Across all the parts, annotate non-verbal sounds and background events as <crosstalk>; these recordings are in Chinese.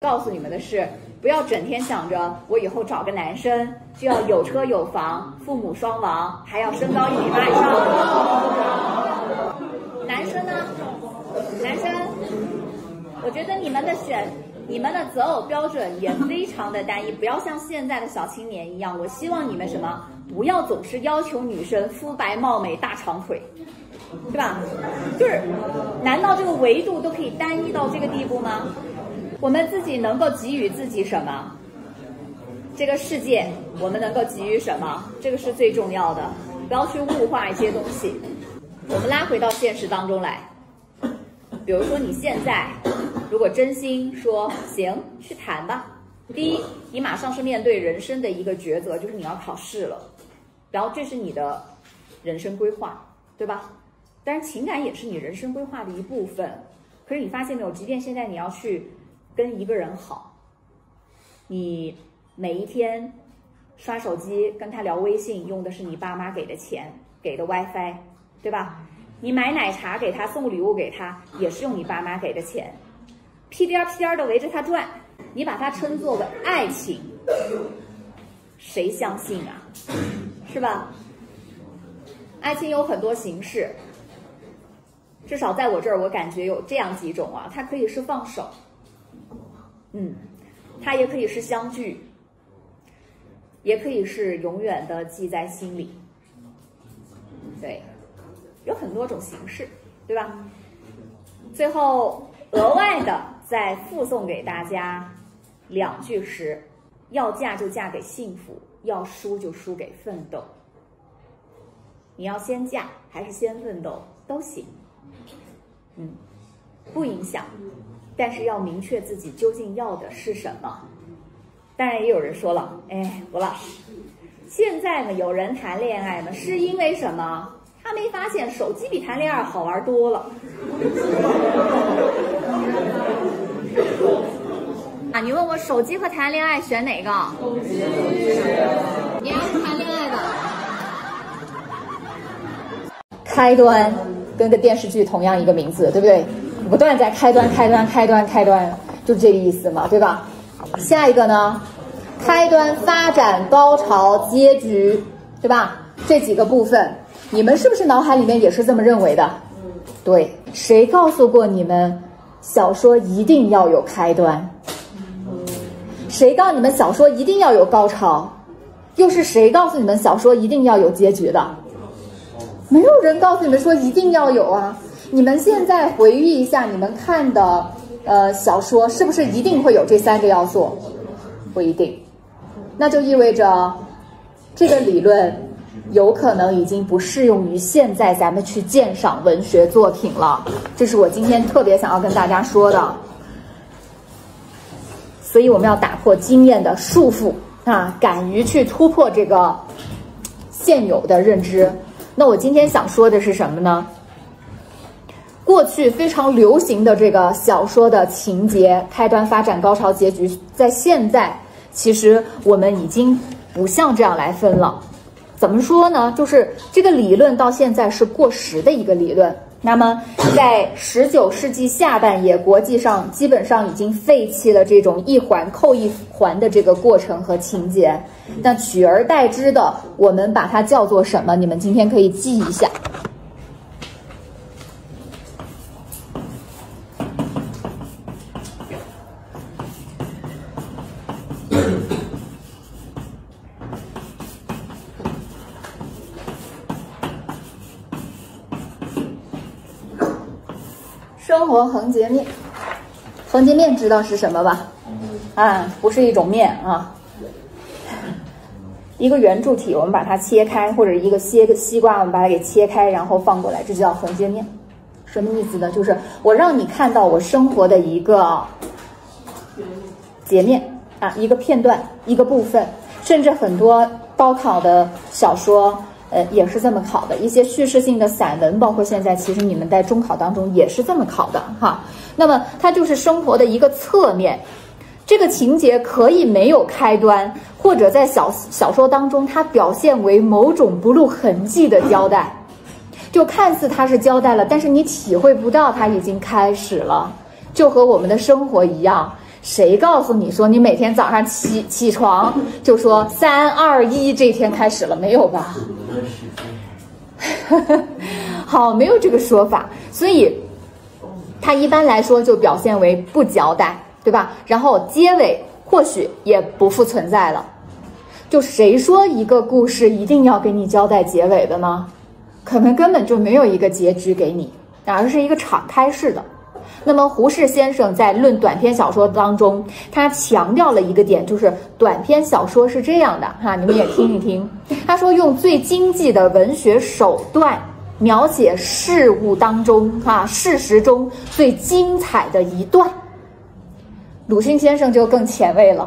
告诉你们的是，不要整天想着我以后找个男生就要有车有房，父母双亡，还要身高一米八以上。男生呢？男生，我觉得你们的选。你们的择偶标准也非常的单一，不要像现在的小青年一样。我希望你们什么？不要总是要求女生肤白貌美、大长腿，对吧？就是，难道这个维度都可以单一到这个地步吗？我们自己能够给予自己什么？这个世界我们能够给予什么？这个是最重要的，不要去物化一些东西。我们拉回到现实当中来，比如说你现在。如果真心说行，去谈吧。第一，你马上是面对人生的一个抉择，就是你要考试了，然后这是你的人生规划，对吧？当然，情感也是你人生规划的一部分。可是你发现没有，即便现在你要去跟一个人好，你每一天刷手机跟他聊微信，用的是你爸妈给的钱，给的 WiFi，对吧？你买奶茶给他，送礼物给他，也是用你爸妈给的钱。屁颠屁颠的围着他转，你把它称作为爱情，谁相信啊？是吧？爱情有很多形式，至少在我这儿，我感觉有这样几种啊。它可以是放手，嗯，它也可以是相聚，也可以是永远的记在心里。对，有很多种形式，对吧？最后额外的。再附送给大家两句诗：要嫁就嫁给幸福，要输就输给奋斗。你要先嫁还是先奋斗都行，嗯，不影响。但是要明确自己究竟要的是什么。当然，也有人说了，哎，吴老师，现在呢有人谈恋爱呢，是因为什么？他没发现手机比谈恋爱好玩多了。<laughs> 啊，你问我手机和谈恋爱选哪个？手机。你要是谈恋爱的，开端跟个电视剧同样一个名字，对不对？不断在开端、开端、开端、开端，就这个意思嘛，对吧？下一个呢？开端、发展、高潮、结局，对吧？这几个部分，你们是不是脑海里面也是这么认为的？对，谁告诉过你们？小说一定要有开端，谁告诉你们小说一定要有高潮？又是谁告诉你们小说一定要有结局的？没有人告诉你们说一定要有啊！你们现在回忆一下，你们看的呃小说是不是一定会有这三个要素？不一定，那就意味着这个理论。有可能已经不适用于现在咱们去鉴赏文学作品了，这是我今天特别想要跟大家说的。所以我们要打破经验的束缚啊，敢于去突破这个现有的认知。那我今天想说的是什么呢？过去非常流行的这个小说的情节、开端、发展、高潮、结局，在现在其实我们已经不像这样来分了。怎么说呢？就是这个理论到现在是过时的一个理论。那么，在十九世纪下半叶，国际上基本上已经废弃了这种一环扣一环的这个过程和情节。那取而代之的，我们把它叫做什么？你们今天可以记一下。生活横截面，横截面知道是什么吧？啊，不是一种面啊，<laughs> 一个圆柱体，我们把它切开，或者一个切个西瓜，我们把它给切开，然后放过来，这叫横截面。什么意思呢？就是我让你看到我生活的一个截面啊，一个片段，一个部分，甚至很多高考的小说。呃，也是这么考的，一些叙事性的散文，包括现在其实你们在中考当中也是这么考的哈。那么它就是生活的一个侧面，这个情节可以没有开端，或者在小小说当中它表现为某种不露痕迹的交代，就看似它是交代了，但是你体会不到它已经开始了，就和我们的生活一样。谁告诉你说你每天早上起起床就说三二一，这天开始了？没有吧？<laughs> 好，没有这个说法，所以它一般来说就表现为不交代，对吧？然后结尾或许也不复存在了。就谁说一个故事一定要给你交代结尾的呢？可能根本就没有一个结局给你，而是一个敞开式的。那么胡适先生在《论短篇小说》当中，他强调了一个点，就是短篇小说是这样的哈，你们也听一听。<laughs> 他说用最经济的文学手段描写事物当中哈事实中最精彩的一段。鲁迅先生就更前卫了。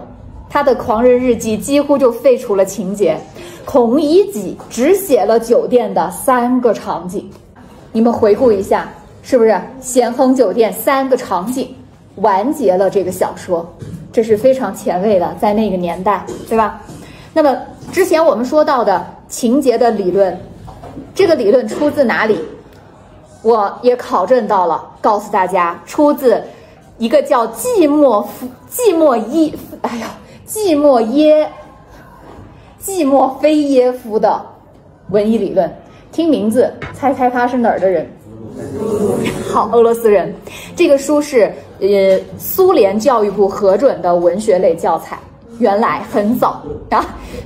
他的《狂人日记》几乎就废除了情节，孔乙己只写了酒店的三个场景。你们回顾一下，是不是咸亨酒店三个场景完结了这个小说？这是非常前卫的，在那个年代，对吧？那么之前我们说到的情节的理论，这个理论出自哪里？我也考证到了，告诉大家，出自一个叫季莫夫、季莫伊，哎呀。季莫耶，季莫菲耶夫的文艺理论，听名字猜猜他是哪儿的人？好，俄罗斯人。这个书是呃苏联教育部核准的文学类教材。原来很早啊，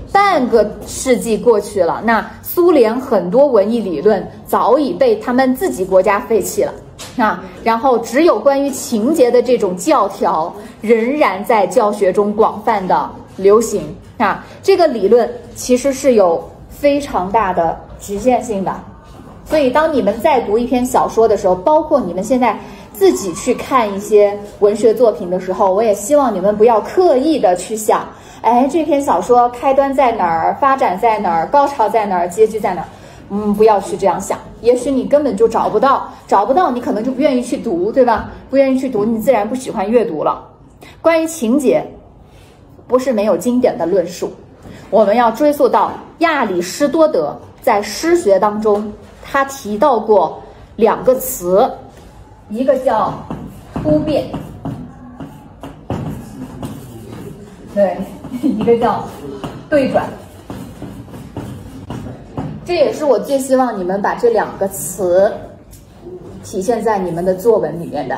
半个世纪过去了，那苏联很多文艺理论早已被他们自己国家废弃了。啊，然后只有关于情节的这种教条仍然在教学中广泛的流行啊。这个理论其实是有非常大的局限性的，所以当你们在读一篇小说的时候，包括你们现在自己去看一些文学作品的时候，我也希望你们不要刻意的去想，哎，这篇小说开端在哪儿，发展在哪儿，高潮在哪儿，结局在哪儿。嗯，不要去这样想，也许你根本就找不到，找不到，你可能就不愿意去读，对吧？不愿意去读，你自然不喜欢阅读了。关于情节，不是没有经典的论述，我们要追溯到亚里士多德在诗学当中，他提到过两个词，一个叫突变，对，<laughs> 一个叫对转。这也是我最希望你们把这两个词体现在你们的作文里面的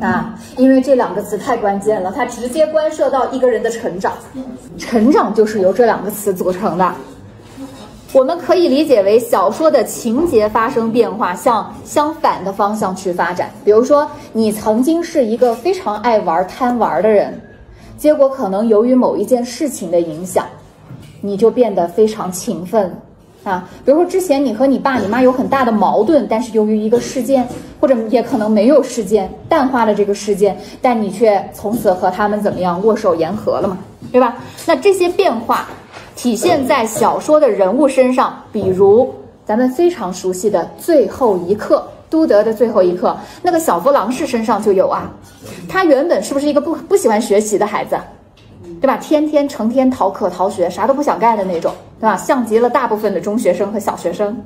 啊，因为这两个词太关键了，它直接关涉到一个人的成长，成长就是由这两个词组成的。我们可以理解为小说的情节发生变化，向相反的方向去发展。比如说，你曾经是一个非常爱玩、贪玩的人，结果可能由于某一件事情的影响，你就变得非常勤奋。啊，比如说之前你和你爸、你妈有很大的矛盾，但是由于一个事件，或者也可能没有事件，淡化了这个事件，但你却从此和他们怎么样握手言和了嘛，对吧？那这些变化体现在小说的人物身上，比如咱们非常熟悉的《最后一课》，都德的《最后一课》，那个小弗朗士身上就有啊。他原本是不是一个不不喜欢学习的孩子？对吧？天天成天逃课逃学，啥都不想干的那种，对吧？像极了大部分的中学生和小学生。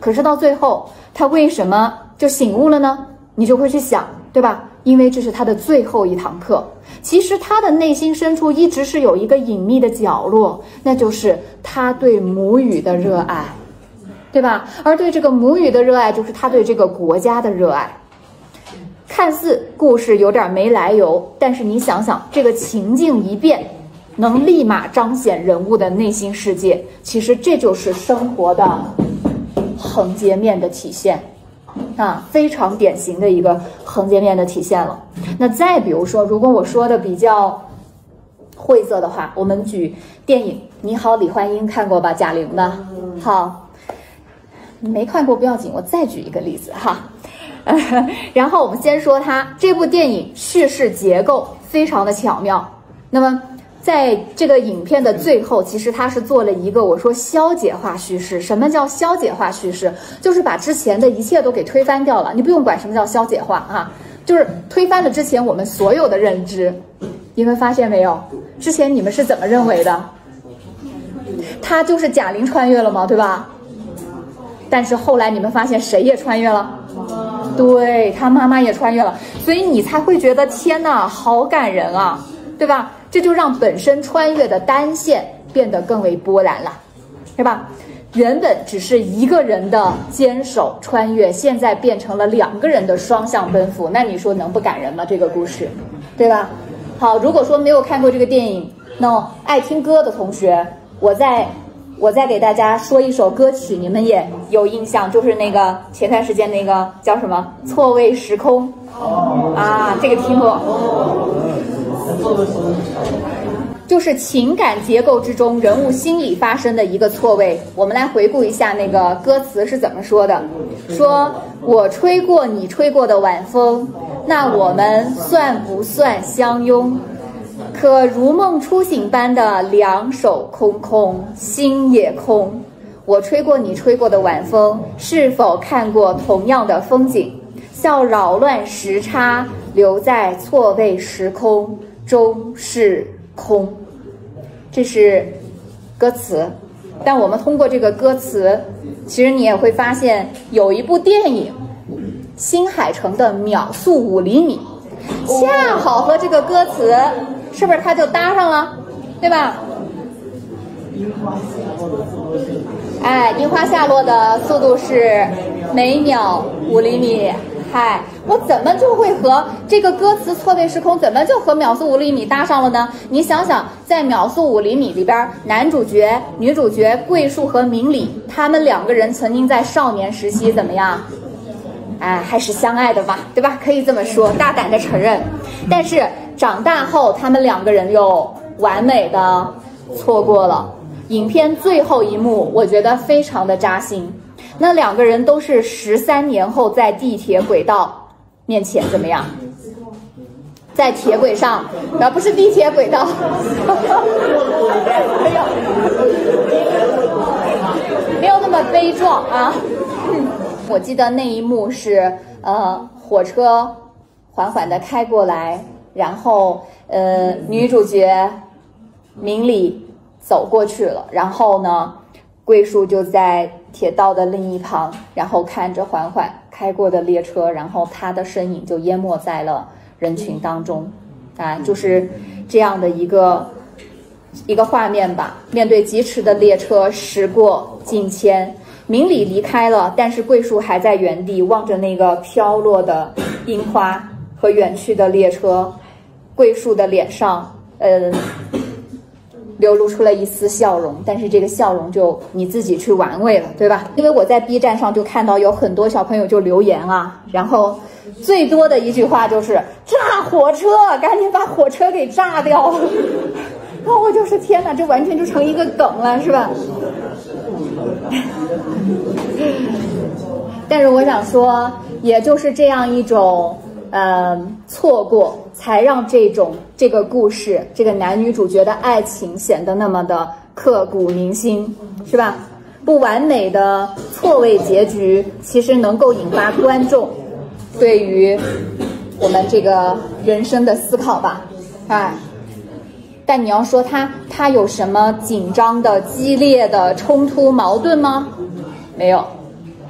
可是到最后，他为什么就醒悟了呢？你就会去想，对吧？因为这是他的最后一堂课。其实他的内心深处一直是有一个隐秘的角落，那就是他对母语的热爱，对吧？而对这个母语的热爱，就是他对这个国家的热爱。看似故事有点没来由，但是你想想，这个情境一变。能立马彰显人物的内心世界，其实这就是生活的横截面的体现，啊，非常典型的一个横截面的体现了。那再比如说，如果我说的比较晦涩的话，我们举电影《你好，李焕英》，看过吧？贾玲的。好，没看过不要紧，我再举一个例子哈。<laughs> 然后我们先说它这部电影叙事结构非常的巧妙，那么。在这个影片的最后，其实他是做了一个我说消解化叙事。什么叫消解化叙事？就是把之前的一切都给推翻掉了。你不用管什么叫消解化啊，就是推翻了之前我们所有的认知。你们发现没有？之前你们是怎么认为的？他就是贾玲穿越了吗？对吧？但是后来你们发现谁也穿越了？对他妈妈也穿越了，所以你才会觉得天哪，好感人啊，对吧？这就让本身穿越的单线变得更为波澜了，对吧？原本只是一个人的坚守穿越，现在变成了两个人的双向奔赴，那你说能不感人吗？这个故事，对吧？好，如果说没有看过这个电影，那爱听歌的同学，我再我再给大家说一首歌曲，你们也有印象，就是那个前段时间那个叫什么《错位时空》啊，这个听过。就是情感结构之中人物心理发生的一个错位。我们来回顾一下那个歌词是怎么说的：说我吹过你吹过的晚风，那我们算不算相拥？可如梦初醒般的两手空空，心也空。我吹过你吹过的晚风，是否看过同样的风景？笑扰乱时差，留在错位时空，终是空。这是歌词，但我们通过这个歌词，其实你也会发现有一部电影《新海诚的秒速五厘米》，恰好和这个歌词是不是它就搭上了，对吧？哎，樱花下落的速度是每秒五厘米。嗨，我怎么就会和这个歌词错位时空，怎么就和秒速五厘米搭上了呢？你想想，在秒速五厘米里边，男主角、女主角桂树和明里，他们两个人曾经在少年时期怎么样？哎，还是相爱的吧，对吧？可以这么说，大胆的承认。但是长大后，他们两个人又完美的错过了。影片最后一幕，我觉得非常的扎心。那两个人都是十三年后在地铁轨道面前怎么样？在铁轨上，那不是地铁轨道。<laughs> 没有那么悲壮啊。我记得那一幕是，呃，火车缓缓的开过来，然后呃，女主角明里走过去了，然后呢，桂树就在。铁道的另一旁，然后看着缓缓开过的列车，然后他的身影就淹没在了人群当中，啊，就是这样的一个一个画面吧。面对疾驰的列车，时过境迁，明里离开了，但是桂树还在原地望着那个飘落的樱花和远去的列车，桂树的脸上，呃。流露出了一丝笑容，但是这个笑容就你自己去玩味了，对吧？因为我在 B 站上就看到有很多小朋友就留言啊，然后最多的一句话就是炸火车，赶紧把火车给炸掉。然后我就是天哪，这完全就成一个梗了，是吧？<laughs> 但是我想说，也就是这样一种。嗯，错过才让这种这个故事，这个男女主角的爱情显得那么的刻骨铭心，是吧？不完美的错位结局，其实能够引发观众对于我们这个人生的思考吧，哎。但你要说他他有什么紧张的、激烈的冲突矛盾吗？没有，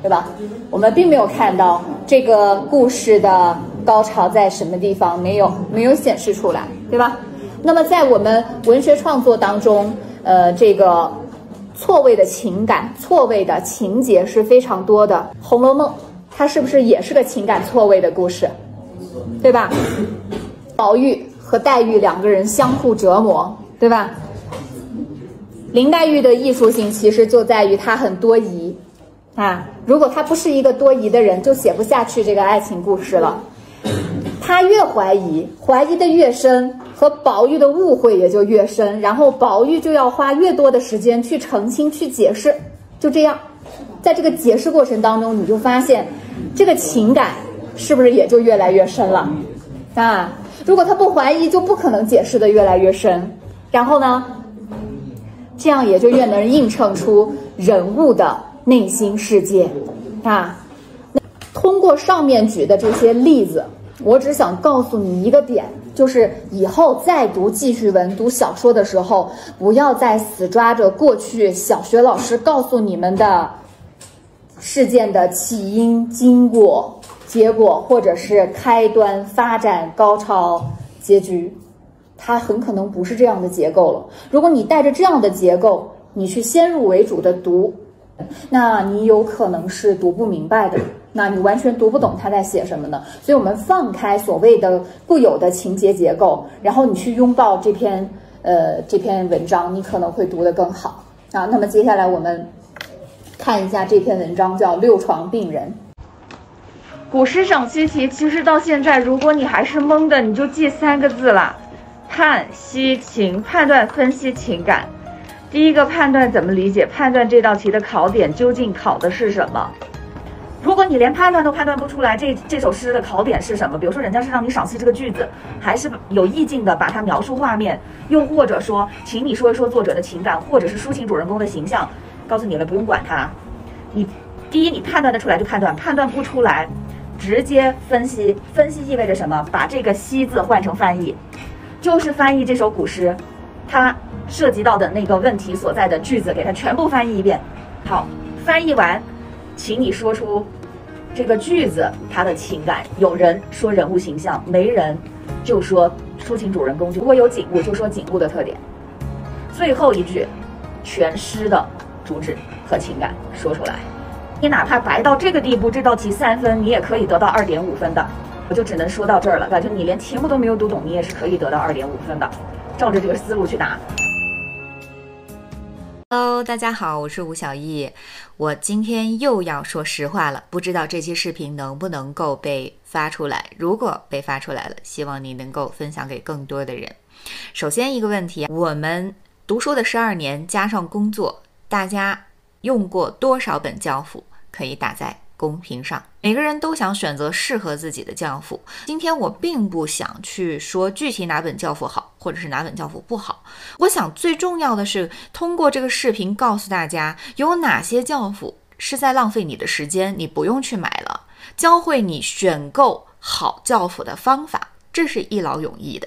对吧？我们并没有看到这个故事的。高潮在什么地方？没有，没有显示出来，对吧？那么在我们文学创作当中，呃，这个错位的情感、错位的情节是非常多的。《红楼梦》它是不是也是个情感错位的故事？对吧？宝玉和黛玉两个人相互折磨，对吧？林黛玉的艺术性其实就在于她很多疑啊，如果她不是一个多疑的人，就写不下去这个爱情故事了。他越怀疑，怀疑的越深，和宝玉的误会也就越深，然后宝玉就要花越多的时间去澄清、去解释。就这样，在这个解释过程当中，你就发现，这个情感是不是也就越来越深了？啊，如果他不怀疑，就不可能解释的越来越深。然后呢，这样也就越能映衬出人物的内心世界。啊，通过上面举的这些例子。我只想告诉你一个点，就是以后再读记叙文、读小说的时候，不要再死抓着过去小学老师告诉你们的事件的起因、经过、结果，或者是开端、发展、高潮、结局，它很可能不是这样的结构了。如果你带着这样的结构，你去先入为主的读，那你有可能是读不明白的，那你完全读不懂他在写什么呢？所以，我们放开所谓的固有的情节结构，然后你去拥抱这篇呃这篇文章，你可能会读得更好啊。那么接下来我们看一下这篇文章，叫《六床病人》。古诗赏析题，其实到现在，如果你还是懵的，你就记三个字啦：判析情，判断分析情感。第一个判断怎么理解？判断这道题的考点究竟考的是什么？如果你连判断都判断不出来，这这首诗的考点是什么？比如说，人家是让你赏析这个句子，还是有意境的把它描述画面，又或者说，请你说一说作者的情感，或者是抒情主人公的形象？告诉你了，不用管它。你第一，你判断得出来就判断，判断不出来。直接分析，分析意味着什么？把这个“析”字换成翻译，就是翻译这首古诗，它涉及到的那个问题所在的句子，给它全部翻译一遍。好，翻译完，请你说出这个句子它的情感。有人说人物形象，没人就说抒情主人公。如果有景物，就说景物的特点。最后一句，全诗的主旨和情感说出来。你哪怕白到这个地步，这道题三分，你也可以得到二点五分的。我就只能说到这儿了，感觉你连题目都没有读懂，你也是可以得到二点五分的。照着这个思路去答。Hello，大家好，我是吴小艺，我今天又要说实话了，不知道这期视频能不能够被发出来。如果被发出来了，希望你能够分享给更多的人。首先一个问题，我们读书的十二年加上工作，大家用过多少本教辅？可以打在公屏上。每个人都想选择适合自己的教辅。今天我并不想去说具体哪本教辅好，或者是哪本教辅不好。我想最重要的是通过这个视频告诉大家，有哪些教辅是在浪费你的时间，你不用去买了。教会你选购好教辅的方法，这是一劳永逸的。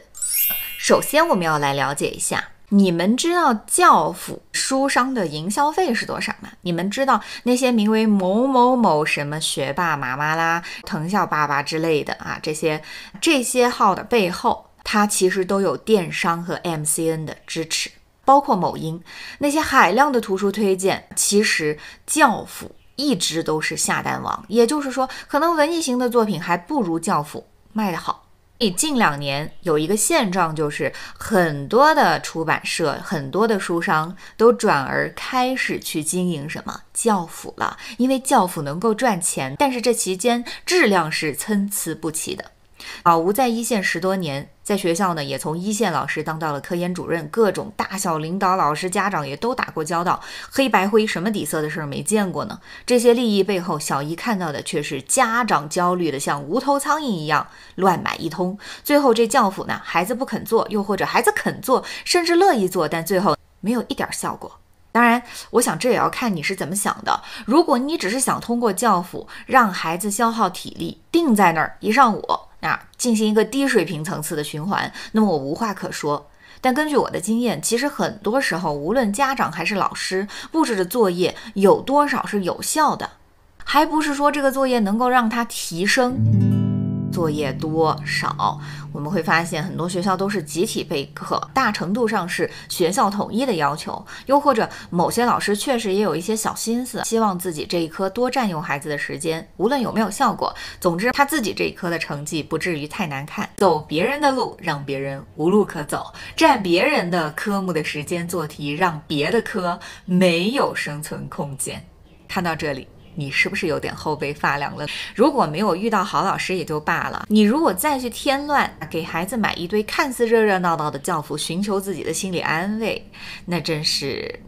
首先，我们要来了解一下。你们知道教辅书商的营销费是多少吗？你们知道那些名为某某某什么学霸妈妈啦、藤校爸爸之类的啊，这些这些号的背后，它其实都有电商和 MCN 的支持，包括某音那些海量的图书推荐，其实教辅一直都是下单王。也就是说，可能文艺型的作品还不如教辅卖得好。你近两年有一个现状，就是很多的出版社、很多的书商都转而开始去经营什么教辅了，因为教辅能够赚钱，但是这期间质量是参差不齐的。老吴在一线十多年，在学校呢也从一线老师当到了科研主任，各种大小领导、老师、家长也都打过交道，黑白灰什么底色的事儿没见过呢？这些利益背后，小姨看到的却是家长焦虑的像无头苍蝇一样乱买一通，最后这教辅呢，孩子不肯做，又或者孩子肯做，甚至乐意做，但最后没有一点效果。当然，我想这也要看你是怎么想的。如果你只是想通过教辅让孩子消耗体力，定在那儿一上午。进行一个低水平层次的循环，那么我无话可说。但根据我的经验，其实很多时候，无论家长还是老师布置的作业有多少是有效的，还不是说这个作业能够让他提升。作业多少，我们会发现很多学校都是集体备课，大程度上是学校统一的要求，又或者某些老师确实也有一些小心思，希望自己这一科多占用孩子的时间，无论有没有效果，总之他自己这一科的成绩不至于太难看。走别人的路，让别人无路可走；占别人的科目的时间做题，让别的科没有生存空间。看到这里。你是不是有点后背发凉了？如果没有遇到好老师也就罢了，你如果再去添乱，给孩子买一堆看似热热闹闹的教辅，寻求自己的心理安慰，那真是，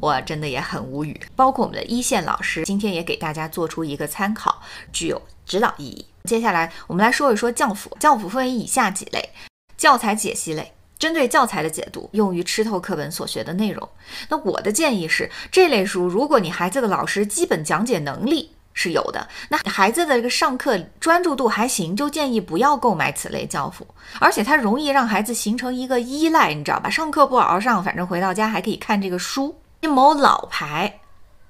我真的也很无语。包括我们的一线老师，今天也给大家做出一个参考，具有指导意义。接下来我们来说一说教辅，教辅分为以下几类：教材解析类。针对教材的解读，用于吃透课本所学的内容。那我的建议是，这类书，如果你孩子的老师基本讲解能力是有的，那孩子的这个上课专注度还行，就建议不要购买此类教辅。而且它容易让孩子形成一个依赖，你知道吧？上课不好好上，反正回到家还可以看这个书。以某老牌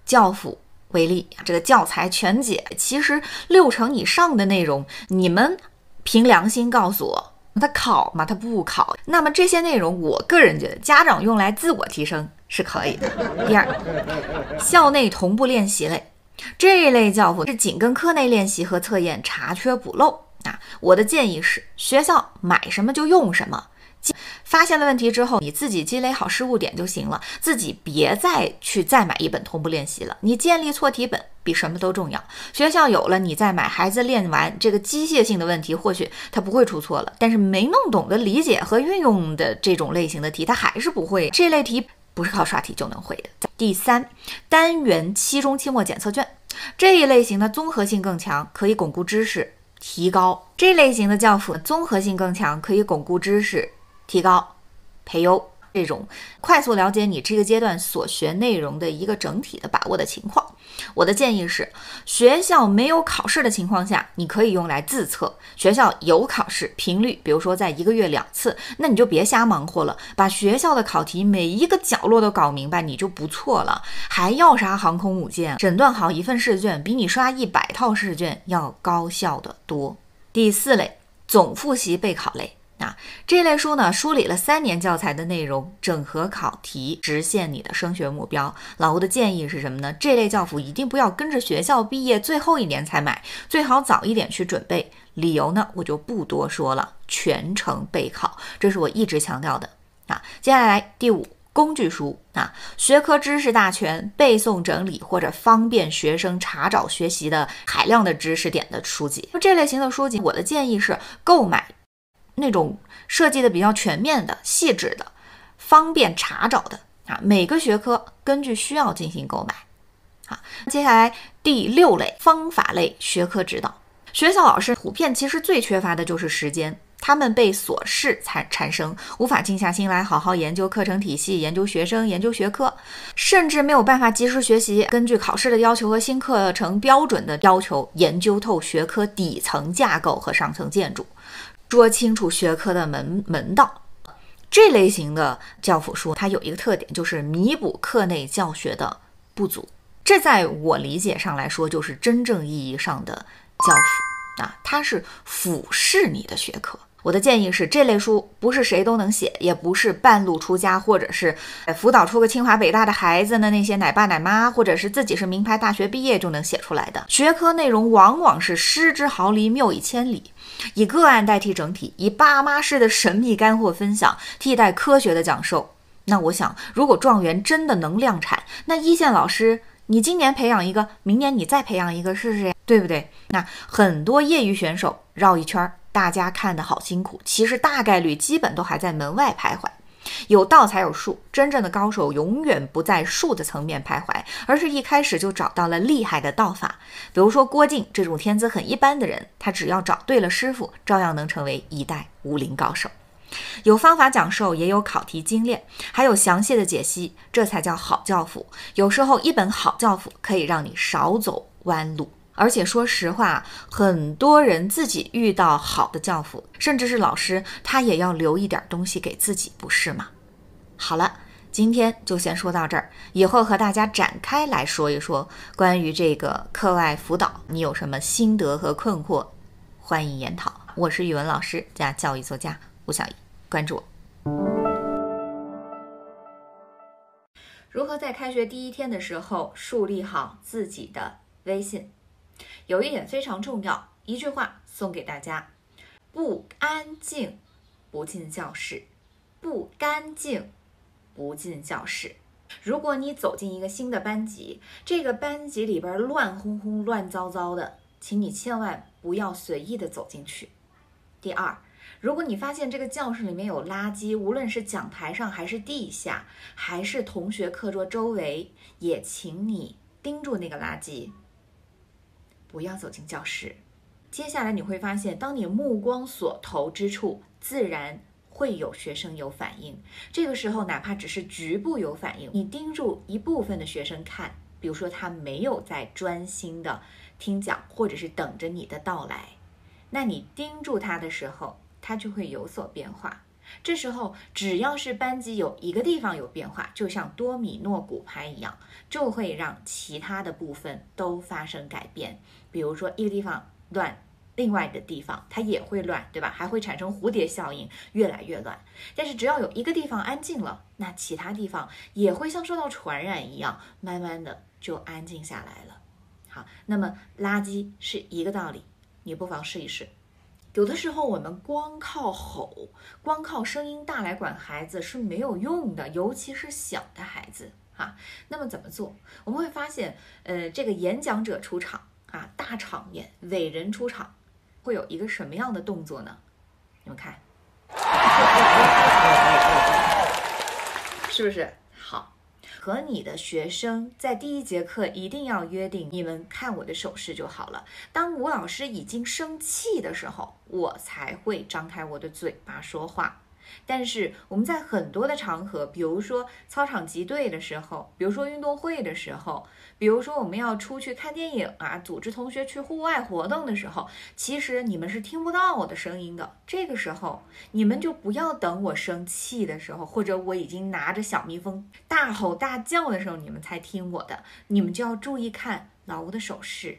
教辅，为例，这个教材全解，其实六成以上的内容，你们凭良心告诉我，他考吗？他不考。那么这些内容，我个人觉得家长用来自我提升是可以的。第二，校内同步练习类这一类教辅是紧跟课内练习和测验，查缺补漏啊。我的建议是，学校买什么就用什么。发现了问题之后，你自己积累好失误点就行了，自己别再去再买一本同步练习了。你建立错题本比什么都重要。学校有了，你再买，孩子练完这个机械性的问题，或许他不会出错了，但是没弄懂的理解和运用的这种类型的题，他还是不会。这类题不是靠刷题就能会的。第三，单元期中、期末检测卷这一类型的综合性更强，可以巩固知识，提高这类型的教辅综合性更强，可以巩固知识。提高、培优这种快速了解你这个阶段所学内容的一个整体的把握的情况。我的建议是，学校没有考试的情况下，你可以用来自测；学校有考试频率，比如说在一个月两次，那你就别瞎忙活了，把学校的考题每一个角落都搞明白，你就不错了。还要啥航空母舰？诊断好一份试卷，比你刷一百套试卷要高效的多。第四类，总复习备考类。啊，这类书呢，梳理了三年教材的内容，整合考题，实现你的升学目标。老吴的建议是什么呢？这类教辅一定不要跟着学校毕业最后一年才买，最好早一点去准备。理由呢，我就不多说了，全程备考，这是我一直强调的。啊，接下来第五，工具书啊，学科知识大全、背诵整理或者方便学生查找学习的海量的知识点的书籍。这类型的书籍，我的建议是购买。那种设计的比较全面的、细致的、方便查找的啊，每个学科根据需要进行购买。好，接下来第六类方法类学科指导，学校老师普遍其实最缺乏的就是时间，他们被琐事产产生，无法静下心来好好研究课程体系、研究学生、研究学科，甚至没有办法及时学习，根据考试的要求和新课程标准的要求，研究透学科底层架构和上层建筑。说清楚学科的门门道，这类型的教辅书，它有一个特点，就是弥补课内教学的不足。这在我理解上来说，就是真正意义上的教辅啊，它是俯视你的学科。我的建议是，这类书不是谁都能写，也不是半路出家或者是辅导出个清华北大的孩子呢那些奶爸奶妈，或者是自己是名牌大学毕业就能写出来的。学科内容往往是失之毫厘，谬以千里，以个案代替整体，以爸妈式的神秘干货分享替代科学的讲授。那我想，如果状元真的能量产，那一线老师，你今年培养一个，明年你再培养一个试试呀，对不对？那很多业余选手绕一圈儿。大家看的好辛苦，其实大概率基本都还在门外徘徊。有道才有术，真正的高手永远不在术的层面徘徊，而是一开始就找到了厉害的道法。比如说郭靖这种天资很一般的人，他只要找对了师傅，照样能成为一代武林高手。有方法讲授，也有考题精炼，还有详细的解析，这才叫好教辅。有时候一本好教辅可以让你少走弯路。而且说实话，很多人自己遇到好的教辅，甚至是老师，他也要留一点东西给自己，不是吗？好了，今天就先说到这儿，以后和大家展开来说一说关于这个课外辅导，你有什么心得和困惑，欢迎研讨。我是语文老师加教育作家吴小怡，关注我。如何在开学第一天的时候树立好自己的微信？有一点非常重要，一句话送给大家：不安静，不进教室；不干净，不进教室。如果你走进一个新的班级，这个班级里边乱哄哄、乱糟糟的，请你千万不要随意的走进去。第二，如果你发现这个教室里面有垃圾，无论是讲台上还是地下，还是同学课桌周围，也请你盯住那个垃圾。不要走进教室。接下来你会发现，当你目光所投之处，自然会有学生有反应。这个时候，哪怕只是局部有反应，你盯住一部分的学生看，比如说他没有在专心的听讲，或者是等着你的到来，那你盯住他的时候，他就会有所变化。这时候，只要是班级有一个地方有变化，就像多米诺骨牌一样，就会让其他的部分都发生改变。比如说，一个地方乱，另外的地方它也会乱，对吧？还会产生蝴蝶效应，越来越乱。但是只要有一个地方安静了，那其他地方也会像受到传染一样，慢慢的就安静下来了。好，那么垃圾是一个道理，你不妨试一试。有的时候我们光靠吼，光靠声音大来管孩子是没有用的，尤其是小的孩子啊。那么怎么做？我们会发现，呃，这个演讲者出场啊，大场面，伟人出场，会有一个什么样的动作呢？你们看，<laughs> 是不是？好和你的学生在第一节课一定要约定，你们看我的手势就好了。当吴老师已经生气的时候，我才会张开我的嘴巴说话。但是我们在很多的场合，比如说操场集队的时候，比如说运动会的时候，比如说我们要出去看电影啊，组织同学去户外活动的时候，其实你们是听不到我的声音的。这个时候，你们就不要等我生气的时候，或者我已经拿着小蜜蜂大吼大叫的时候，你们才听我的。你们就要注意看老吴的手势。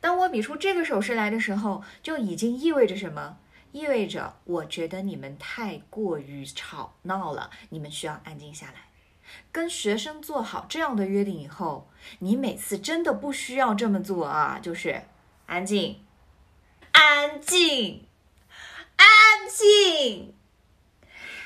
当我比出这个手势来的时候，就已经意味着什么？意味着我觉得你们太过于吵闹了，你们需要安静下来。跟学生做好这样的约定以后，你每次真的不需要这么做啊，就是安静，安静，安静。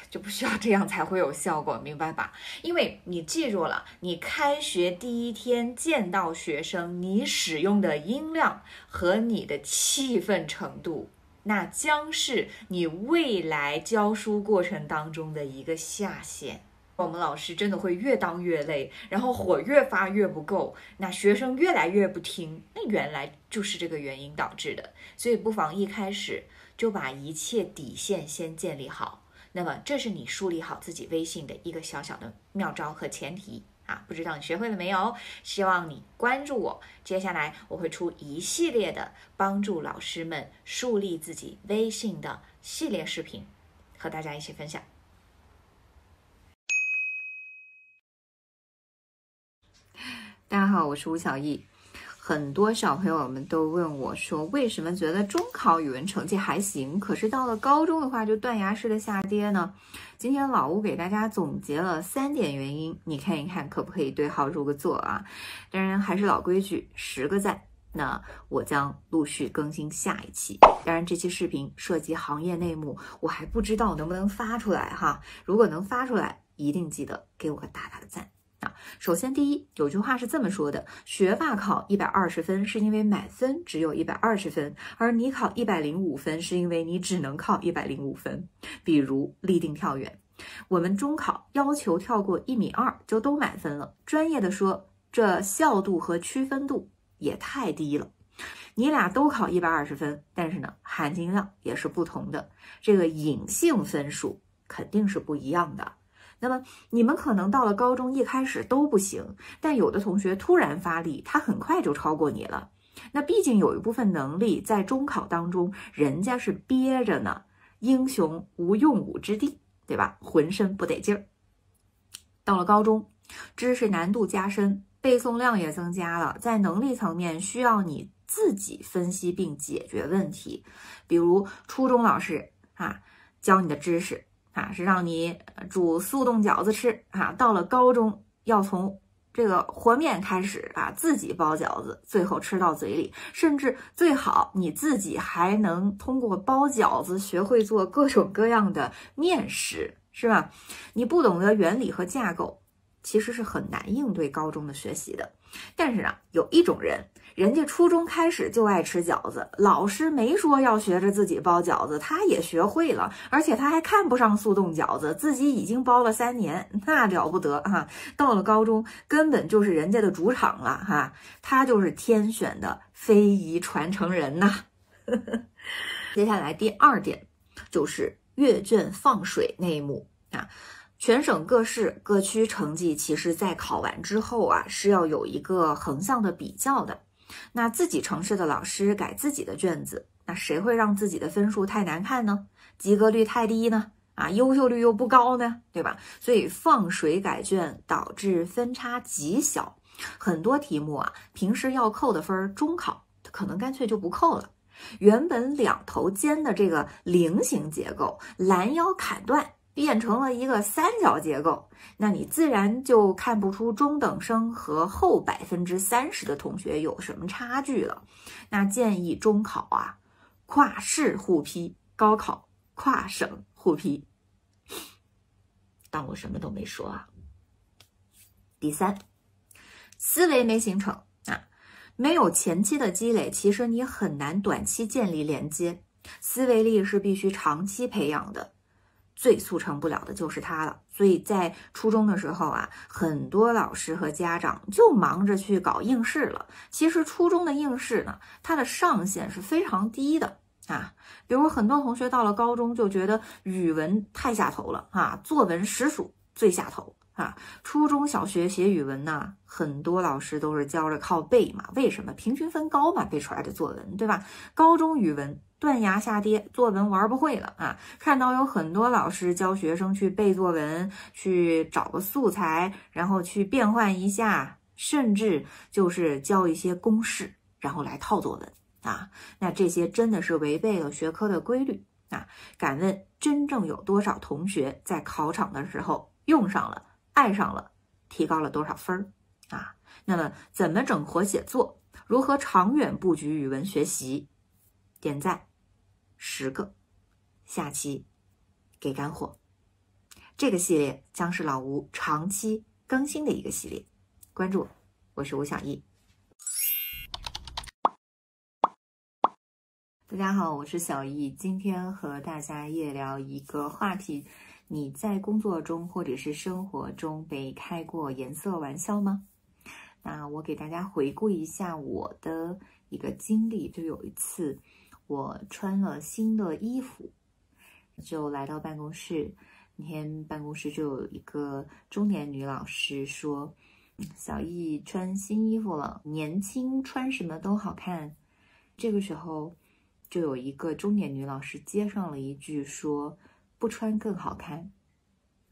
就不需要这样才会有效果，明白吧？因为你记住了，你开学第一天见到学生，你使用的音量和你的气氛程度，那将是你未来教书过程当中的一个下限。我们老师真的会越当越累，然后火越发越不够，那学生越来越不听，那原来就是这个原因导致的。所以不妨一开始就把一切底线先建立好。那么，这是你梳理好自己微信的一个小小的妙招和前提啊！不知道你学会了没有？希望你关注我，接下来我会出一系列的帮助老师们树立自己微信的系列视频，和大家一起分享。大家好，我是吴小艺。很多小朋友们都问我说：“为什么觉得中考语文成绩还行，可是到了高中的话就断崖式的下跌呢？”今天老吴给大家总结了三点原因，你看一看可不可以对号入个座啊？当然还是老规矩，十个赞。那我将陆续更新下一期。当然这期视频涉及行业内幕，我还不知道能不能发出来哈。如果能发出来，一定记得给我个大大的赞。啊，首先第一，有句话是这么说的：学霸考一百二十分是因为满分只有一百二十分，而你考一百零五分是因为你只能考一百零五分。比如立定跳远，我们中考要求跳过一米二就都满分了。专业的说，这效度和区分度也太低了。你俩都考一百二十分，但是呢，含金量也是不同的，这个隐性分数肯定是不一样的。那么你们可能到了高中一开始都不行，但有的同学突然发力，他很快就超过你了。那毕竟有一部分能力在中考当中人家是憋着呢，英雄无用武之地，对吧？浑身不得劲儿。到了高中，知识难度加深，背诵量也增加了，在能力层面需要你自己分析并解决问题。比如初中老师啊教你的知识。啊，是让你煮速冻饺子吃啊！到了高中，要从这个和面开始啊，自己包饺子，最后吃到嘴里，甚至最好你自己还能通过包饺子学会做各种各样的面食，是吧？你不懂得原理和架构，其实是很难应对高中的学习的。但是啊，有一种人。人家初中开始就爱吃饺子，老师没说要学着自己包饺子，他也学会了，而且他还看不上速冻饺子，自己已经包了三年，那了不得哈！到了高中，根本就是人家的主场了哈，他就是天选的非遗传承人呐。<laughs> 接下来第二点就是阅卷放水那一幕啊，全省各市各区成绩，其实在考完之后啊，是要有一个横向的比较的。那自己城市的老师改自己的卷子，那谁会让自己的分数太难看呢？及格率太低呢？啊，优秀率又不高呢，对吧？所以放水改卷导致分差极小，很多题目啊，平时要扣的分，中考可能干脆就不扣了。原本两头尖的这个菱形结构，拦腰砍断，变成了一个三角结构，那你自然就看不出中等生和后百分之三十的同学有什么差距了。那建议中考啊，跨市互批，高考跨省互批。当我什么都没说啊。第三，思维没形成啊，没有前期的积累，其实你很难短期建立连接。思维力是必须长期培养的，最速成不了的就是它了。所以在初中的时候啊，很多老师和家长就忙着去搞应试了。其实初中的应试呢，它的上限是非常低的。啊，比如很多同学到了高中就觉得语文太下头了啊，作文实属最下头啊。初中小学写语文呢，很多老师都是教着靠背嘛，为什么？平均分高嘛，背出来的作文，对吧？高中语文断崖下跌，作文玩不会了啊。看到有很多老师教学生去背作文，去找个素材，然后去变换一下，甚至就是教一些公式，然后来套作文。啊，那这些真的是违背了学科的规律啊！敢问真正有多少同学在考场的时候用上了、爱上了、提高了多少分儿啊？那么怎么整活写作？如何长远布局语文学习？点赞十个，下期给干货。这个系列将是老吴长期更新的一个系列，关注我，我是吴小艺。大家好，我是小易，今天和大家夜聊一个话题：你在工作中或者是生活中被开过颜色玩笑吗？那我给大家回顾一下我的一个经历，就有一次我穿了新的衣服，就来到办公室，那天办公室就有一个中年女老师说：“小易穿新衣服了，年轻穿什么都好看。”这个时候。就有一个中年女老师接上了一句说：“不穿更好看。”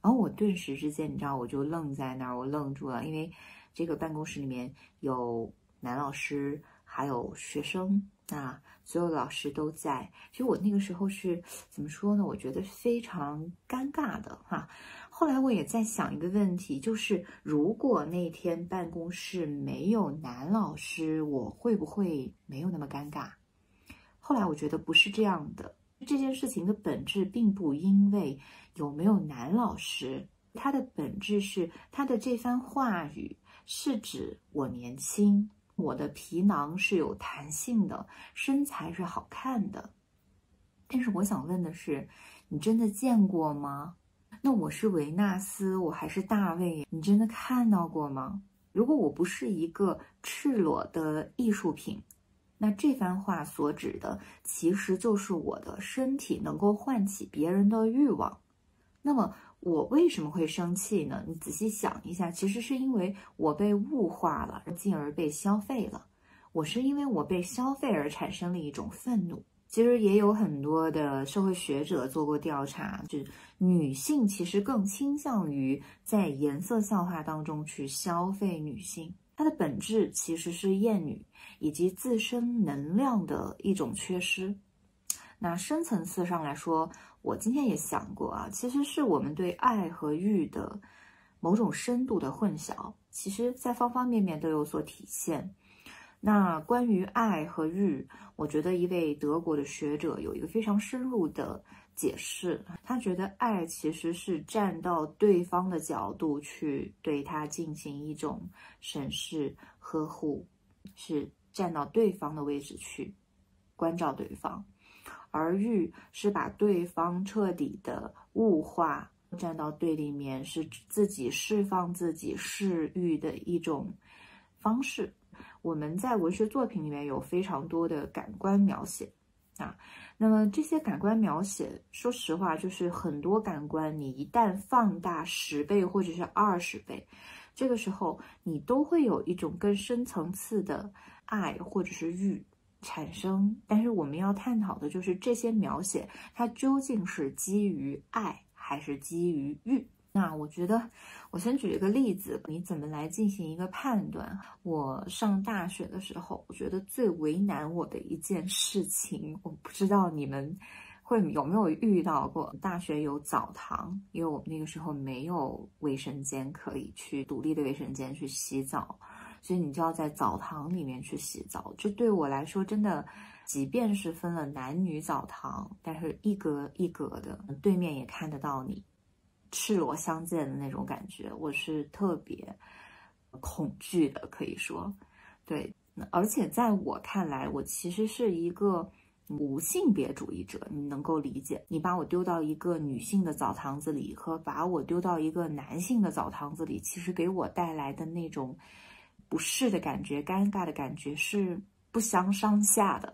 然后我顿时之间，你知道，我就愣在那儿，我愣住了，因为这个办公室里面有男老师，还有学生那，所有老师都在。其实我那个时候是怎么说呢？我觉得非常尴尬的哈。后来我也在想一个问题，就是如果那天办公室没有男老师，我会不会没有那么尴尬？后来我觉得不是这样的，这件事情的本质并不因为有没有男老师，它的本质是他的这番话语是指我年轻，我的皮囊是有弹性的，身材是好看的。但是我想问的是，你真的见过吗？那我是维纳斯，我还是大卫？你真的看到过吗？如果我不是一个赤裸的艺术品？那这番话所指的，其实就是我的身体能够唤起别人的欲望。那么我为什么会生气呢？你仔细想一下，其实是因为我被物化了，进而被消费了。我是因为我被消费而产生了一种愤怒。其实也有很多的社会学者做过调查，就是女性其实更倾向于在颜色笑话当中去消费女性。它的本质其实是厌女以及自身能量的一种缺失。那深层次上来说，我今天也想过啊，其实是我们对爱和欲的某种深度的混淆，其实在方方面面都有所体现。那关于爱和欲，我觉得一位德国的学者有一个非常深入的。解释，他觉得爱其实是站到对方的角度去对他进行一种审视、呵护，是站到对方的位置去关照对方；而欲是把对方彻底的物化，站到对立面，是自己释放自己嗜欲的一种方式。我们在文学作品里面有非常多的感官描写啊。那么这些感官描写，说实话，就是很多感官，你一旦放大十倍或者是二十倍，这个时候你都会有一种更深层次的爱或者是欲。产生，但是我们要探讨的就是这些描写，它究竟是基于爱还是基于欲？那我觉得，我先举一个例子，你怎么来进行一个判断？我上大学的时候，我觉得最为难我的一件事情，我不知道你们会有没有遇到过。大学有澡堂，因为我们那个时候没有卫生间可以去独立的卫生间去洗澡。所以你就要在澡堂里面去洗澡，这对我来说真的，即便是分了男女澡堂，但是一格一格的，对面也看得到你，赤裸相见的那种感觉，我是特别恐惧的，可以说，对，而且在我看来，我其实是一个无性别主义者，你能够理解？你把我丢到一个女性的澡堂子里，和把我丢到一个男性的澡堂子里，其实给我带来的那种。不适的感觉，尴尬的感觉是不相上下的。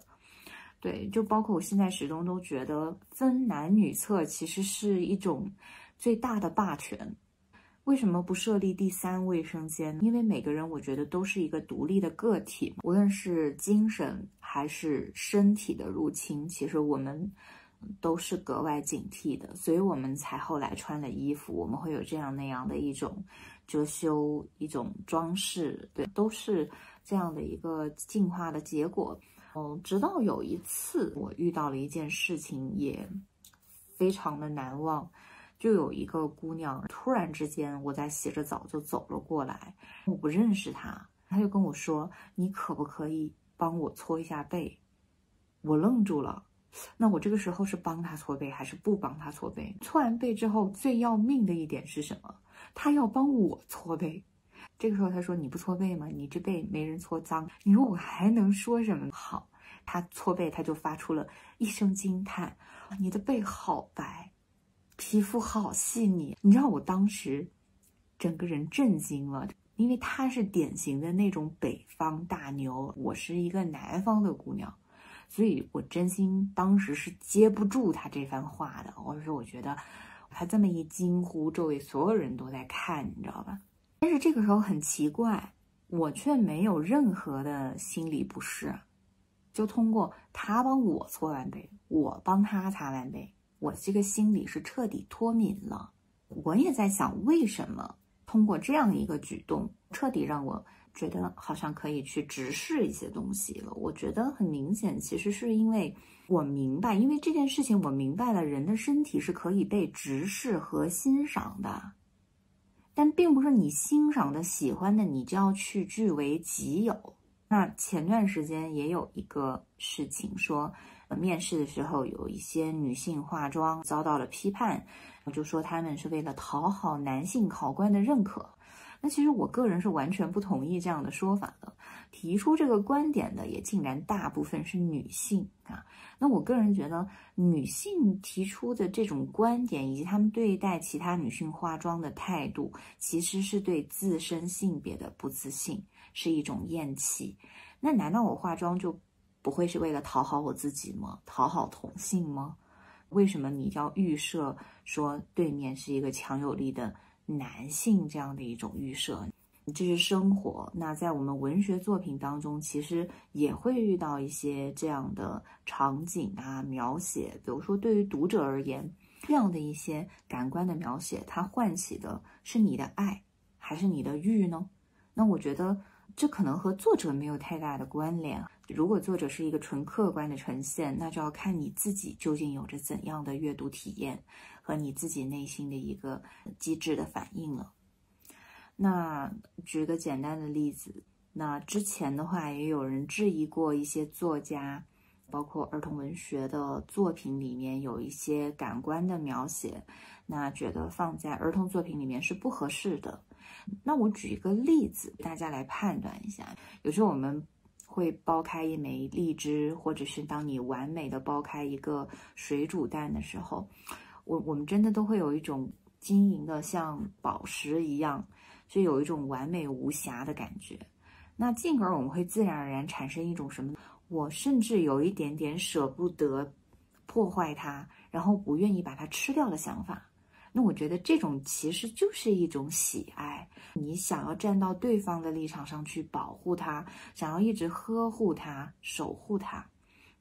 对，就包括我现在始终都觉得分男女厕其实是一种最大的霸权。为什么不设立第三卫生间？因为每个人我觉得都是一个独立的个体，无论是精神还是身体的入侵，其实我们。都是格外警惕的，所以我们才后来穿了衣服，我们会有这样那样的一种遮羞、一种装饰，对，都是这样的一个进化的结果。嗯，直到有一次我遇到了一件事情，也非常的难忘，就有一个姑娘突然之间，我在洗着澡就走了过来，我不认识她，她就跟我说：“你可不可以帮我搓一下背？”我愣住了。那我这个时候是帮他搓背还是不帮他搓背？搓完背之后，最要命的一点是什么？他要帮我搓背。这个时候他说：“你不搓背吗？你这背没人搓脏。”你说我还能说什么？好，他搓背，他就发出了一声惊叹：“你的背好白，皮肤好细腻。”你知道我当时整个人震惊了，因为他是典型的那种北方大牛，我是一个南方的姑娘。所以我真心当时是接不住他这番话的，我说我觉得他这么一惊呼，周围所有人都在看，你知道吧？但是这个时候很奇怪，我却没有任何的心理不适，就通过他帮我搓完背，我帮他擦完背，我这个心里是彻底脱敏了。我也在想，为什么通过这样一个举动，彻底让我。觉得好像可以去直视一些东西了。我觉得很明显，其实是因为我明白，因为这件事情，我明白了人的身体是可以被直视和欣赏的，但并不是你欣赏的、喜欢的，你就要去据为己有。那前段时间也有一个事情，说面试的时候有一些女性化妆遭到了批判，我就说他们是为了讨好男性考官的认可。那其实我个人是完全不同意这样的说法的，提出这个观点的也竟然大部分是女性啊。那我个人觉得，女性提出的这种观点以及她们对待其他女性化妆的态度，其实是对自身性别的不自信，是一种厌弃。那难道我化妆就不会是为了讨好我自己吗？讨好同性吗？为什么你要预设说对面是一个强有力的？男性这样的一种预设，这是生活。那在我们文学作品当中，其实也会遇到一些这样的场景啊描写。比如说，对于读者而言，这样的一些感官的描写，它唤起的是你的爱，还是你的欲呢？那我觉得这可能和作者没有太大的关联。如果作者是一个纯客观的呈现，那就要看你自己究竟有着怎样的阅读体验。和你自己内心的一个机制的反应了。那举个简单的例子，那之前的话也有人质疑过一些作家，包括儿童文学的作品里面有一些感官的描写，那觉得放在儿童作品里面是不合适的。那我举一个例子，大家来判断一下。有时候我们会剥开一枚荔枝，或者是当你完美的剥开一个水煮蛋的时候。我我们真的都会有一种晶莹的像宝石一样，就有一种完美无瑕的感觉。那进而我们会自然而然产生一种什么？我甚至有一点点舍不得破坏它，然后不愿意把它吃掉的想法。那我觉得这种其实就是一种喜爱，你想要站到对方的立场上去保护他，想要一直呵护他、守护他。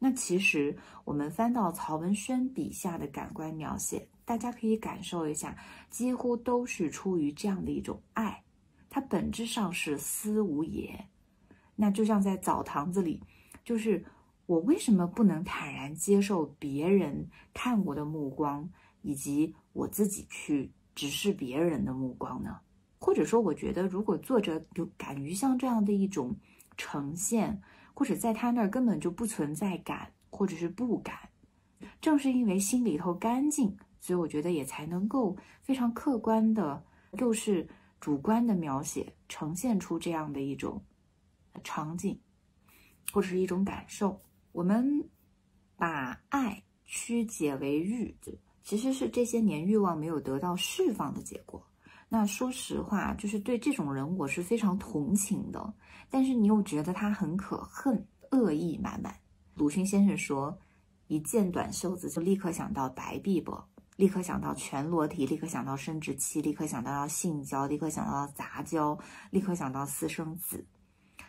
那其实我们翻到曹文轩笔下的感官描写，大家可以感受一下，几乎都是出于这样的一种爱，它本质上是思无邪。那就像在澡堂子里，就是我为什么不能坦然接受别人看我的目光？以及我自己去直视别人的目光呢？或者说，我觉得如果作者就敢于像这样的一种呈现，或者在他那儿根本就不存在感，或者是不敢，正是因为心里头干净，所以我觉得也才能够非常客观的，又是主观的描写，呈现出这样的一种场景，或者是一种感受。我们把爱曲解为欲。其实是这些年欲望没有得到释放的结果。那说实话，就是对这种人我是非常同情的。但是你又觉得他很可恨，恶意满满。鲁迅先生说：“一见短袖子就立刻想到白臂膊，立刻想到全裸体，立刻想到生殖器，立刻想到要性交，立刻想到杂交，立刻想到私生子。”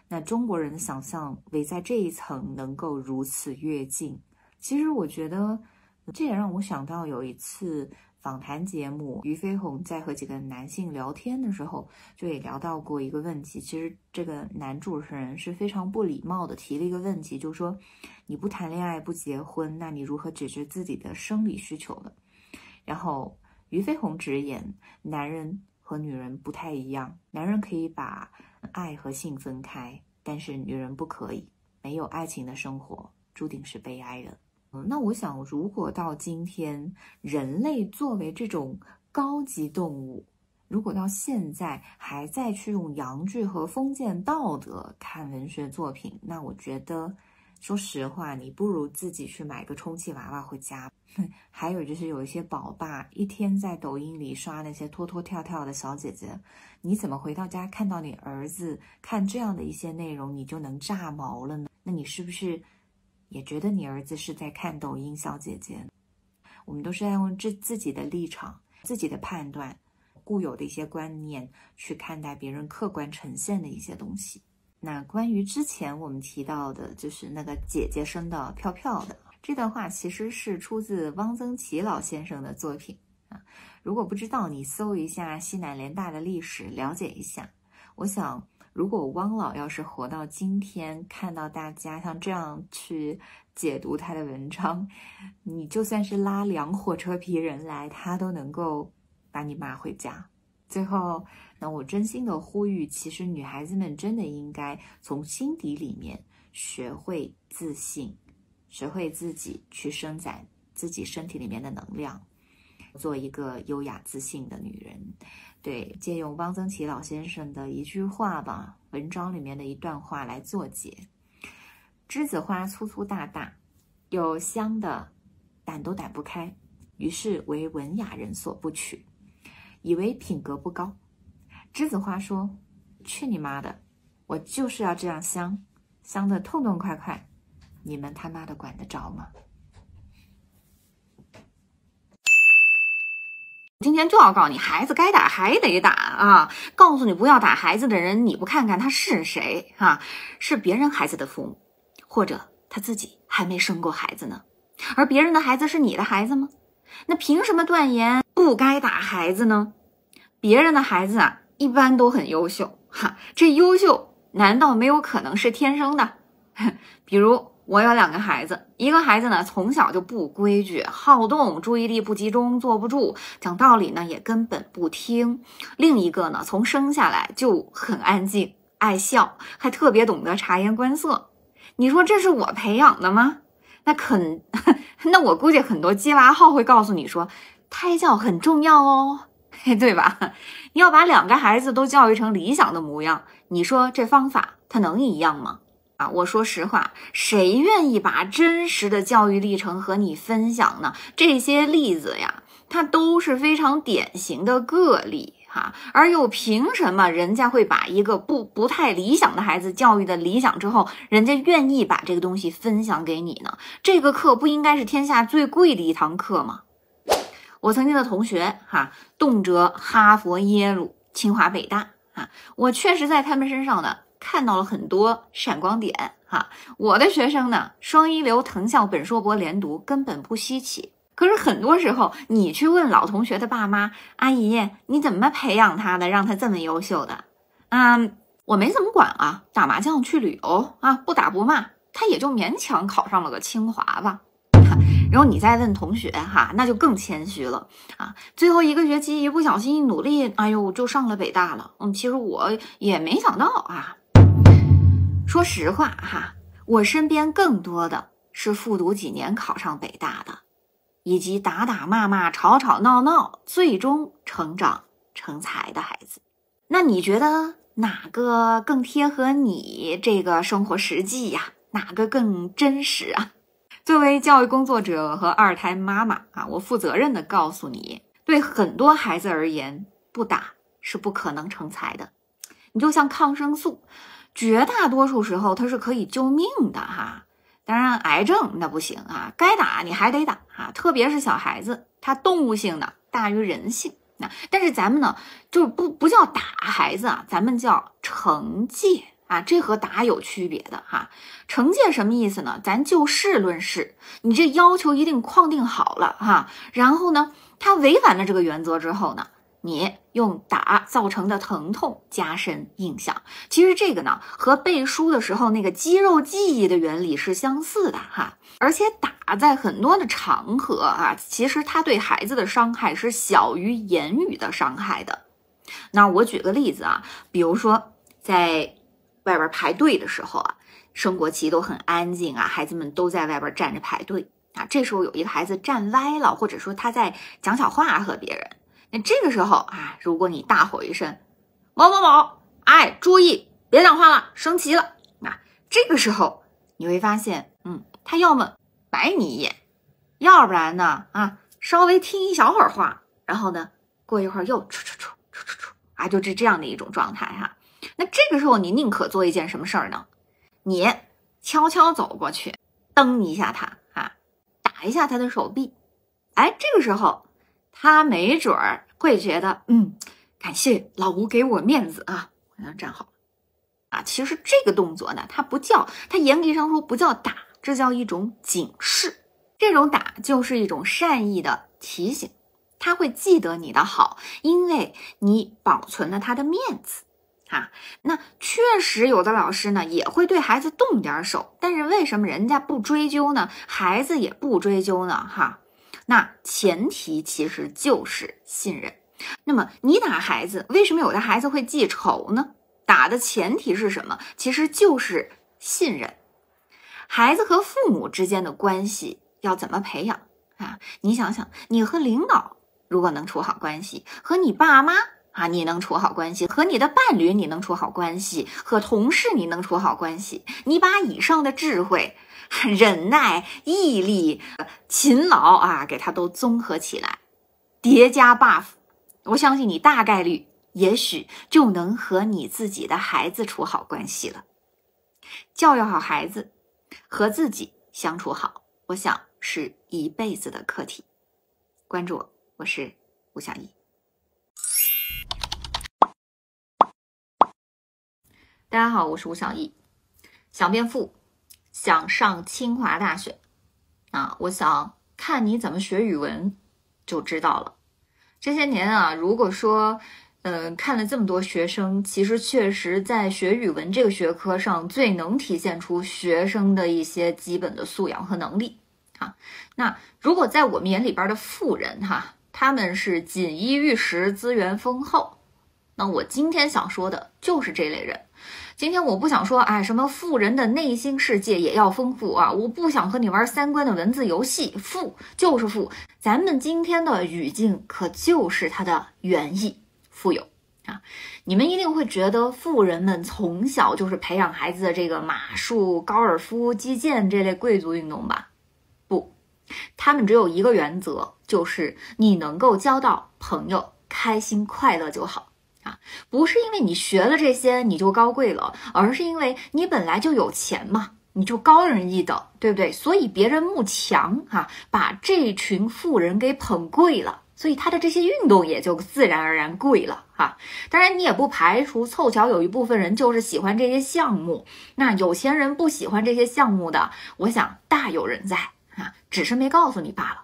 那中国人的想象围在这一层能够如此跃进，其实我觉得。这也让我想到有一次访谈节目，俞飞鸿在和几个男性聊天的时候，就也聊到过一个问题。其实这个男主持人是非常不礼貌的提了一个问题，就是说你不谈恋爱不结婚，那你如何解决自己的生理需求呢？然后俞飞鸿直言，男人和女人不太一样，男人可以把爱和性分开，但是女人不可以，没有爱情的生活注定是悲哀的。那我想，如果到今天，人类作为这种高级动物，如果到现在还在去用洋剧和封建道德看文学作品，那我觉得，说实话，你不如自己去买个充气娃娃回家。<laughs> 还有就是，有一些宝爸一天在抖音里刷那些拖拖跳跳的小姐姐，你怎么回到家看到你儿子看这样的一些内容，你就能炸毛了呢？那你是不是？也觉得你儿子是在看抖音小姐姐，我们都是在用自自己的立场、自己的判断、固有的一些观念去看待别人客观呈现的一些东西。那关于之前我们提到的，就是那个姐姐生的飘飘的这段话，其实是出自汪曾祺老先生的作品啊。如果不知道，你搜一下西南联大的历史，了解一下。我想。如果汪老要是活到今天，看到大家像这样去解读他的文章，你就算是拉两火车皮人来，他都能够把你骂回家。最后，那我真心的呼吁，其实女孩子们真的应该从心底里面学会自信，学会自己去生展自己身体里面的能量，做一个优雅自信的女人。对，借用汪曾祺老先生的一句话吧，文章里面的一段话来作解：栀子花粗粗大大，有香的，掸都掸不开，于是为文雅人所不取，以为品格不高。栀子花说：“去你妈的，我就是要这样香，香的痛痛快快，你们他妈的管得着吗？”今天就要告诉你，孩子该打还得打啊！告诉你不要打孩子的人，你不看看他是谁啊？是别人孩子的父母，或者他自己还没生过孩子呢。而别人的孩子是你的孩子吗？那凭什么断言不该打孩子呢？别人的孩子啊，一般都很优秀哈。这优秀难道没有可能是天生的？<laughs> 比如。我有两个孩子，一个孩子呢从小就不规矩、好动、注意力不集中、坐不住，讲道理呢也根本不听；另一个呢从生下来就很安静、爱笑，还特别懂得察言观色。你说这是我培养的吗？那肯，那我估计很多鸡娃号会告诉你说，胎教很重要哦，<laughs> 对吧？要把两个孩子都教育成理想的模样，你说这方法它能一样吗？啊，我说实话，谁愿意把真实的教育历程和你分享呢？这些例子呀，它都是非常典型的个例哈，而又凭什么人家会把一个不不太理想的孩子教育的理想之后，人家愿意把这个东西分享给你呢？这个课不应该是天下最贵的一堂课吗？我曾经的同学哈，动辄哈佛、耶鲁、清华、北大啊，我确实在他们身上呢看到了很多闪光点哈。我的学生呢，双一流、藤校、本硕博连读根本不稀奇。可是很多时候，你去问老同学的爸妈，阿姨，你怎么培养他的，让他这么优秀的？嗯，我没怎么管啊，打麻将、去旅游啊，不打不骂，他也就勉强考上了个清华吧。<laughs> 然后你再问同学哈，那就更谦虚了啊。最后一个学期一不小心一努力，哎呦，就上了北大了。嗯，其实我也没想到啊。说实话哈，我身边更多的是复读几年考上北大的。以及打打骂骂、吵吵闹闹，最终成长成才的孩子，那你觉得哪个更贴合你这个生活实际呀？哪个更真实啊？作为教育工作者和二胎妈妈啊，我负责任的告诉你，对很多孩子而言，不打是不可能成才的。你就像抗生素，绝大多数时候它是可以救命的哈。当然，癌症那不行啊，该打你还得打啊，特别是小孩子，他动物性的大于人性。那但是咱们呢，就不不叫打孩子啊，咱们叫惩戒啊，这和打有区别的哈。惩戒什么意思呢？咱就事论事，你这要求一定框定好了哈，然后呢，他违反了这个原则之后呢？你用打造成的疼痛加深印象，其实这个呢和背书的时候那个肌肉记忆的原理是相似的哈。而且打在很多的场合啊，其实它对孩子的伤害是小于言语的伤害的。那我举个例子啊，比如说在外边排队的时候啊，升国旗都很安静啊，孩子们都在外边站着排队啊，这时候有一个孩子站歪了，或者说他在讲小话和别人。那这个时候啊，如果你大吼一声“某某某”，哎，注意别讲话了，升旗了。那这个时候你会发现，嗯，他要么白你一眼，要不然呢，啊，稍微听一小会儿话，然后呢，过一会儿又出出出出出出，啊，就是这样的一种状态哈。那这个时候你宁可做一件什么事儿呢？你悄悄走过去，蹬一下他啊，打一下他的手臂，哎，这个时候。他没准儿会觉得，嗯，感谢老吴给我面子啊，我要站好啊。其实这个动作呢，它不叫，它严格上说不叫打，这叫一种警示。这种打就是一种善意的提醒，他会记得你的好，因为你保存了他的面子啊。那确实有的老师呢也会对孩子动点手，但是为什么人家不追究呢？孩子也不追究呢？哈。那前提其实就是信任。那么你打孩子，为什么有的孩子会记仇呢？打的前提是什么？其实就是信任。孩子和父母之间的关系要怎么培养啊？你想想，你和领导如果能处好关系，和你爸妈啊，你能处好关系，和你的伴侣你能处好关系，和同事你能处好关系，你把以上的智慧。忍耐、毅力、勤劳啊，给他都综合起来，叠加 buff，我相信你大概率也许就能和你自己的孩子处好关系了。教育好孩子，和自己相处好，我想是一辈子的课题。关注我，我是吴小艺。大家好，我是吴小艺，想变富。想上清华大学，啊，我想看你怎么学语文，就知道了。这些年啊，如果说，嗯，看了这么多学生，其实确实在学语文这个学科上，最能体现出学生的一些基本的素养和能力啊。那如果在我们眼里边的富人哈，他们是锦衣玉食，资源丰厚，那我今天想说的就是这类人。今天我不想说，哎，什么富人的内心世界也要丰富啊！我不想和你玩三观的文字游戏，富就是富。咱们今天的语境可就是它的原意，富有啊！你们一定会觉得富人们从小就是培养孩子的这个马术、高尔夫、击剑这类贵族运动吧？不，他们只有一个原则，就是你能够交到朋友，开心快乐就好。啊，不是因为你学了这些你就高贵了，而是因为你本来就有钱嘛，你就高人一等，对不对？所以别人慕强啊，把这群富人给捧贵了所以他的这些运动也就自然而然贵了哈。当然，你也不排除凑巧有一部分人就是喜欢这些项目，那有钱人不喜欢这些项目的，我想大有人在啊，只是没告诉你罢了。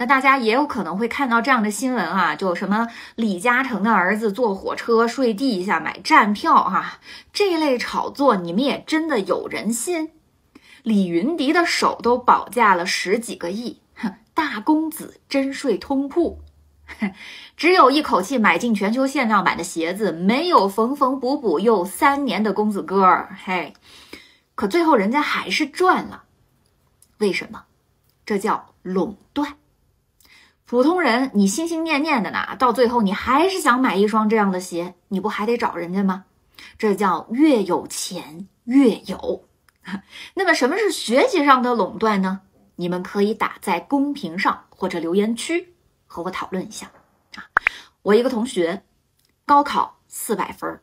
那大家也有可能会看到这样的新闻啊，就什么李嘉诚的儿子坐火车睡地下买站票哈，这类炒作你们也真的有人信？李云迪的手都保价了十几个亿，哼，大公子真睡通铺，哼只有一口气买进全球限量版的鞋子，没有缝缝补补又三年的公子哥儿，嘿，可最后人家还是赚了，为什么？这叫垄断。普通人，你心心念念的呢，到最后你还是想买一双这样的鞋，你不还得找人家吗？这叫越有钱越有。<laughs> 那么什么是学习上的垄断呢？你们可以打在公屏上或者留言区和我讨论一下啊。我一个同学，高考四百分，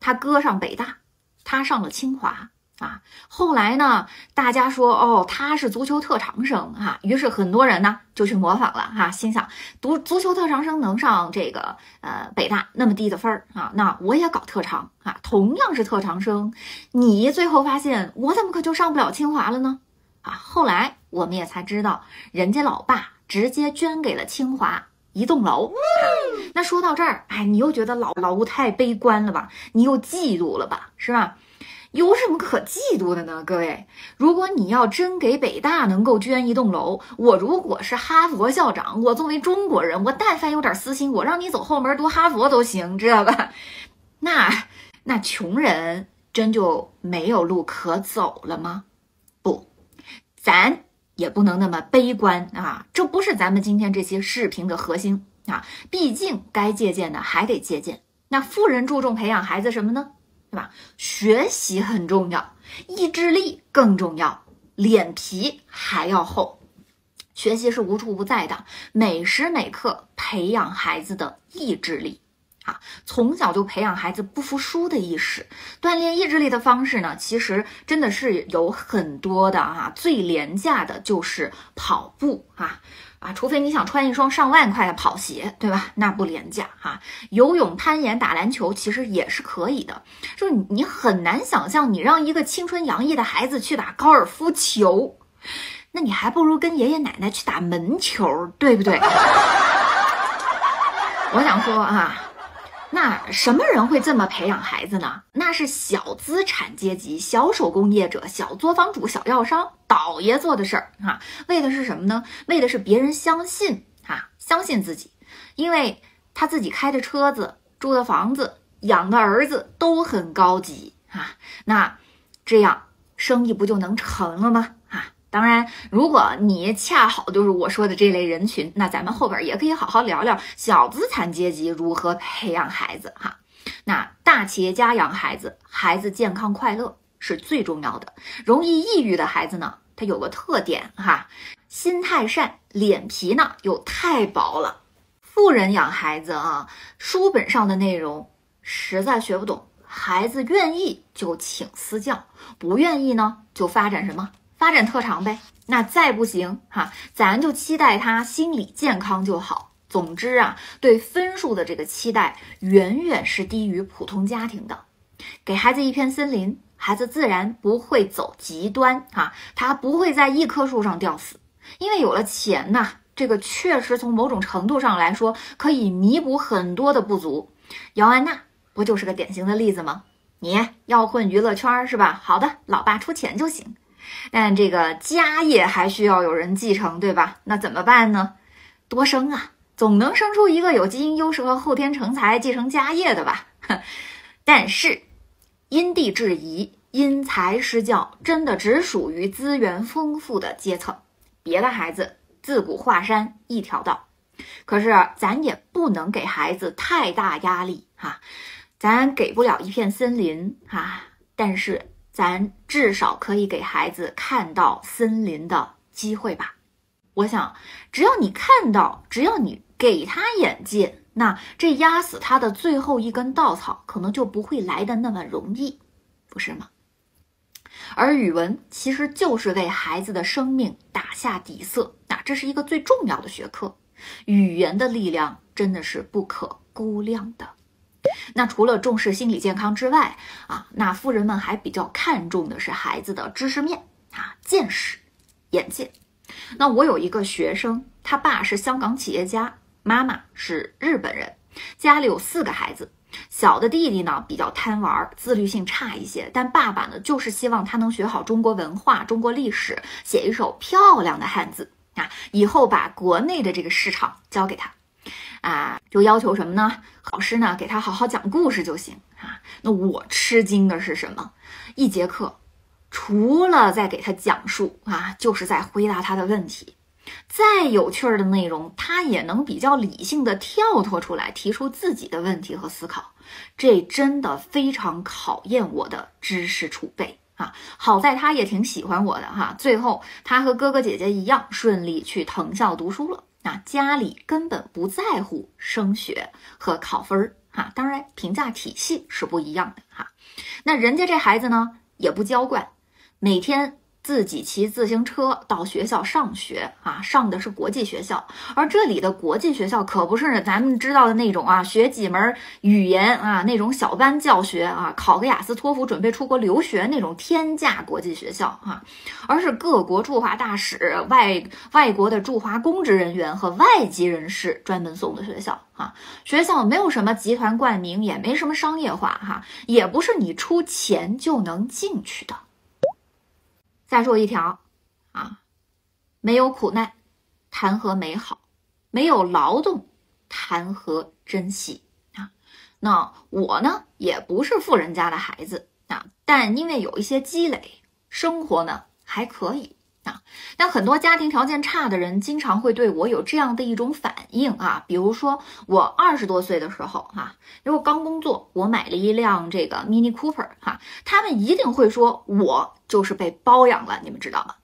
他哥上北大，他上了清华。啊，后来呢？大家说哦，他是足球特长生哈，于是很多人呢就去模仿了哈，心想读足球特长生能上这个呃北大那么低的分儿啊，那我也搞特长啊，同样是特长生，你最后发现我怎么可就上不了清华了呢？啊，后来我们也才知道，人家老爸直接捐给了清华一栋楼。啊那说到这儿，哎，你又觉得老老吴太悲观了吧？你又嫉妒了吧？是吧？有什么可嫉妒的呢？各位，如果你要真给北大能够捐一栋楼，我如果是哈佛校长，我作为中国人，我但凡有点私心，我让你走后门读哈佛都行，知道吧？<laughs> 那那穷人真就没有路可走了吗？不，咱也不能那么悲观啊！这不是咱们今天这些视频的核心啊！毕竟该借鉴的还得借鉴。那富人注重培养孩子什么呢？对吧？学习很重要，意志力更重要，脸皮还要厚。学习是无处不在的，每时每刻培养孩子的意志力啊，从小就培养孩子不服输的意识。锻炼意志力的方式呢，其实真的是有很多的啊，最廉价的就是跑步啊。啊，除非你想穿一双上万块的跑鞋，对吧？那不廉价哈。游泳、攀岩、打篮球其实也是可以的。就是你很难想象，你让一个青春洋溢的孩子去打高尔夫球，那你还不如跟爷爷奶奶去打门球，对不对？<laughs> 我想说啊。那什么人会这么培养孩子呢？那是小资产阶级、小手工业者、小作坊主、小药商、倒爷做的事儿啊！为的是什么呢？为的是别人相信啊，相信自己，因为他自己开的车子、住的房子、养的儿子都很高级啊。那这样生意不就能成了吗？当然，如果你恰好就是我说的这类人群，那咱们后边也可以好好聊聊小资产阶级如何培养孩子哈。那大企业家养孩子，孩子健康快乐是最重要的。容易抑郁的孩子呢，他有个特点哈，心太善，脸皮呢又太薄了。富人养孩子啊，书本上的内容实在学不懂，孩子愿意就请私教，不愿意呢就发展什么？发展特长呗，那再不行哈，咱就期待他心理健康就好。总之啊，对分数的这个期待远远是低于普通家庭的。给孩子一片森林，孩子自然不会走极端啊，他不会在一棵树上吊死，因为有了钱呐，这个确实从某种程度上来说可以弥补很多的不足。姚安娜不就是个典型的例子吗？你要混娱乐圈是吧？好的，老爸出钱就行。但这个家业还需要有人继承，对吧？那怎么办呢？多生啊，总能生出一个有基因优势和后天成才继承家业的吧？但是因地制宜、因材施教，真的只属于资源丰富的阶层。别的孩子自古华山一条道，可是咱也不能给孩子太大压力哈。咱给不了一片森林哈，但是。咱至少可以给孩子看到森林的机会吧。我想，只要你看到，只要你给他眼界，那这压死他的最后一根稻草可能就不会来的那么容易，不是吗？而语文其实就是为孩子的生命打下底色，那这是一个最重要的学科。语言的力量真的是不可估量的。那除了重视心理健康之外啊，那富人们还比较看重的是孩子的知识面啊、见识、眼界。那我有一个学生，他爸是香港企业家，妈妈是日本人，家里有四个孩子。小的弟弟呢比较贪玩，自律性差一些，但爸爸呢就是希望他能学好中国文化、中国历史，写一手漂亮的汉字啊，以后把国内的这个市场交给他。啊，就要求什么呢？老师呢给他好好讲故事就行啊。那我吃惊的是什么？一节课。除了在给他讲述啊，就是在回答他的问题。再有趣儿的内容，他也能比较理性的跳脱出来，提出自己的问题和思考。这真的非常考验我的知识储备啊！好在他也挺喜欢我的哈。最后，他和哥哥姐姐一样顺利去藤校读书了。那家里根本不在乎升学和考分儿哈，当然评价体系是不一样的哈。那人家这孩子呢，也不娇惯。每天自己骑自行车到学校上学啊，上的是国际学校，而这里的国际学校可不是咱们知道的那种啊，学几门语言啊，那种小班教学啊，考个雅思托福准备出国留学那种天价国际学校啊，而是各国驻华大使、外外国的驻华公职人员和外籍人士专门送的学校啊。学校没有什么集团冠名，也没什么商业化哈，也不是你出钱就能进去的。再说一条，啊，没有苦难，谈何美好？没有劳动，谈何珍惜啊？那我呢，也不是富人家的孩子啊，但因为有一些积累，生活呢还可以啊。但很多家庭条件差的人，经常会对我有这样的一种反应啊，比如说我二十多岁的时候，哈，因为我刚工作，我买了一辆这个 Mini Cooper，哈，他们一定会说我。就是被包养了，你们知道吗？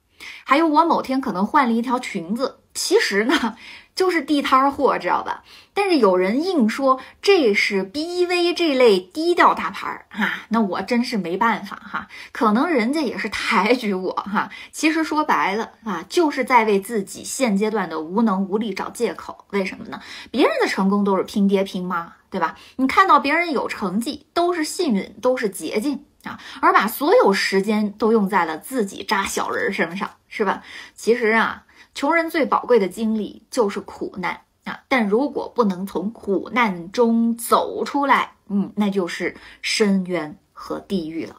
还有我某天可能换了一条裙子，其实呢就是地摊货，知道吧？但是有人硬说这是 BV 这类低调大牌儿哈，那我真是没办法哈。可能人家也是抬举我哈，其实说白了啊，就是在为自己现阶段的无能无力找借口。为什么呢？别人的成功都是拼爹拼妈，对吧？你看到别人有成绩，都是幸运，都是捷径。啊，而把所有时间都用在了自己扎小人身上，是吧？其实啊，穷人最宝贵的经历就是苦难啊。但如果不能从苦难中走出来，嗯，那就是深渊和地狱了。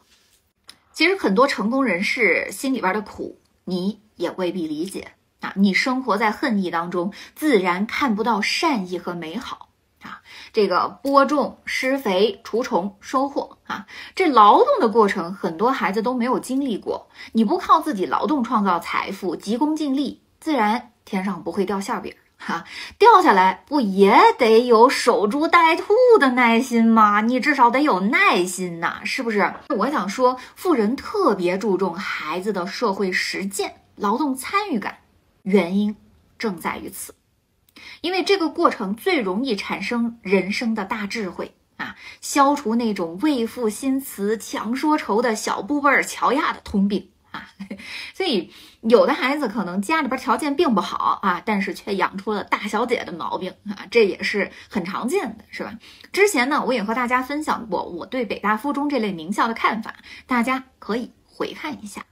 其实很多成功人士心里边的苦，你也未必理解啊。你生活在恨意当中，自然看不到善意和美好。啊，这个播种、施肥、除虫、收获啊，这劳动的过程，很多孩子都没有经历过。你不靠自己劳动创造财富，急功近利，自然天上不会掉馅饼哈。掉下来不也得有守株待兔的耐心吗？你至少得有耐心呐，是不是？我想说，富人特别注重孩子的社会实践、劳动参与感，原因正在于此。因为这个过程最容易产生人生的大智慧啊，消除那种为赋新词强说愁的小布辈儿乔亚的通病啊。<laughs> 所以有的孩子可能家里边条件并不好啊，但是却养出了大小姐的毛病啊，这也是很常见的，是吧？之前呢，我也和大家分享过我对北大附中这类名校的看法，大家可以回看一下。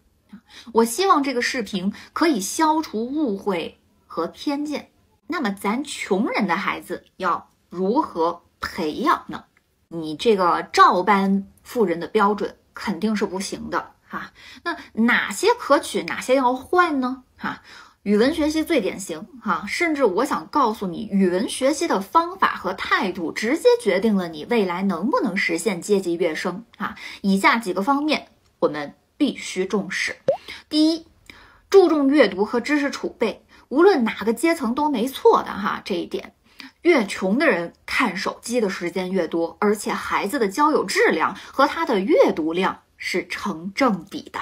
我希望这个视频可以消除误会和偏见。那么咱穷人的孩子要如何培养呢？你这个照搬富人的标准肯定是不行的哈。那哪些可取，哪些要换呢？哈，语文学习最典型哈，甚至我想告诉你，语文学习的方法和态度直接决定了你未来能不能实现阶级跃升啊。以下几个方面我们必须重视：第一，注重阅读和知识储备。无论哪个阶层都没错的哈，这一点，越穷的人看手机的时间越多，而且孩子的交友质量和他的阅读量是成正比的。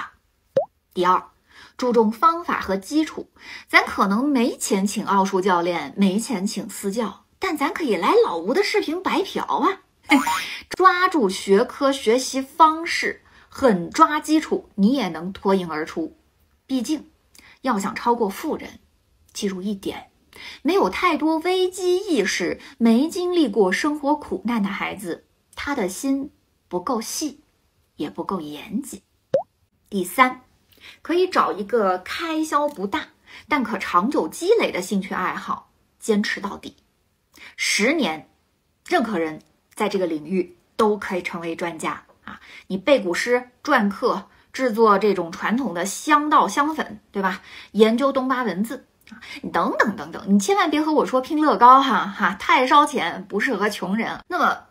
第二，注重方法和基础，咱可能没钱请奥数教练，没钱请私教，但咱可以来老吴的视频白嫖啊！抓住学科学习方式，狠抓基础，你也能脱颖而出。毕竟，要想超过富人。记住一点，没有太多危机意识、没经历过生活苦难的孩子，他的心不够细，也不够严谨。第三，可以找一个开销不大但可长久积累的兴趣爱好，坚持到底。十年，任何人在这个领域都可以成为专家啊！你背古诗、篆刻、制作这种传统的香道香粉，对吧？研究东巴文字啊，你等等等等，你千万别和我说拼乐高哈哈，太烧钱，不适合穷人。那么，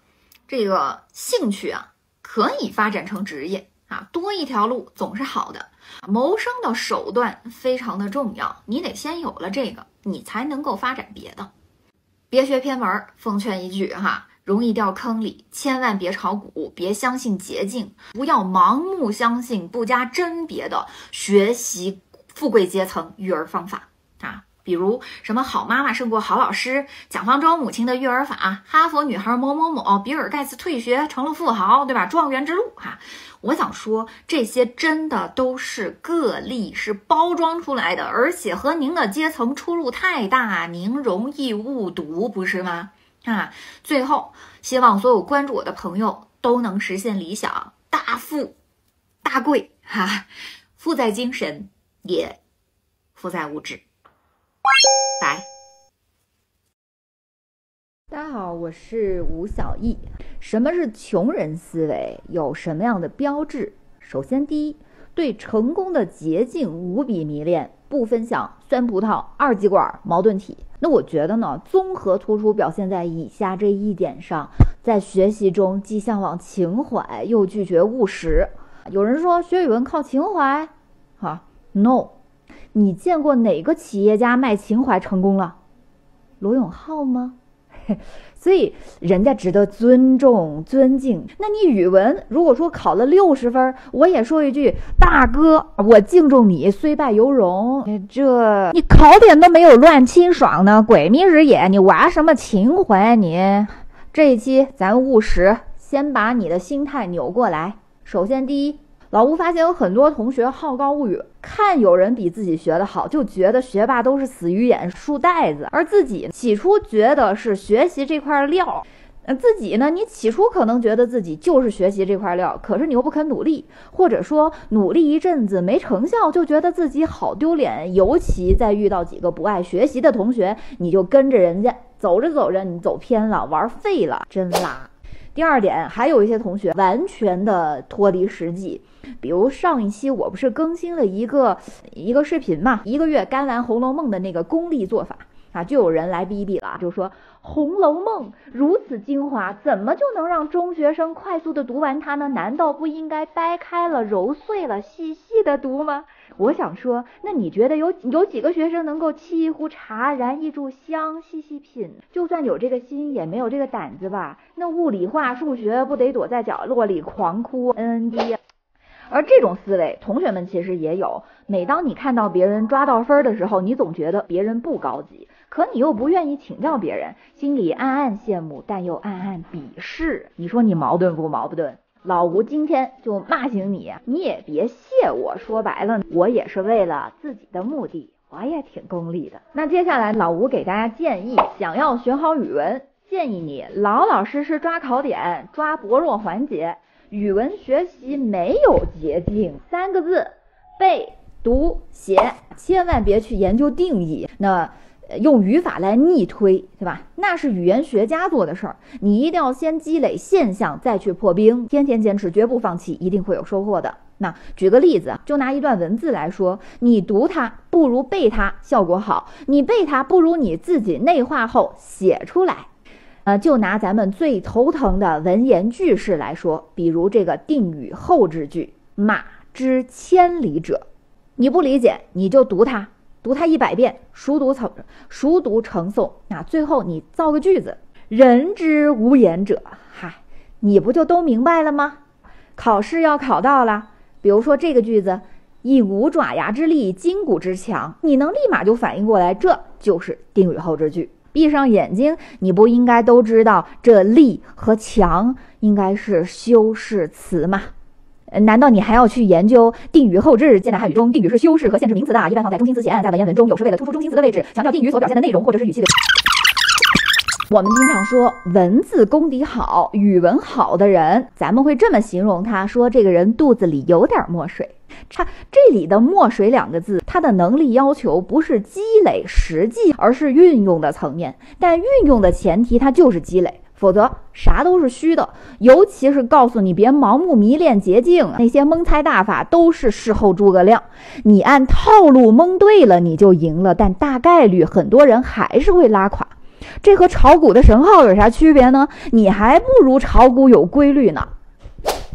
这个兴趣啊，可以发展成职业啊，多一条路总是好的。谋生的手段非常的重要，你得先有了这个，你才能够发展别的。别学偏门，奉劝一句哈，容易掉坑里，千万别炒股，别相信捷径，不要盲目相信不加甄别的学习富贵阶层育儿方法，比如什么好妈妈胜过好老师，蒋方舟母亲的育儿法，哈佛女孩某某某，比尔盖茨退学成了富豪，对吧？状元之路哈。我想说，这些真的都是个例，是包装出来的，而且和您的阶层出入太大，您容易误读，不是吗？啊，最后，希望所有关注我的朋友都能实现理想，大富大贵，哈，富在精神，也富在物质。拜。大家好，我是吴小艺。什么是穷人思维？有什么样的标志？首先，第一，对成功的捷径无比迷恋，不分享酸葡萄、二极管、矛盾体。那我觉得呢，综合突出表现在以下这一点上：在学习中既向往情怀，又拒绝务实。有人说学语文靠情怀，哈，no。你见过哪个企业家卖情怀成功了？罗永浩吗？<laughs> 所以人家值得尊重、尊敬。那你语文如果说考了六十分，我也说一句，大哥，我敬重你，虽败犹荣。这你考点都没有乱清爽呢，鬼迷日眼，你玩什么情怀？你这一期咱务实，先把你的心态扭过来。首先第一。老吴发现有很多同学好高骛远，看有人比自己学得好，就觉得学霸都是死鱼眼、书呆子，而自己起初觉得是学习这块料，呃，自己呢，你起初可能觉得自己就是学习这块料，可是你又不肯努力，或者说努力一阵子没成效，就觉得自己好丢脸，尤其在遇到几个不爱学习的同学，你就跟着人家走着走着，你走偏了，玩废了，真拉。第二点，还有一些同学完全的脱离实际，比如上一期我不是更新了一个一个视频嘛，一个月干完《红楼梦》的那个功力做法啊，就有人来逼逼了，就说《红楼梦》如此精华，怎么就能让中学生快速的读完它呢？难道不应该掰开了揉碎了细细的读吗？我想说，那你觉得有有几个学生能够沏一壶茶，燃一炷香，细细品？就算有这个心，也没有这个胆子吧？那物理化、数学不得躲在角落里狂哭 N N D？而这种思维，同学们其实也有。每当你看到别人抓到分儿的时候，你总觉得别人不高级，可你又不愿意请教别人，心里暗暗羡慕，但又暗暗鄙视。你说你矛盾不矛盾？老吴今天就骂醒你，你也别谢我。说白了，我也是为了自己的目的，我也挺功利的。那接下来，老吴给大家建议，想要学好语文，建议你老老实实抓考点，抓薄弱环节。语文学习没有捷径，三个字：背、读、写，千万别去研究定义。那。用语法来逆推，对吧？那是语言学家做的事儿。你一定要先积累现象，再去破冰。天天坚持，绝不放弃，一定会有收获的。那举个例子，就拿一段文字来说，你读它不如背它效果好，你背它不如你自己内化后写出来。呃，就拿咱们最头疼的文言句式来说，比如这个定语后置句“马之千里者”，你不理解，你就读它。读它一百遍，熟读成熟读成诵。那最后你造个句子：“人之无言者，嗨，你不就都明白了吗？”考试要考到了，比如说这个句子：“以五爪牙之力，筋骨之强。”你能立马就反应过来，这就是定语后置句。闭上眼睛，你不应该都知道这“力”和“强”应该是修饰词吗？难道你还要去研究定语后置？现代汉语中，定语是修饰和限制名词的，一般放在中心词前，在文言文中，有时为了突出中心词的位置，强调定语所表现的内容或者是语气的。我们经常说文字功底好、语文好的人，咱们会这么形容他，说这个人肚子里有点墨水。差这里的“墨水”两个字，它的能力要求不是积累实际，而是运用的层面。但运用的前提，它就是积累，否则啥都是虚的。尤其是告诉你别盲目迷恋捷径，那些蒙猜大法都是事后诸葛亮。你按套路蒙对了，你就赢了，但大概率很多人还是会拉垮。这和炒股的神号有啥区别呢？你还不如炒股有规律呢。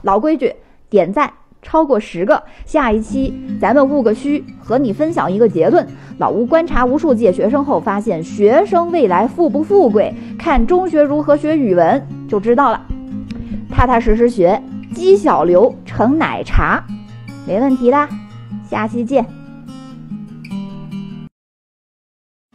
老规矩，点赞超过十个，下一期咱们悟个虚，和你分享一个结论。老吴观察无数届学生后发现，学生未来富不富贵，看中学如何学语文就知道了。踏踏实实学，积小流成奶茶，没问题的。下期见。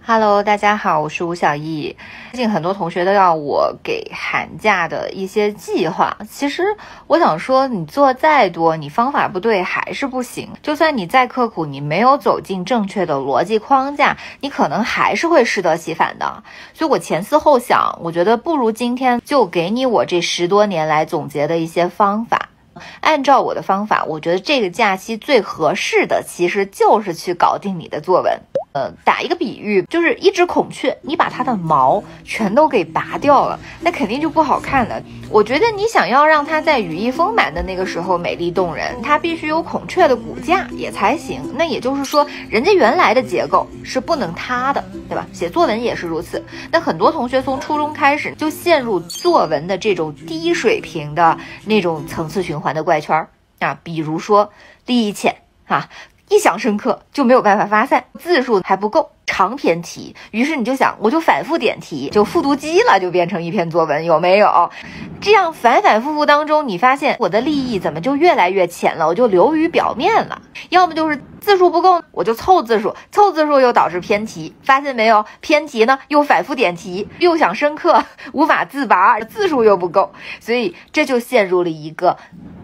Hello，大家好，我是吴小艺。最近很多同学都要我给寒假的一些计划。其实我想说，你做再多，你方法不对还是不行。就算你再刻苦，你没有走进正确的逻辑框架，你可能还是会适得其反的。所以我前思后想，我觉得不如今天就给你我这十多年来总结的一些方法。按照我的方法，我觉得这个假期最合适的其实就是去搞定你的作文。呃，打一个比喻，就是一只孔雀，你把它的毛全都给拔掉了，那肯定就不好看了。我觉得你想要让它在羽翼丰满的那个时候美丽动人，它必须有孔雀的骨架也才行。那也就是说，人家原来的结构是不能塌的，对吧？写作文也是如此。那很多同学从初中开始就陷入作文的这种低水平的那种层次循环的怪圈儿啊，比如说第一浅啊。一想深刻就没有办法发散，字数还不够，长篇题，于是你就想，我就反复点题，就复读机了，就变成一篇作文，有没有？这样反反复复当中，你发现我的立意怎么就越来越浅了，我就流于表面了。要么就是字数不够，我就凑字数，凑字数又导致偏题，发现没有？偏题呢又反复点题，又想深刻，无法自拔，字数又不够，所以这就陷入了一个。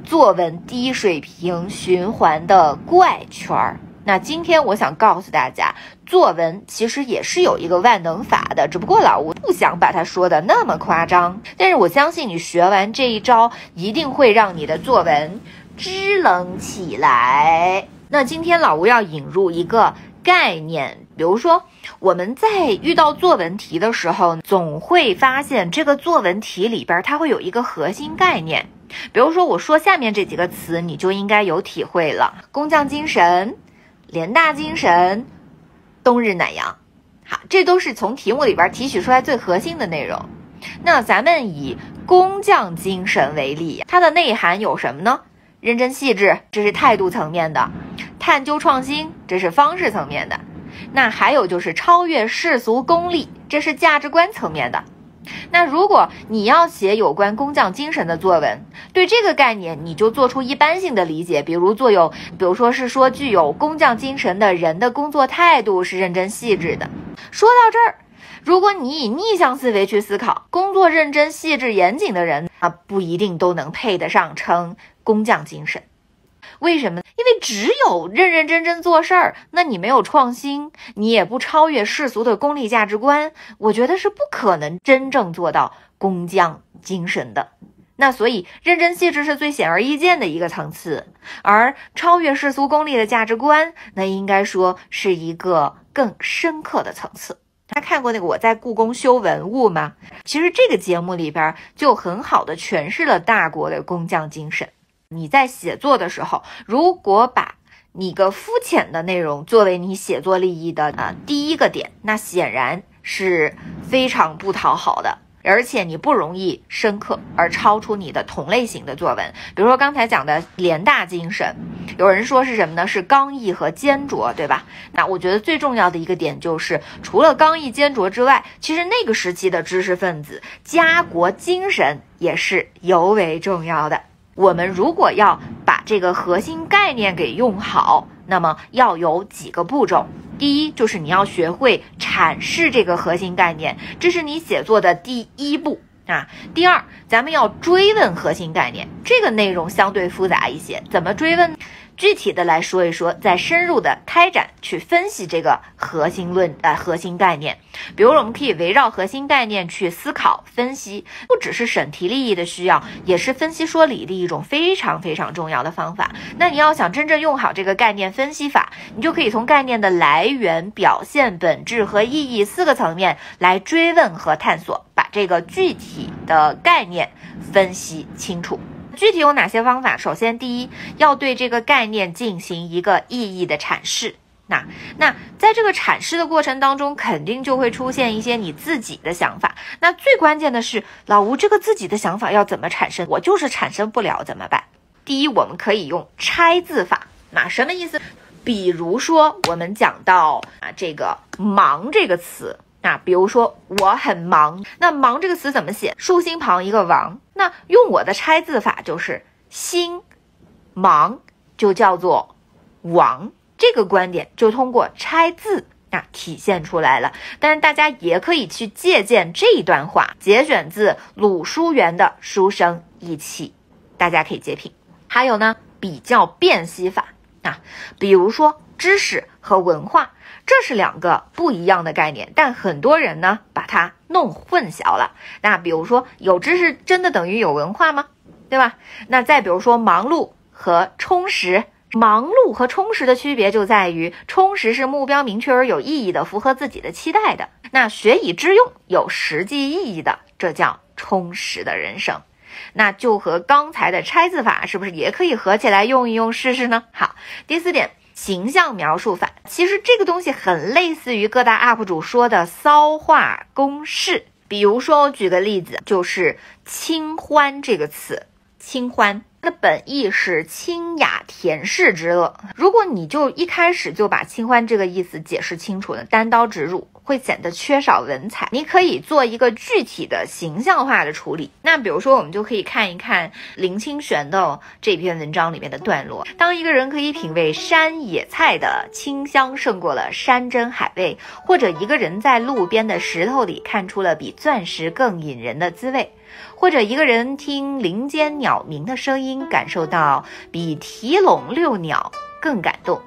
作文低水平循环的怪圈儿。那今天我想告诉大家，作文其实也是有一个万能法的，只不过老吴不想把它说的那么夸张。但是我相信你学完这一招，一定会让你的作文支棱起来。那今天老吴要引入一个概念，比如说我们在遇到作文题的时候，总会发现这个作文题里边它会有一个核心概念。比如说，我说下面这几个词，你就应该有体会了：工匠精神、联大精神、冬日暖阳。好，这都是从题目里边提取出来最核心的内容。那咱们以工匠精神为例，它的内涵有什么呢？认真细致，这是态度层面的；探究创新，这是方式层面的。那还有就是超越世俗功利，这是价值观层面的。那如果你要写有关工匠精神的作文，对这个概念你就做出一般性的理解，比如做有，比如说是说具有工匠精神的人的工作态度是认真细致的。说到这儿，如果你以逆向思维去思考，工作认真细致严谨的人啊，不一定都能配得上称工匠精神。为什么？因为只有认认真真做事儿，那你没有创新，你也不超越世俗的功利价值观，我觉得是不可能真正做到工匠精神的。那所以，认真细致是最显而易见的一个层次，而超越世俗功利的价值观，那应该说是一个更深刻的层次。他看过那个我在故宫修文物吗？其实这个节目里边就很好的诠释了大国的工匠精神。你在写作的时候，如果把你个肤浅的内容作为你写作立意的啊、呃、第一个点，那显然是非常不讨好的，而且你不容易深刻而超出你的同类型的作文。比如说刚才讲的联大精神，有人说是什么呢？是刚毅和坚卓，对吧？那我觉得最重要的一个点就是，除了刚毅坚卓之外，其实那个时期的知识分子家国精神也是尤为重要的。我们如果要把这个核心概念给用好，那么要有几个步骤。第一，就是你要学会阐释这个核心概念，这是你写作的第一步。啊。第二，咱们要追问核心概念，这个内容相对复杂一些，怎么追问？具体的来说一说，再深入的开展去分析这个核心论呃核心概念。比如，我们可以围绕核心概念去思考分析，不只是审题利益的需要，也是分析说理的一种非常非常重要的方法。那你要想真正用好这个概念分析法，你就可以从概念的来源、表现、本质和意义四个层面来追问和探索，把这个具体的概念分析清楚。具体有哪些方法？首先，第一，要对这个概念进行一个意义的阐释。那那在这个阐释的过程当中，肯定就会出现一些你自己的想法。那最关键的是，老吴这个自己的想法要怎么产生？我就是产生不了，怎么办？第一，我们可以用拆字法。那什么意思？比如说，我们讲到啊，这个“忙”这个词。那比如说我很忙，那忙这个词怎么写？竖心旁一个王，那用我的拆字法就是心忙就叫做王，这个观点就通过拆字啊体现出来了。但是大家也可以去借鉴这一段话，节选自鲁书源的《书生意气》，大家可以截屏。还有呢，比较辨析法啊，比如说知识和文化。这是两个不一样的概念，但很多人呢把它弄混淆了。那比如说，有知识真的等于有文化吗？对吧？那再比如说，忙碌和充实，忙碌和充实的区别就在于，充实是目标明确而有意义的，符合自己的期待的。那学以致用，有实际意义的，这叫充实的人生。那就和刚才的拆字法是不是也可以合起来用一用试试呢？好，第四点。形象描述法，其实这个东西很类似于各大 UP 主说的骚话公式。比如说，我举个例子，就是“清欢”这个词，“清欢”它的本意是清雅恬适之乐。如果你就一开始就把“清欢”这个意思解释清楚了，单刀直入。会显得缺少文采。你可以做一个具体的形象化的处理。那比如说，我们就可以看一看林清玄的这篇文章里面的段落。当一个人可以品味山野菜的清香胜过了山珍海味，或者一个人在路边的石头里看出了比钻石更引人的滋味，或者一个人听林间鸟鸣的声音，感受到比提笼遛鸟更感动。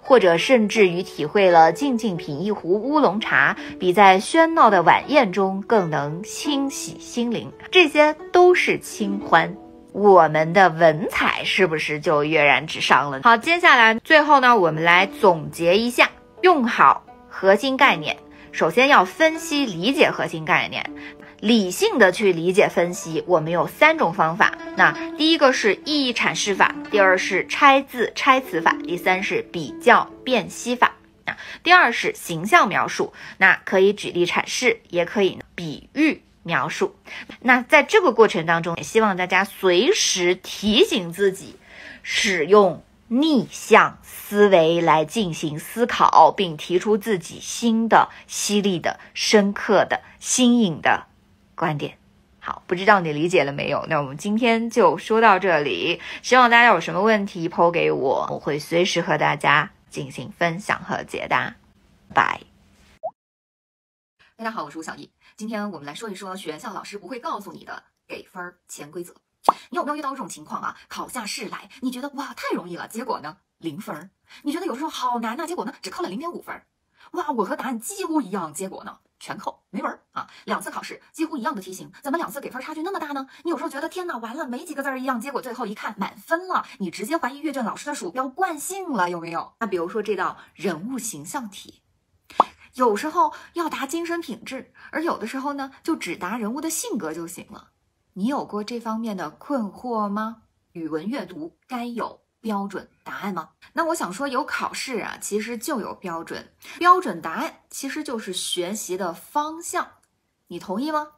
或者甚至于体会了静静品一壶乌龙茶，比在喧闹的晚宴中更能清洗心灵，这些都是清欢。我们的文采是不是就跃然纸上了？好，接下来最后呢，我们来总结一下，用好核心概念，首先要分析理解核心概念。理性的去理解分析，我们有三种方法。那第一个是意义阐释法，第二是拆字拆词法，第三是比较辨析法。啊，第二是形象描述，那可以举例阐释，也可以比喻描述。那在这个过程当中，也希望大家随时提醒自己，使用逆向思维来进行思考，并提出自己新的、犀利的、深刻的、新颖的。观点好，不知道你理解了没有？那我们今天就说到这里，希望大家有什么问题抛给我，我会随时和大家进行分享和解答。拜。大家好，我是吴小艺，今天我们来说一说学校老师不会告诉你的给分潜规则。你有没有遇到这种情况啊？考下试来，你觉得哇太容易了，结果呢零分儿？你觉得有时候好难呐，结果呢只扣了零点五分儿？哇，我和答案几乎一样，结果呢？全扣没门儿啊！两次考试几乎一样的题型，怎么两次给分差距那么大呢？你有时候觉得天哪，完了，没几个字儿一样，结果最后一看满分了，你直接怀疑阅卷老师的鼠标惯性了，有没有？那比如说这道人物形象题，有时候要答精神品质，而有的时候呢，就只答人物的性格就行了。你有过这方面的困惑吗？语文阅读该有。标准答案吗？那我想说，有考试啊，其实就有标准。标准答案其实就是学习的方向，你同意吗？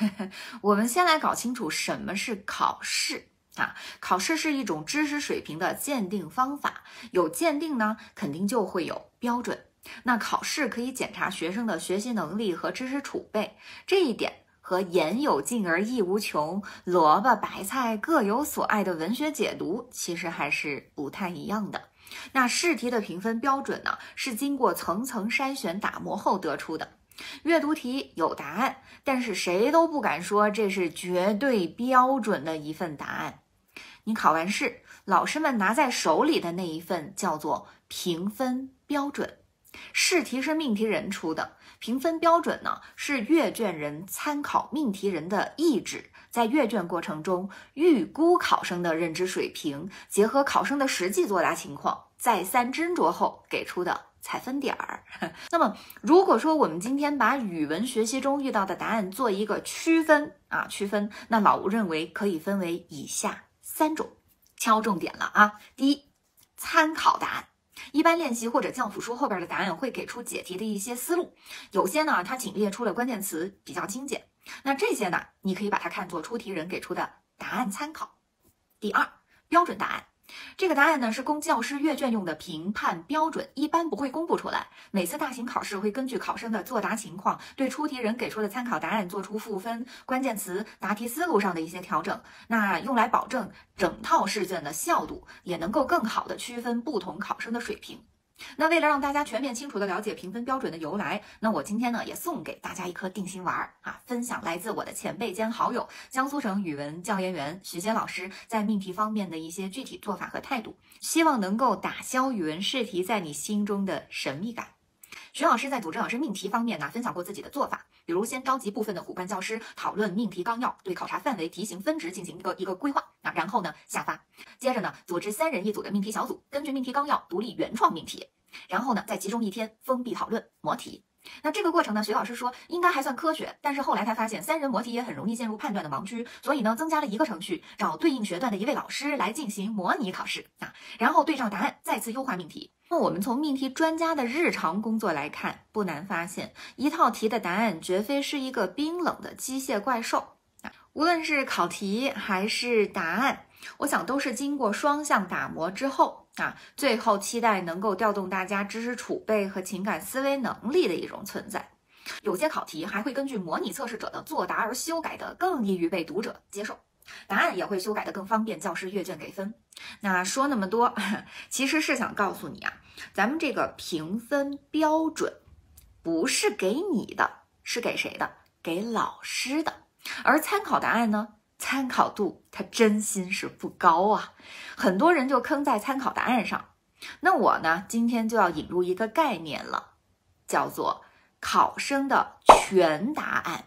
<laughs> 我们先来搞清楚什么是考试啊？考试是一种知识水平的鉴定方法，有鉴定呢，肯定就会有标准。那考试可以检查学生的学习能力和知识储备，这一点。和言有尽而意无穷，萝卜白菜各有所爱的文学解读，其实还是不太一样的。那试题的评分标准呢，是经过层层筛选打磨后得出的。阅读题有答案，但是谁都不敢说这是绝对标准的一份答案。你考完试，老师们拿在手里的那一份叫做评分标准。试题是命题人出的，评分标准呢是阅卷人参考命题人的意志，在阅卷过程中预估考生的认知水平，结合考生的实际作答情况，再三斟酌后给出的采分点儿。<laughs> 那么，如果说我们今天把语文学习中遇到的答案做一个区分啊，区分，那老吴认为可以分为以下三种，敲重点了啊。第一，参考答案。一般练习或者教辅书后边的答案会给出解题的一些思路，有些呢它仅列出了关键词，比较精简。那这些呢，你可以把它看作出题人给出的答案参考。第二，标准答案。这个答案呢是供教师阅卷用的评判标准，一般不会公布出来。每次大型考试会根据考生的作答情况，对出题人给出的参考答案做出赋分、关键词、答题思路上的一些调整。那用来保证整套试卷的效度，也能够更好的区分不同考生的水平。那为了让大家全面清楚的了解评分标准的由来，那我今天呢也送给大家一颗定心丸儿啊，分享来自我的前辈兼好友江苏省语文教研员徐杰老师在命题方面的一些具体做法和态度，希望能够打消语文试题在你心中的神秘感。徐老师在组织老师命题方面呢，分享过自己的做法，比如先召集部分的骨干教师讨论命题纲要，对考察范围、题型、分值进行一个一个规划啊，然后呢下发，接着呢组织三人一组的命题小组，根据命题纲要独立原创命题，然后呢在其中一天封闭讨论模题。那这个过程呢，徐老师说应该还算科学，但是后来他发现三人模题也很容易陷入判断的盲区，所以呢增加了一个程序，找对应学段的一位老师来进行模拟考试啊，然后对照答案再次优化命题。那我们从命题专家的日常工作来看，不难发现，一套题的答案绝非是一个冰冷的机械怪兽啊！无论是考题还是答案，我想都是经过双向打磨之后啊，最后期待能够调动大家知识储备和情感思维能力的一种存在。有些考题还会根据模拟测试者的作答而修改的更易于被读者接受。答案也会修改的更方便，教师阅卷给分。那说那么多，<laughs> 其实是想告诉你啊，咱们这个评分标准不是给你的，是给谁的？给老师的。而参考答案呢，参考度它真心是不高啊，很多人就坑在参考答案上。那我呢，今天就要引入一个概念了，叫做考生的全答案。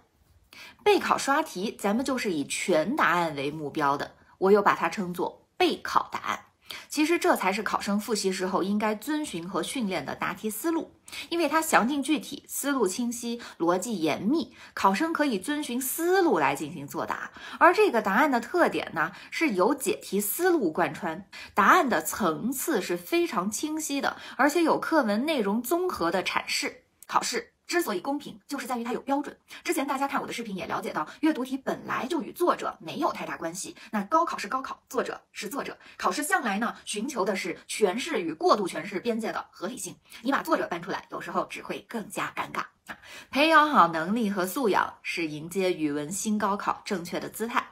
备考刷题，咱们就是以全答案为目标的，我又把它称作备考答案。其实这才是考生复习时候应该遵循和训练的答题思路，因为它详尽具体，思路清晰，逻辑严密，考生可以遵循思路来进行作答。而这个答案的特点呢，是由解题思路贯穿，答案的层次是非常清晰的，而且有课文内容综合的阐释。考试。之所以公平，就是在于它有标准。之前大家看我的视频也了解到，阅读题本来就与作者没有太大关系。那高考是高考，作者是作者，考试向来呢寻求的是诠释与过度诠释边界的合理性。你把作者搬出来，有时候只会更加尴尬啊！培养好能力和素养，是迎接语文新高考正确的姿态。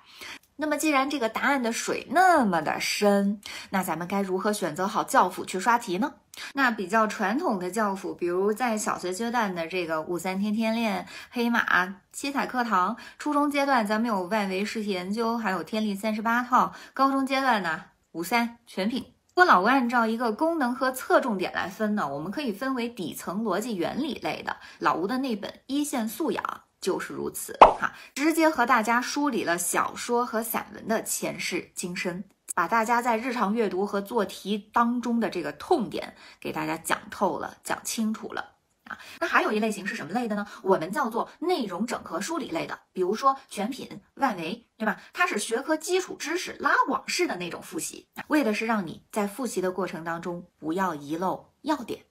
那么，既然这个答案的水那么的深，那咱们该如何选择好教辅去刷题呢？那比较传统的教辅，比如在小学阶段的这个五三天天练、黑马、七彩课堂；初中阶段咱们有外围试题研究，还有天力三十八套；高中阶段呢，五三全品。如果老吴按照一个功能和侧重点来分呢，我们可以分为底层逻辑原理类的。老吴的那本一线素养。就是如此哈，直接和大家梳理了小说和散文的前世今生，把大家在日常阅读和做题当中的这个痛点给大家讲透了、讲清楚了啊。那还有一类型是什么类的呢？我们叫做内容整合梳理类的，比如说全品、外围，对吧？它是学科基础知识拉网式的那种复习，为的是让你在复习的过程当中不要遗漏要点。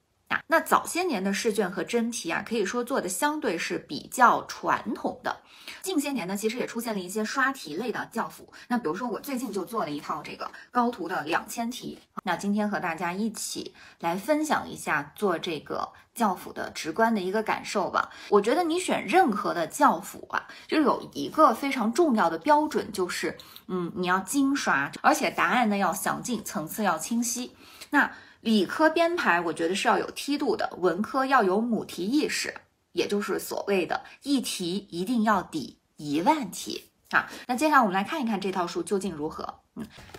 那早些年的试卷和真题啊，可以说做的相对是比较传统的。近些年呢，其实也出现了一些刷题类的教辅。那比如说，我最近就做了一套这个高图的两千题。那今天和大家一起来分享一下做这个教辅的直观的一个感受吧。我觉得你选任何的教辅啊，就有一个非常重要的标准，就是嗯，你要精刷，而且答案呢要详尽，层次要清晰。那理科编排，我觉得是要有梯度的；文科要有母题意识。也就是所谓的一题一定要抵一万题啊。那接下来我们来看一看这套书究竟如何。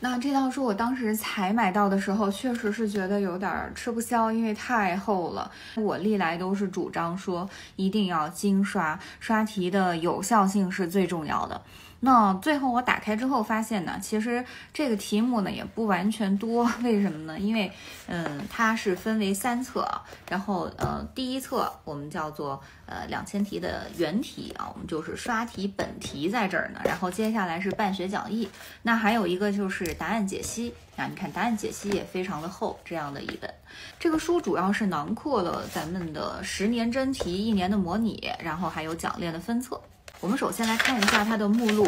那这套书我当时才买到的时候，确实是觉得有点吃不消，因为太厚了。我历来都是主张说一定要精刷，刷题的有效性是最重要的。那最后我打开之后发现呢，其实这个题目呢也不完全多，<laughs> 为什么呢？因为，嗯，它是分为三册，然后呃，第一册我们叫做呃两千题的原题啊，我们就是刷题本题在这儿呢，然后接下来是办学讲义，那还有一个就是答案解析啊，你看答案解析也非常的厚，这样的一本，这个书主要是囊括了咱们的十年真题、一年的模拟，然后还有讲练的分册。我们首先来看一下它的目录，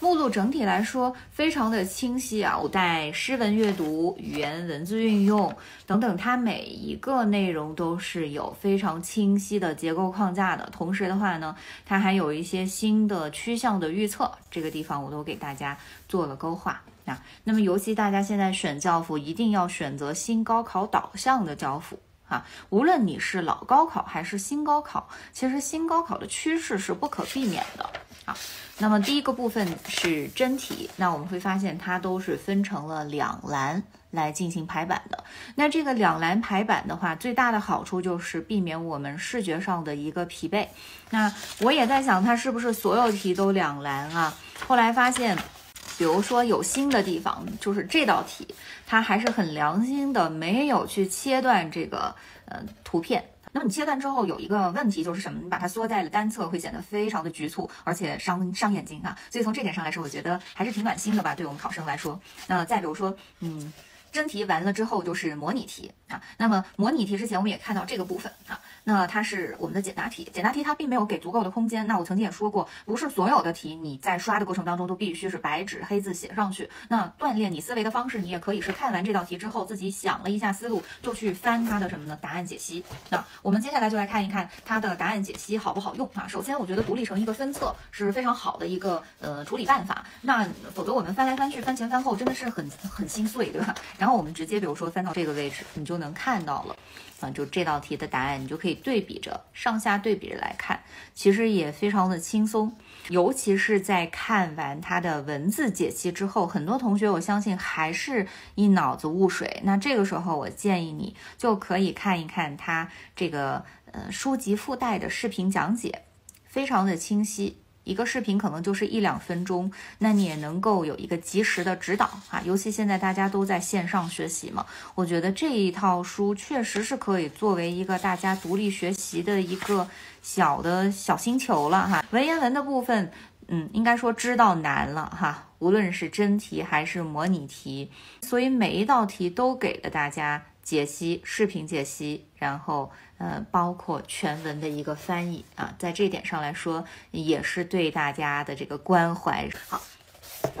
目录整体来说非常的清晰啊，我带诗文阅读、语言文字运用等等，它每一个内容都是有非常清晰的结构框架的。同时的话呢，它还有一些新的趋向的预测，这个地方我都给大家做了勾画那么尤其大家现在选教辅，一定要选择新高考导向的教辅。啊，无论你是老高考还是新高考，其实新高考的趋势是不可避免的啊。那么第一个部分是真题，那我们会发现它都是分成了两栏来进行排版的。那这个两栏排版的话，最大的好处就是避免我们视觉上的一个疲惫。那我也在想，它是不是所有题都两栏啊？后来发现。比如说有新的地方，就是这道题，它还是很良心的，没有去切断这个呃图片。那么你切断之后有一个问题就是什么？你把它缩在了单侧，会显得非常的局促，而且伤伤眼睛啊。所以从这点上来说，我觉得还是挺暖心的吧，对我们考生来说。那再比如说，嗯。真题完了之后就是模拟题啊，那么模拟题之前我们也看到这个部分啊，那它是我们的简答题，简答题它并没有给足够的空间。那我曾经也说过，不是所有的题你在刷的过程当中都必须是白纸黑字写上去。那锻炼你思维的方式，你也可以是看完这道题之后自己想了一下思路，就去翻它的什么呢？答案解析。那我们接下来就来看一看它的答案解析好不好用啊？首先，我觉得独立成一个分册是非常好的一个呃处理办法。那否则我们翻来翻去，翻前翻后真的是很很心碎，对吧？然后我们直接，比如说翻到这个位置，你就能看到了，啊，就这道题的答案，你就可以对比着上下对比着来看，其实也非常的轻松。尤其是在看完它的文字解析之后，很多同学我相信还是一脑子雾水。那这个时候，我建议你就可以看一看它这个呃书籍附带的视频讲解，非常的清晰。一个视频可能就是一两分钟，那你也能够有一个及时的指导啊。尤其现在大家都在线上学习嘛，我觉得这一套书确实是可以作为一个大家独立学习的一个小的小星球了哈。文言文的部分，嗯，应该说知道难了哈，无论是真题还是模拟题，所以每一道题都给了大家解析，视频解析，然后。呃，包括全文的一个翻译啊，在这点上来说，也是对大家的这个关怀。好，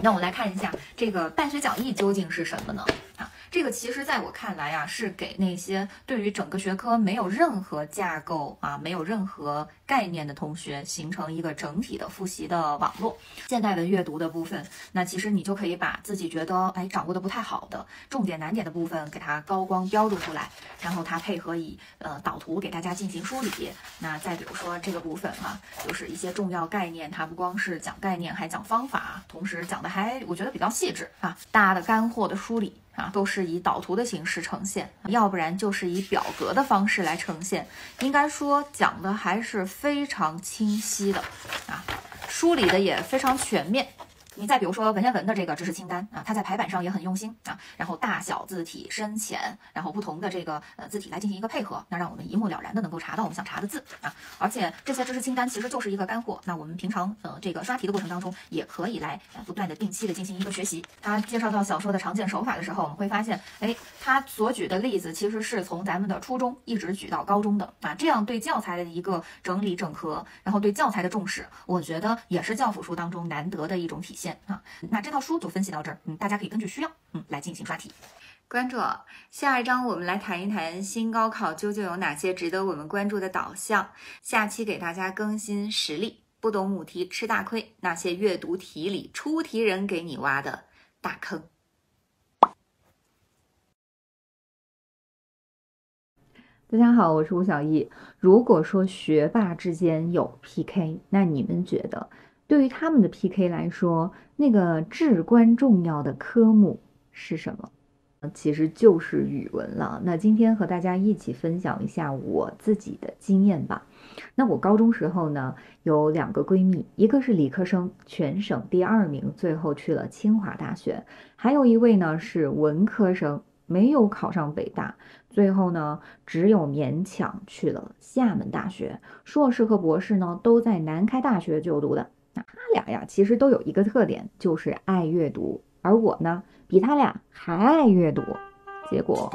那我们来看一下这个办学讲义究竟是什么呢？啊。这个其实在我看来啊，是给那些对于整个学科没有任何架构啊、没有任何概念的同学，形成一个整体的复习的网络。现代文阅读的部分，那其实你就可以把自己觉得哎掌握的不太好的重点难点的部分，给它高光标注出来，然后它配合以呃导图给大家进行梳理。那再比如说这个部分哈，就是一些重要概念，它不光是讲概念，还讲方法，同时讲的还我觉得比较细致啊，大的干货的梳理。都是以导图的形式呈现，要不然就是以表格的方式来呈现。应该说讲的还是非常清晰的啊，梳理的也非常全面。你再比如说文言文的这个知识清单啊，它在排版上也很用心啊，然后大小字体深浅，然后不同的这个呃字体来进行一个配合，那让我们一目了然的能够查到我们想查的字啊。而且这些知识清单其实就是一个干货，那我们平常呃这个刷题的过程当中也可以来不断的定期的进行一个学习。他介绍到小说的常见手法的时候，我们会发现，哎，他所举的例子其实是从咱们的初中一直举到高中的啊，这样对教材的一个整理整合，然后对教材的重视，我觉得也是教辅书当中难得的一种体现。啊，那这套书就分析到这儿，嗯，大家可以根据需要，嗯，来进行刷题。关注下一章，我们来谈一谈新高考究竟有哪些值得我们关注的导向。下期给大家更新实例，不懂母题吃大亏，那些阅读题里出题人给你挖的大坑。大家好，我是吴小艺。如果说学霸之间有 PK，那你们觉得对于他们的 PK 来说，那个至关重要的科目是什么？其实就是语文了。那今天和大家一起分享一下我自己的经验吧。那我高中时候呢，有两个闺蜜，一个是理科生，全省第二名，最后去了清华大学；还有一位呢是文科生，没有考上北大，最后呢只有勉强去了厦门大学，硕士和博士呢都在南开大学就读的。他俩呀，其实都有一个特点，就是爱阅读，而我呢。比他俩还爱阅读，结果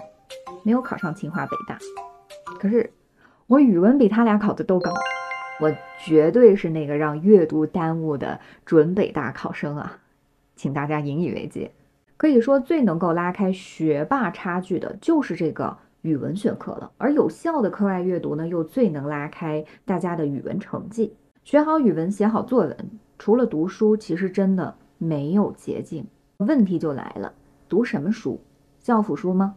没有考上清华北大。可是我语文比他俩考的都高，我绝对是那个让阅读耽误的准北大考生啊！请大家引以为戒。可以说最能够拉开学霸差距的就是这个语文选课了，而有效的课外阅读呢，又最能拉开大家的语文成绩。学好语文，写好作文，除了读书，其实真的没有捷径。问题就来了，读什么书？教辅书吗？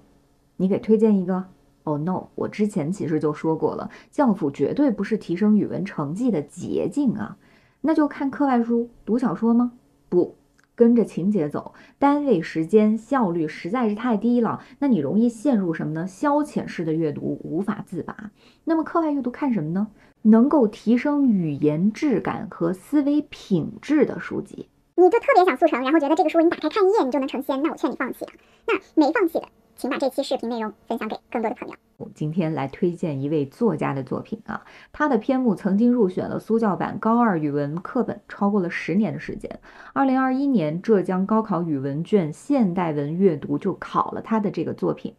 你给推荐一个。Oh no！我之前其实就说过了，教辅绝对不是提升语文成绩的捷径啊。那就看课外书，读小说吗？不，跟着情节走，单位时间效率实在是太低了。那你容易陷入什么呢？消遣式的阅读，无法自拔。那么课外阅读看什么呢？能够提升语言质感和思维品质的书籍。你就特别想速成，然后觉得这个书你打开看一页你就能成仙，那我劝你放弃啊。那没放弃的，请把这期视频内容分享给更多的朋友。我今天来推荐一位作家的作品啊，他的篇目曾经入选了苏教版高二语文课本，超过了十年的时间。二零二一年浙江高考语文卷现代文阅读就考了他的这个作品，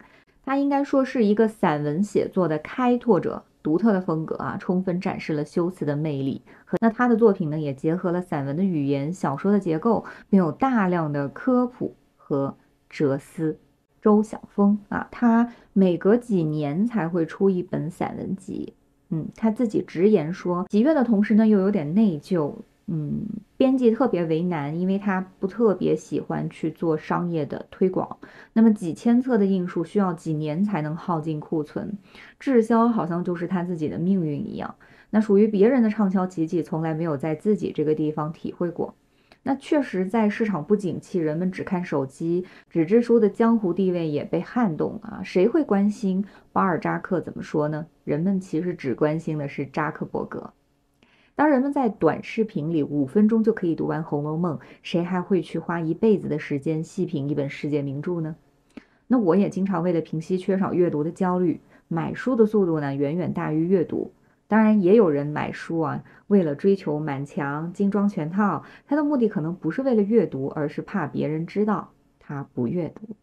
他应该说是一个散文写作的开拓者。独特的风格啊，充分展示了修辞的魅力。和那他的作品呢，也结合了散文的语言、小说的结构，并有大量的科普和哲思。周晓峰啊，他每隔几年才会出一本散文集。嗯，他自己直言说，喜悦的同时呢，又有点内疚。嗯，编辑特别为难，因为他不特别喜欢去做商业的推广。那么几千册的印数需要几年才能耗尽库存，滞销好像就是他自己的命运一样。那属于别人的畅销奇迹，从来没有在自己这个地方体会过。那确实，在市场不景气，人们只看手机，纸质书的江湖地位也被撼动啊！谁会关心巴尔扎克怎么说呢？人们其实只关心的是扎克伯格。当人们在短视频里五分钟就可以读完《红楼梦》，谁还会去花一辈子的时间细品一本世界名著呢？那我也经常为了平息缺少阅读的焦虑，买书的速度呢远远大于阅读。当然，也有人买书啊，为了追求满墙精装全套，他的目的可能不是为了阅读，而是怕别人知道他不阅读。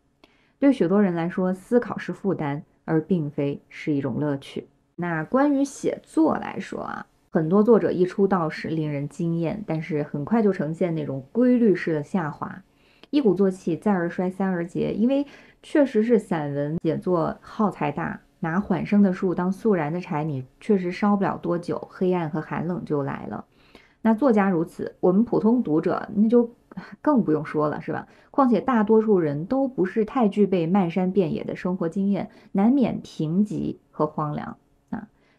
对许多人来说，思考是负担，而并非是一种乐趣。那关于写作来说啊。很多作者一出道时令人惊艳，但是很快就呈现那种规律式的下滑，一鼓作气，再而衰，三而竭。因为确实是散文写作耗材大，拿缓生的树当速燃的柴，你确实烧不了多久，黑暗和寒冷就来了。那作家如此，我们普通读者那就 <laughs> 更不用说了，是吧？况且大多数人都不是太具备漫山遍野的生活经验，难免贫瘠和荒凉。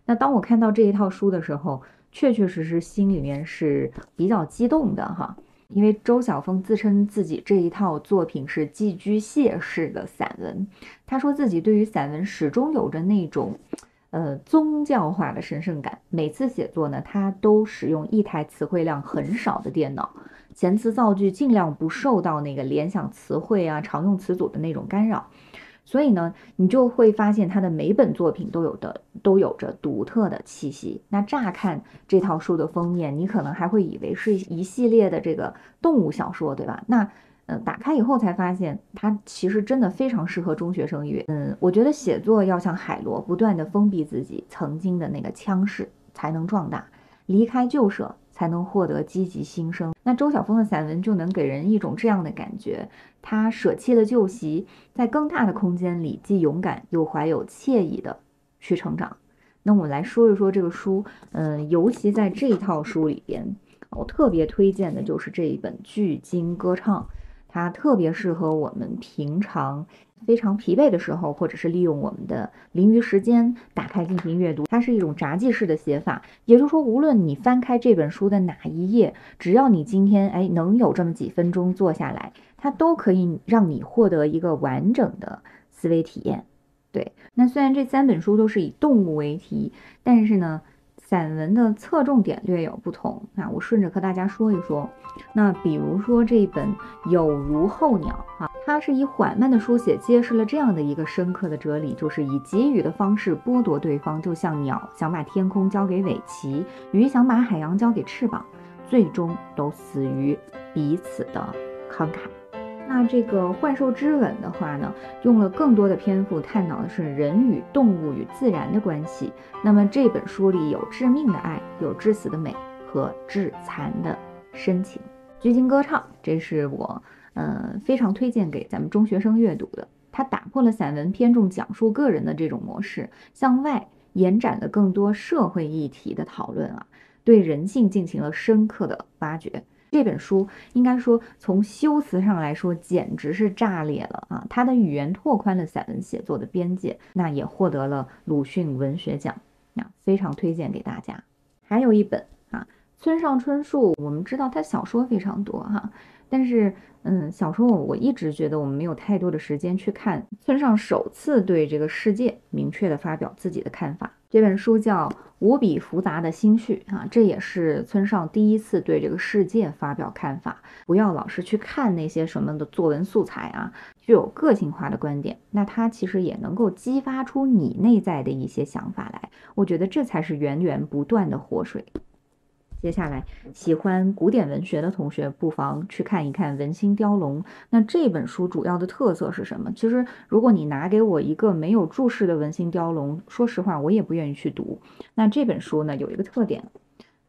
那当我看到这一套书的时候，确确实实心里面是比较激动的哈，因为周晓峰自称自己这一套作品是寄居蟹式的散文，他说自己对于散文始终有着那种，呃宗教化的神圣感。每次写作呢，他都使用一台词汇量很少的电脑，遣词造句尽量不受到那个联想词汇啊、常用词组的那种干扰。所以呢，你就会发现他的每本作品都有的都有着独特的气息。那乍看这套书的封面，你可能还会以为是一系列的这个动物小说，对吧？那，嗯，打开以后才发现，它其实真的非常适合中学生阅。嗯，我觉得写作要像海螺，不断的封闭自己曾经的那个腔势，才能壮大，离开旧舍。才能获得积极新生。那周晓峰的散文就能给人一种这样的感觉：他舍弃了旧习，在更大的空间里，既勇敢又怀有惬意的去成长。那我们来说一说这个书，嗯，尤其在这一套书里边，我特别推荐的就是这一本《巨鲸歌唱》。它特别适合我们平常非常疲惫的时候，或者是利用我们的零余时间打开进行阅读。它是一种札记式的写法，也就是说，无论你翻开这本书的哪一页，只要你今天哎能有这么几分钟坐下来，它都可以让你获得一个完整的思维体验。对，那虽然这三本书都是以动物为题，但是呢。散文的侧重点略有不同，那我顺着和大家说一说。那比如说这本《有如候鸟》啊，它是以缓慢的书写揭示了这样的一个深刻的哲理，就是以给予的方式剥夺对方，就像鸟想把天空交给尾鳍，鱼想把海洋交给翅膀，最终都死于彼此的慷慨。那这个《幻兽之吻》的话呢，用了更多的篇幅探讨的是人与动物与自然的关系。那么这本书里有致命的爱，有致死的美和致残的深情。居金歌唱，这是我呃非常推荐给咱们中学生阅读的。它打破了散文偏重讲述个人的这种模式，向外延展了更多社会议题的讨论啊，对人性进行了深刻的挖掘。这本书应该说从修辞上来说简直是炸裂了啊！它的语言拓宽了散文写作的边界，那也获得了鲁迅文学奖，那非常推荐给大家。还有一本啊，村上春树，我们知道他小说非常多哈，但是嗯，小说我一直觉得我们没有太多的时间去看村上首次对这个世界明确的发表自己的看法。这本书叫《无比复杂的心绪》啊，这也是村上第一次对这个世界发表看法。不要老是去看那些什么的作文素材啊，具有个性化的观点，那它其实也能够激发出你内在的一些想法来。我觉得这才是源源不断的活水。接下来，喜欢古典文学的同学不妨去看一看《文心雕龙》。那这本书主要的特色是什么？其实，如果你拿给我一个没有注释的《文心雕龙》，说实话，我也不愿意去读。那这本书呢，有一个特点，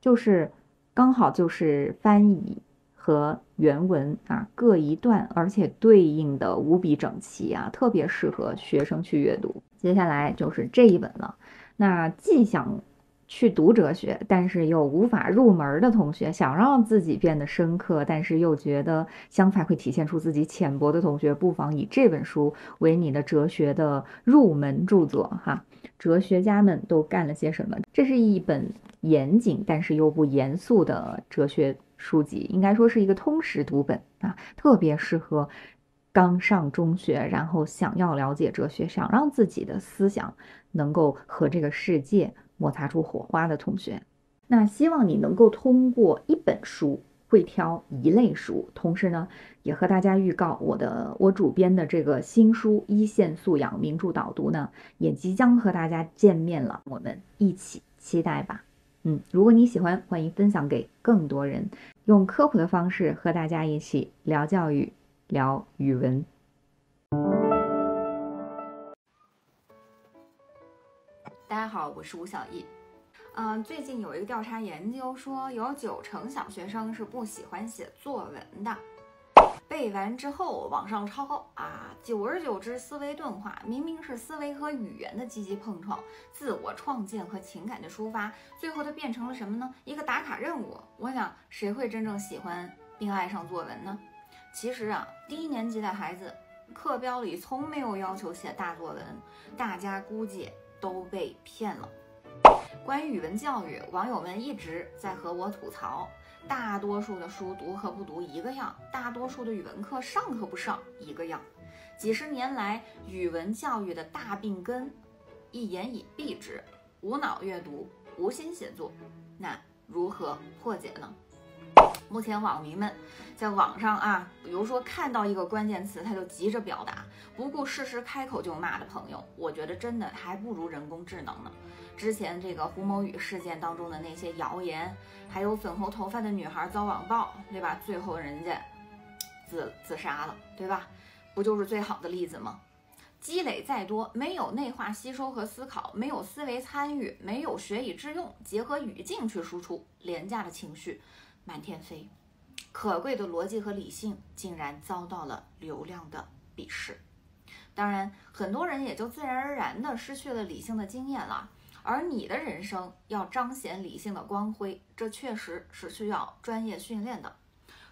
就是刚好就是翻译和原文啊各一段，而且对应的无比整齐啊，特别适合学生去阅读。接下来就是这一本了。那既想。去读哲学，但是又无法入门的同学，想让自己变得深刻，但是又觉得相反会体现出自己浅薄的同学，不妨以这本书为你的哲学的入门著作哈。哲学家们都干了些什么？这是一本严谨但是又不严肃的哲学书籍，应该说是一个通识读本啊，特别适合刚上中学，然后想要了解哲学，想让自己的思想能够和这个世界。摩擦出火花的同学，那希望你能够通过一本书会挑一类书，同时呢，也和大家预告我的我主编的这个新书《一线素养名著导读》呢，也即将和大家见面了，我们一起期待吧。嗯，如果你喜欢，欢迎分享给更多人，用科普的方式和大家一起聊教育，聊语文。大家好，我是吴小艺。嗯，最近有一个调查研究说，有九成小学生是不喜欢写作文的。背完之后往上抄啊，久而久之思维钝化。明明是思维和语言的积极碰撞，自我创建和情感的抒发，最后它变成了什么呢？一个打卡任务。我想，谁会真正喜欢并爱上作文呢？其实啊，低年级的孩子课标里从没有要求写大作文，大家估计。都被骗了。关于语文教育，网友们一直在和我吐槽：大多数的书读和不读一个样，大多数的语文课上和不上一个样。几十年来，语文教育的大病根，一言以蔽之：无脑阅读，无心写作。那如何破解呢？目前网民们在网上啊，比如说看到一个关键词，他就急着表达，不顾事实开口就骂的朋友，我觉得真的还不如人工智能呢。之前这个胡某宇事件当中的那些谣言，还有粉红头发的女孩遭网暴，对吧？最后人家自自杀了，对吧？不就是最好的例子吗？积累再多，没有内化吸收和思考，没有思维参与，没有学以致用，结合语境去输出，廉价的情绪。满天飞，可贵的逻辑和理性竟然遭到了流量的鄙视。当然，很多人也就自然而然的失去了理性的经验了。而你的人生要彰显理性的光辉，这确实是需要专业训练的。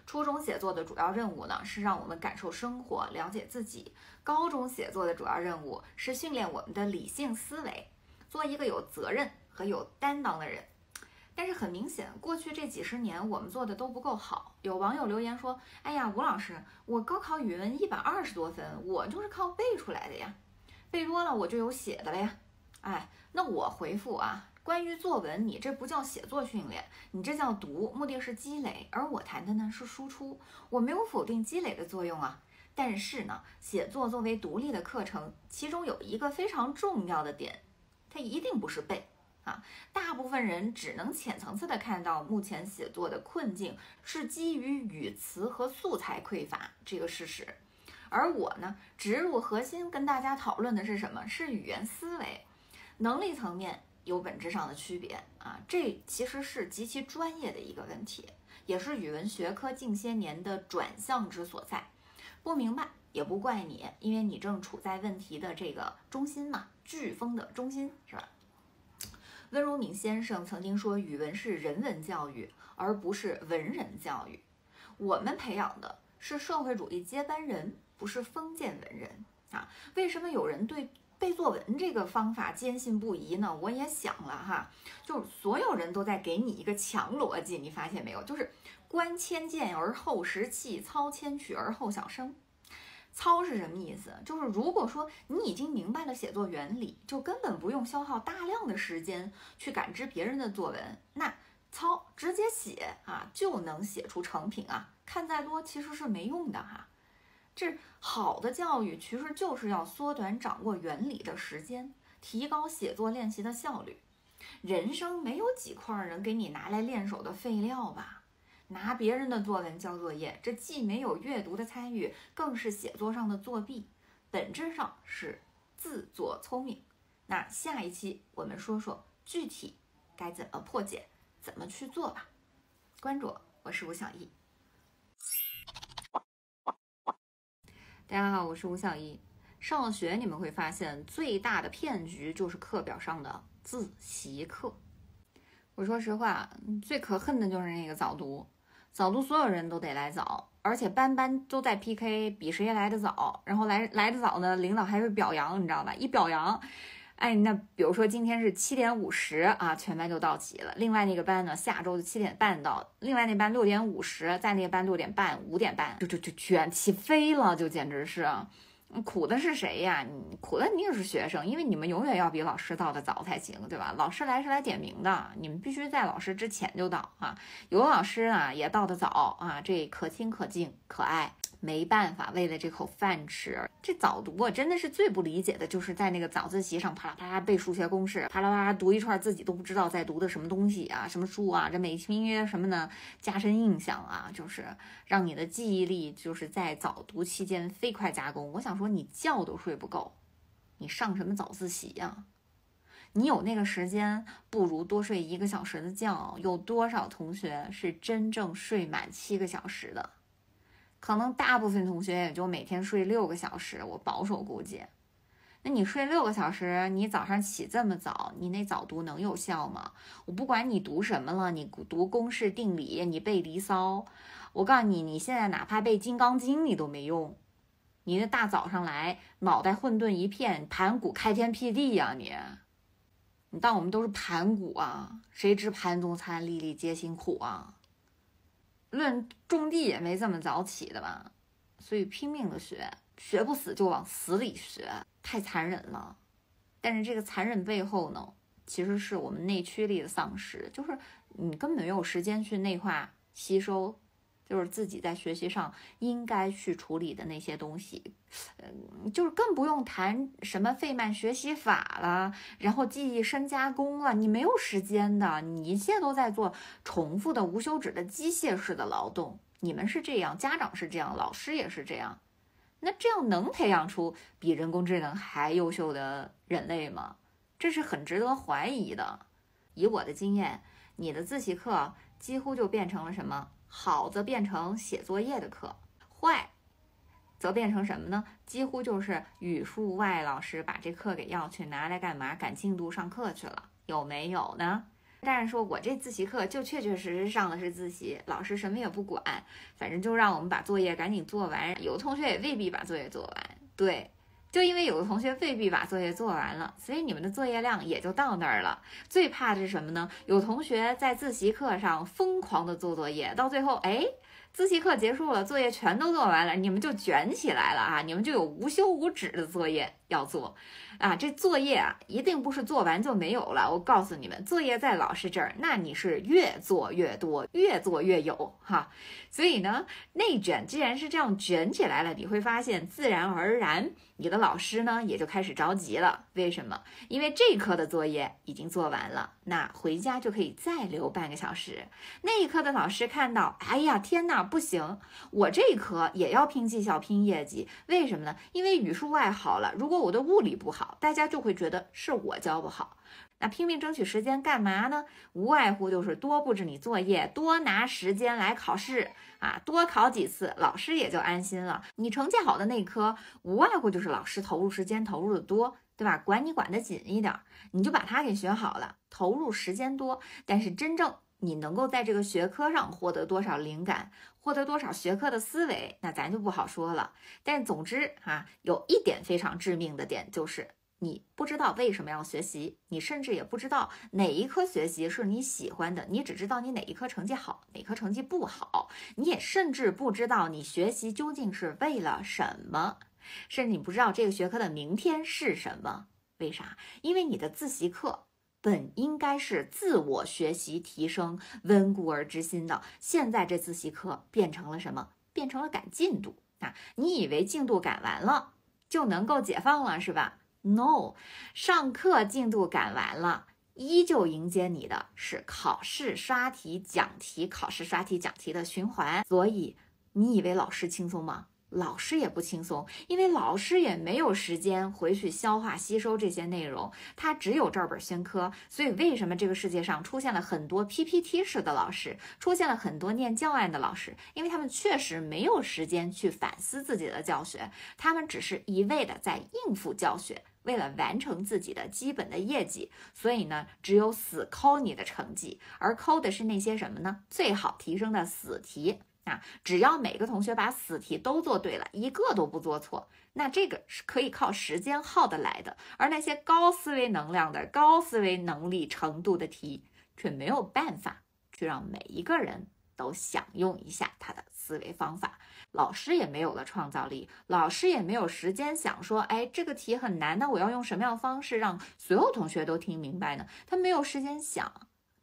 初中写作的主要任务呢，是让我们感受生活，了解自己；高中写作的主要任务是训练我们的理性思维，做一个有责任和有担当的人。但是很明显，过去这几十年我们做的都不够好。有网友留言说：“哎呀，吴老师，我高考语文一百二十多分，我就是靠背出来的呀，背多了我就有写的了呀。”哎，那我回复啊，关于作文，你这不叫写作训练，你这叫读，目的是积累，而我谈的呢是输出。我没有否定积累的作用啊，但是呢，写作作为独立的课程，其中有一个非常重要的点，它一定不是背。啊，大部分人只能浅层次的看到目前写作的困境是基于语词和素材匮乏这个事实，而我呢，植入核心跟大家讨论的是什么？是语言思维能力层面有本质上的区别啊，这其实是极其专业的一个问题，也是语文学科近些年的转向之所在。不明白也不怪你，因为你正处在问题的这个中心嘛，飓风的中心是吧？温如敏先生曾经说：“语文是人文教育，而不是文人教育。我们培养的是社会主义接班人，不是封建文人啊！为什么有人对背作文这个方法坚信不疑呢？我也想了哈，就是所有人都在给你一个强逻辑，你发现没有？就是观千剑而后识器，操千曲而后晓声。”操是什么意思？就是如果说你已经明白了写作原理，就根本不用消耗大量的时间去感知别人的作文，那操直接写啊就能写出成品啊！看再多其实是没用的哈。这好的教育其实就是要缩短掌握原理的时间，提高写作练习的效率。人生没有几块能给你拿来练手的废料吧？拿别人的作文交作业，这既没有阅读的参与，更是写作上的作弊，本质上是自作聪明。那下一期我们说说具体该怎么破解，怎么去做吧。关注我，我是吴小艺。大家好，我是吴小艺。上了学你们会发现，最大的骗局就是课表上的自习课。我说实话，最可恨的就是那个早读。早读所有人都得来早，而且班班都在 PK 比谁来的早，然后来来的早呢，领导还会表扬，你知道吧？一表扬，哎，那比如说今天是七点五十啊，全班就到齐了。另外那个班呢，下周的七点半到，另外那班六点五十，在那个班六点半、五点半就就就全起飞了，就简直是。苦的是谁呀？你苦的你也是学生，因为你们永远要比老师到的早才行，对吧？老师来是来点名的，你们必须在老师之前就到啊。有老师啊也到的早啊，这可亲可敬可爱。没办法，为了这口饭吃，这早读我真的是最不理解的，就是在那个早自习上啪啦啪啦背数学公式，啪啦啪啦读一串自己都不知道在读的什么东西啊，什么书啊，这美其名曰什么呢？加深印象啊，就是让你的记忆力就是在早读期间飞快加工。我想说，你觉都睡不够，你上什么早自习呀？你有那个时间，不如多睡一个小时的觉。有多少同学是真正睡满七个小时的？可能大部分同学也就每天睡六个小时，我保守估计。那你睡六个小时，你早上起这么早，你那早读能有效吗？我不管你读什么了，你读公式定理，你背离骚，我告诉你，你现在哪怕背《金刚经》你都没用。你那大早上来，脑袋混沌一片，盘古开天辟地呀你！你当我们都是盘古啊？谁知盘中餐，粒粒皆辛苦啊！论种地也没这么早起的吧，所以拼命的学，学不死就往死里学，太残忍了。但是这个残忍背后呢，其实是我们内驱力的丧失，就是你根本没有时间去内化吸收。就是自己在学习上应该去处理的那些东西，嗯，就是更不用谈什么费曼学习法了，然后记忆深加工了，你没有时间的，你一切都在做重复的无休止的机械式的劳动。你们是这样，家长是这样，老师也是这样，那这样能培养出比人工智能还优秀的人类吗？这是很值得怀疑的。以我的经验，你的自习课几乎就变成了什么？好则变成写作业的课，坏则变成什么呢？几乎就是语数外老师把这课给要去拿来干嘛？赶进度上课去了，有没有呢？但是说我这自习课就确确实实上的是自习，老师什么也不管，反正就让我们把作业赶紧做完。有同学也未必把作业做完，对。就因为有的同学未必把作业做完了，所以你们的作业量也就到那儿了。最怕的是什么呢？有同学在自习课上疯狂的做作业，到最后，哎。自习课结束了，作业全都做完了，你们就卷起来了啊！你们就有无休无止的作业要做，啊，这作业啊，一定不是做完就没有了。我告诉你们，作业在老师这儿，那你是越做越多，越做越有哈。所以呢，内卷既然是这样卷起来了，你会发现，自然而然，你的老师呢也就开始着急了。为什么？因为这一科的作业已经做完了，那回家就可以再留半个小时。那一科的老师看到，哎呀，天哪！不行，我这一科也要拼绩效、拼业绩，为什么呢？因为语数外好了，如果我的物理不好，大家就会觉得是我教不好。那拼命争取时间干嘛呢？无外乎就是多布置你作业，多拿时间来考试啊，多考几次，老师也就安心了。你成绩好的那科，无外乎就是老师投入时间投入的多，对吧？管你管得紧一点，你就把它给学好了，投入时间多，但是真正。你能够在这个学科上获得多少灵感，获得多少学科的思维，那咱就不好说了。但总之啊，有一点非常致命的点就是，你不知道为什么要学习，你甚至也不知道哪一科学习是你喜欢的，你只知道你哪一科成绩好，哪科成绩不好，你也甚至不知道你学习究竟是为了什么，甚至你不知道这个学科的明天是什么。为啥？因为你的自习课。本应该是自我学习、提升、温故而知新的，现在这自习课变成了什么？变成了赶进度啊！你以为进度赶完了就能够解放了是吧？No，上课进度赶完了，依旧迎接你的是考试刷题、讲题、考试刷题、讲题的循环。所以你以为老师轻松吗？老师也不轻松，因为老师也没有时间回去消化吸收这些内容，他只有照本宣科。所以，为什么这个世界上出现了很多 PPT 式的老师，出现了很多念教案的老师？因为他们确实没有时间去反思自己的教学，他们只是一味的在应付教学，为了完成自己的基本的业绩。所以呢，只有死抠你的成绩，而抠的是那些什么呢？最好提升的死题。啊，只要每个同学把死题都做对了，一个都不做错，那这个是可以靠时间耗得来的。而那些高思维能量的、高思维能力程度的题，却没有办法去让每一个人都享用一下他的思维方法。老师也没有了创造力，老师也没有时间想说，哎，这个题很难，那我要用什么样的方式让所有同学都听明白呢？他没有时间想。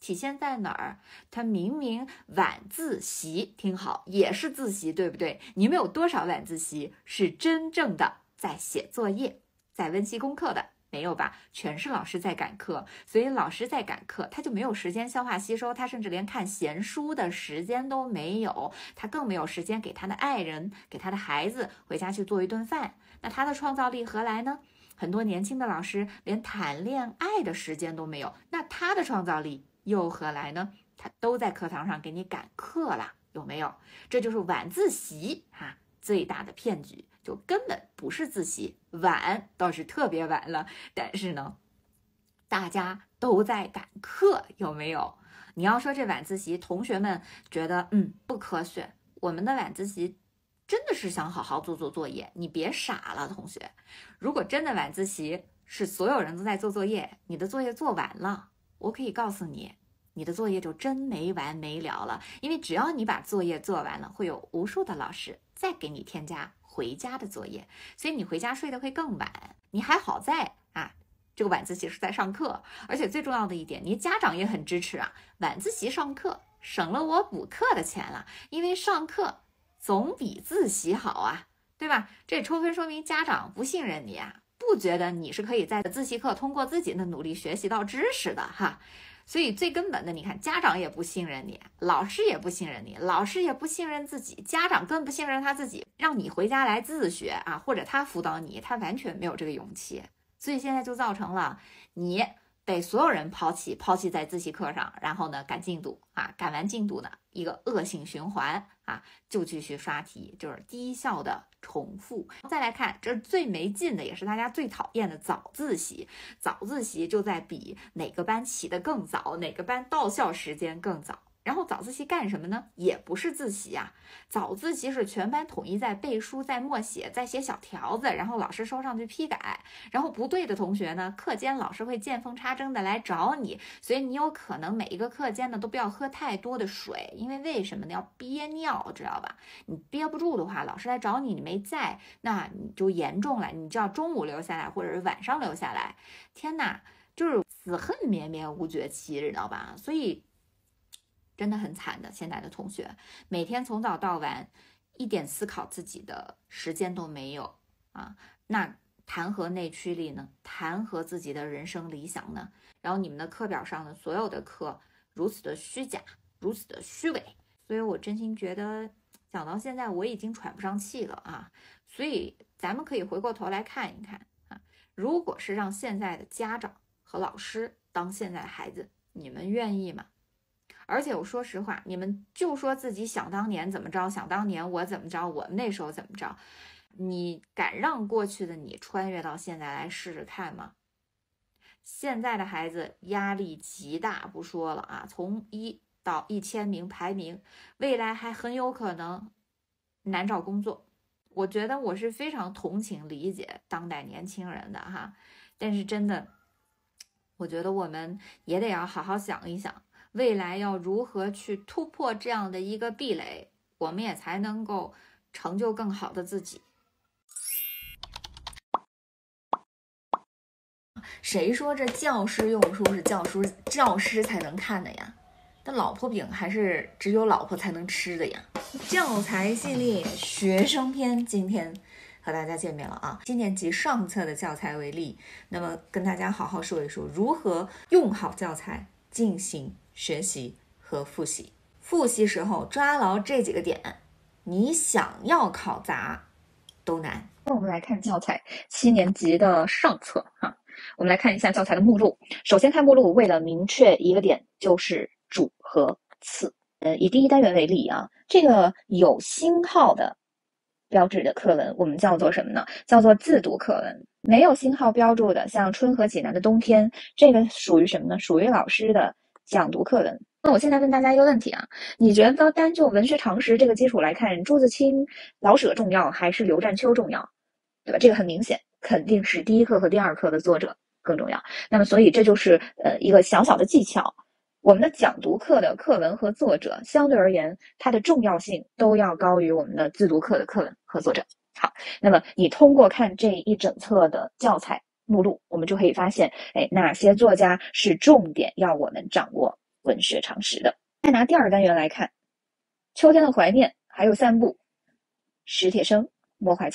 体现在哪儿？他明明晚自习，听好，也是自习，对不对？你们有多少晚自习是真正的在写作业、在温习功课的？没有吧？全是老师在赶课，所以老师在赶课，他就没有时间消化吸收，他甚至连看闲书的时间都没有，他更没有时间给他的爱人、给他的孩子回家去做一顿饭。那他的创造力何来呢？很多年轻的老师连谈恋爱的时间都没有，那他的创造力？又何来呢？他都在课堂上给你赶课了，有没有？这就是晚自习哈，最大的骗局，就根本不是自习，晚倒是特别晚了，但是呢，大家都在赶课，有没有？你要说这晚自习，同学们觉得嗯不科学，我们的晚自习真的是想好好做做作业，你别傻了，同学。如果真的晚自习是所有人都在做作业，你的作业做完了。我可以告诉你，你的作业就真没完没了了。因为只要你把作业做完了，会有无数的老师再给你添加回家的作业，所以你回家睡得会更晚。你还好在啊，这个晚自习是在上课，而且最重要的一点，你家长也很支持啊。晚自习上课省了我补课的钱了，因为上课总比自习好啊，对吧？这充分说明家长不信任你啊。不觉得你是可以在自习课通过自己的努力学习到知识的哈，所以最根本的，你看家长也不信任你，老师也不信任你，老师也不信任自己，家长更不信任他自己，让你回家来自学啊，或者他辅导你，他完全没有这个勇气，所以现在就造成了你被所有人抛弃，抛弃在自习课上，然后呢赶进度啊，赶完进度呢一个恶性循环啊，就继续刷题，就是低效的重复。再来看，这最没劲的，也是大家最讨厌的早自习。早自习就在比哪个班起得更早，哪个班到校时间更早。然后早自习干什么呢？也不是自习啊，早自习是全班统一在背书、在默写、在写小条子，然后老师收上去批改。然后不对的同学呢，课间老师会见缝插针的来找你，所以你有可能每一个课间呢都不要喝太多的水，因为为什么呢？要憋尿，知道吧？你憋不住的话，老师来找你，你没在，那你就严重了，你就要中午留下来，或者是晚上留下来。天哪，就是死恨绵绵无绝期，知道吧？所以。真的很惨的，现在的同学每天从早到晚，一点思考自己的时间都没有啊！那谈何内驱力呢？谈何自己的人生理想呢？然后你们的课表上的所有的课如此的虚假，如此的虚伪，所以我真心觉得讲到现在我已经喘不上气了啊！所以咱们可以回过头来看一看啊，如果是让现在的家长和老师当现在的孩子，你们愿意吗？而且我说实话，你们就说自己想当年怎么着，想当年我怎么着，我们那时候怎么着，你敢让过去的你穿越到现在来试试看吗？现在的孩子压力极大，不说了啊，从一到一千名排名，未来还很有可能难找工作。我觉得我是非常同情理解当代年轻人的哈，但是真的，我觉得我们也得要好好想一想。未来要如何去突破这样的一个壁垒，我们也才能够成就更好的自己。谁说这教师用书是教书教师才能看的呀？那老婆饼还是只有老婆才能吃的呀？教材系列学生篇，今天和大家见面了啊！今年级上册的教材为例，那么跟大家好好说一说如何用好教材进行。学习和复习，复习时候抓牢这几个点，你想要考砸都难。那我们来看教材七年级的上册哈，我们来看一下教材的目录。首先看目录，为了明确一个点，就是主和次。呃，以第一单元为例啊，这个有星号的标志的课文，我们叫做什么呢？叫做自读课文。没有星号标注的，像《春和济南的冬天》，这个属于什么呢？属于老师的。讲读课文，那我现在问大家一个问题啊，你觉得单就文学常识这个基础来看，朱自清、老舍重要还是刘占秋重要？对吧？这个很明显，肯定是第一课和第二课的作者更重要。那么，所以这就是呃一个小小的技巧，我们的讲读课的课文和作者相对而言，它的重要性都要高于我们的自读课的课文和作者。好，那么你通过看这一整册的教材。目录，我们就可以发现，哎，哪些作家是重点要我们掌握文学常识的？再拿第二单元来看，《秋天的怀念》还有《散步》，史铁生、莫怀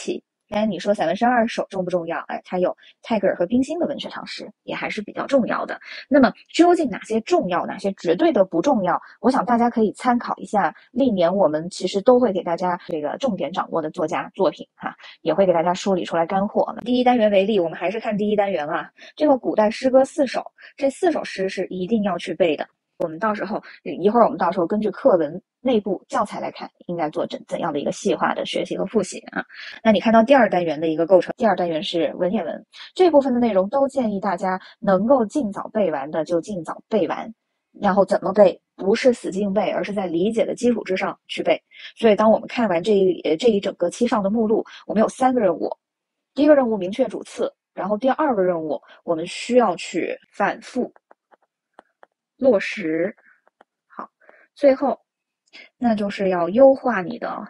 哎，你说散文诗二首重不重要？哎，它有泰戈尔和冰心的文学常识，也还是比较重要的。那么，究竟哪些重要，哪些绝对的不重要？我想大家可以参考一下历年我们其实都会给大家这个重点掌握的作家作品哈，也会给大家梳理出来干货。第一单元为例，我们还是看第一单元啊，这个古代诗歌四首，这四首诗是一定要去背的。我们到时候一会儿，我们到时候根据课文内部教材来看，应该做怎怎样的一个细化的学习和复习啊？那你看到第二单元的一个构成，第二单元是文言文这部分的内容，都建议大家能够尽早背完的就尽早背完，然后怎么背，不是死记硬背，而是在理解的基础之上去背。所以，当我们看完这一呃这一整个期上的目录，我们有三个任务：第一个任务明确主次，然后第二个任务我们需要去反复。落实好，最后那就是要优化你的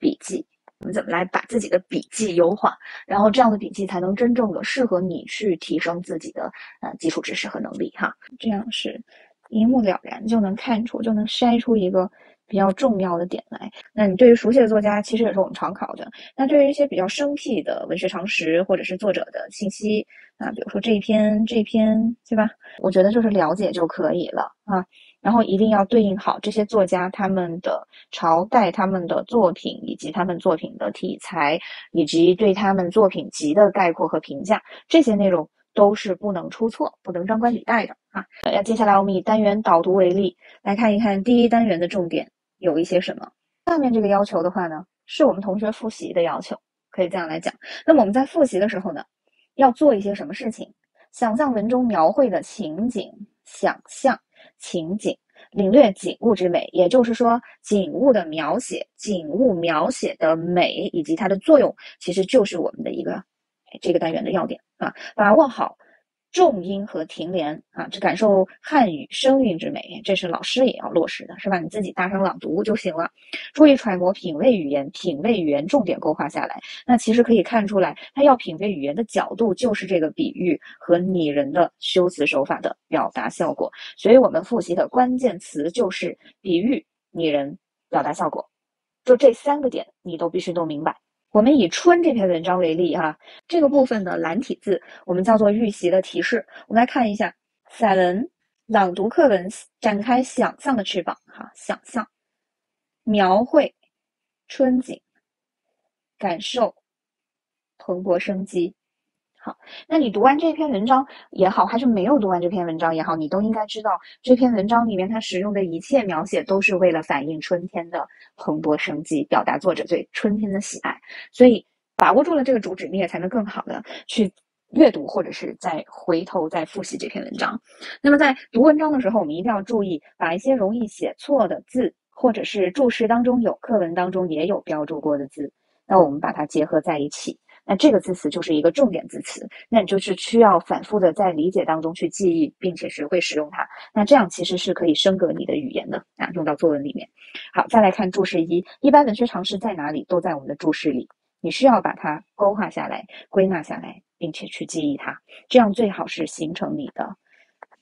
笔记。我们怎么来把自己的笔记优化？然后这样的笔记才能真正的适合你去提升自己的呃基础知识和能力哈。这样是一目了然，就能看出，就能筛出一个比较重要的点来。那你对于熟悉的作家，其实也是我们常考的。那对于一些比较生僻的文学常识或者是作者的信息。啊，比如说这一篇，这一篇，对吧？我觉得就是了解就可以了啊。然后一定要对应好这些作家他们的朝代、他们的作品以及他们作品的题材，以及对他们作品集的概括和评价，这些内容都是不能出错、不能张冠李戴的啊。那接下来我们以单元导读为例，来看一看第一单元的重点有一些什么。下面这个要求的话呢，是我们同学复习的要求，可以这样来讲。那么我们在复习的时候呢，要做一些什么事情？想象文中描绘的情景，想象情景。领略景物之美，也就是说，景物的描写，景物描写的美以及它的作用，其实就是我们的一个这个单元的要点啊。把握好。重音和停连啊，这感受汉语声韵之美，这是老师也要落实的，是吧？你自己大声朗读就行了。注意揣摩品味语言，品味语言重点勾画下来。那其实可以看出来，他要品味语言的角度就是这个比喻和拟人的修辞手法的表达效果。所以我们复习的关键词就是比喻、拟人、表达效果，就这三个点，你都必须弄明白。我们以《春》这篇文章为例，哈，这个部分的蓝体字我们叫做预习的提示。我们来看一下散文朗读课文，展开想象的翅膀，哈，想象，描绘春景，感受蓬勃生机。好，那你读完这篇文章也好，还是没有读完这篇文章也好，你都应该知道，这篇文章里面它使用的一切描写都是为了反映春天的蓬勃生机，表达作者对春天的喜爱。所以把握住了这个主旨，你也才能更好的去阅读，或者是再回头再复习这篇文章。那么在读文章的时候，我们一定要注意，把一些容易写错的字，或者是注释当中有、课文当中也有标注过的字，那我们把它结合在一起。那这个字词就是一个重点字词，那你就是需要反复的在理解当中去记忆，并且学会使用它。那这样其实是可以升格你的语言的啊，用到作文里面。好，再来看注释一，一般文学常识在哪里？都在我们的注释里。你需要把它勾画下来、归纳下来，并且去记忆它。这样最好是形成你的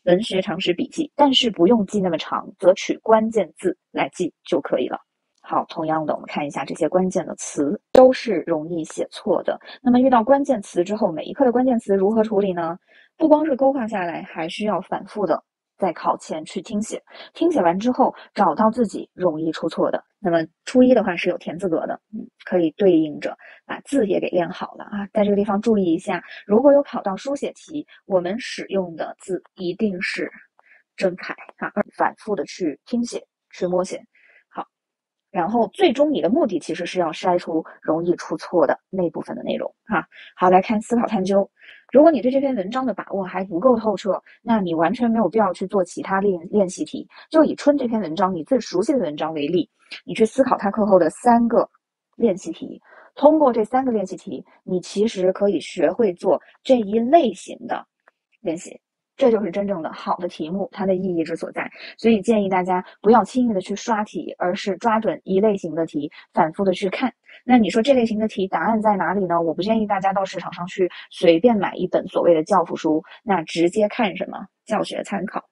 文学常识笔记，但是不用记那么长，择取关键字来记就可以了。好，同样的，我们看一下这些关键的词，都是容易写错的。那么遇到关键词之后，每一课的关键词如何处理呢？不光是勾画下来，还需要反复的在考前去听写。听写完之后，找到自己容易出错的。那么初一的话是有田字格的，嗯，可以对应着把字也给练好了啊。在这个地方注意一下，如果有考到书写题，我们使用的字一定是正楷啊，反复的去听写，去默写。然后，最终你的目的其实是要筛出容易出错的那部分的内容哈。好，来看思考探究。如果你对这篇文章的把握还不够透彻，那你完全没有必要去做其他练练习题。就以春这篇文章，你最熟悉的文章为例，你去思考它课后的三个练习题。通过这三个练习题，你其实可以学会做这一类型的练习。这就是真正的好的题目，它的意义之所在。所以建议大家不要轻易的去刷题，而是抓准一类型的题，反复的去看。那你说这类型的题答案在哪里呢？我不建议大家到市场上去随便买一本所谓的教辅书，那直接看什么教学参考。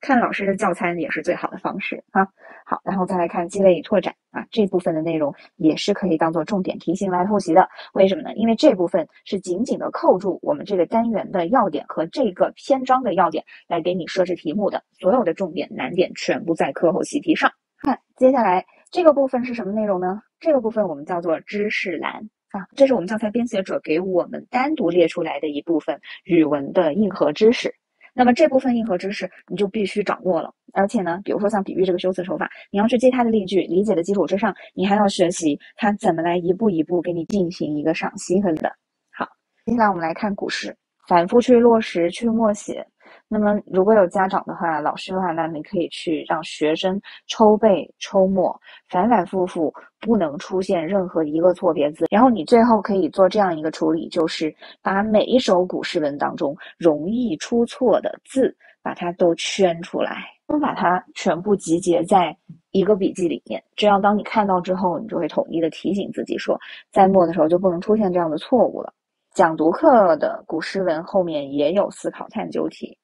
看老师的教材也是最好的方式啊。好，然后再来看积累与拓展啊，这部分的内容也是可以当做重点题型来复习的。为什么呢？因为这部分是紧紧的扣住我们这个单元的要点和这个篇章的要点来给你设置题目的。所有的重点难点全部在课后习题上。看接下来这个部分是什么内容呢？这个部分我们叫做知识栏啊，这是我们教材编写者给我们单独列出来的一部分语文的硬核知识。那么这部分硬核知识你就必须掌握了，而且呢，比如说像比喻这个修辞手法，你要去接它的例句，理解的基础之上，你还要学习它怎么来一步一步给你进行一个赏析和的。好，接下来我们来看古诗，反复去落实去默写。那么如果有家长的话，老师的话，那你可以去让学生抽背、抽默，反反复复，不能出现任何一个错别字。然后你最后可以做这样一个处理，就是把每一首古诗文当中容易出错的字，把它都圈出来，把它全部集结在一个笔记里面。这样当你看到之后，你就会统一的提醒自己说，在默的时候就不能出现这样的错误了。讲读课的古诗文后面也有思考探究题。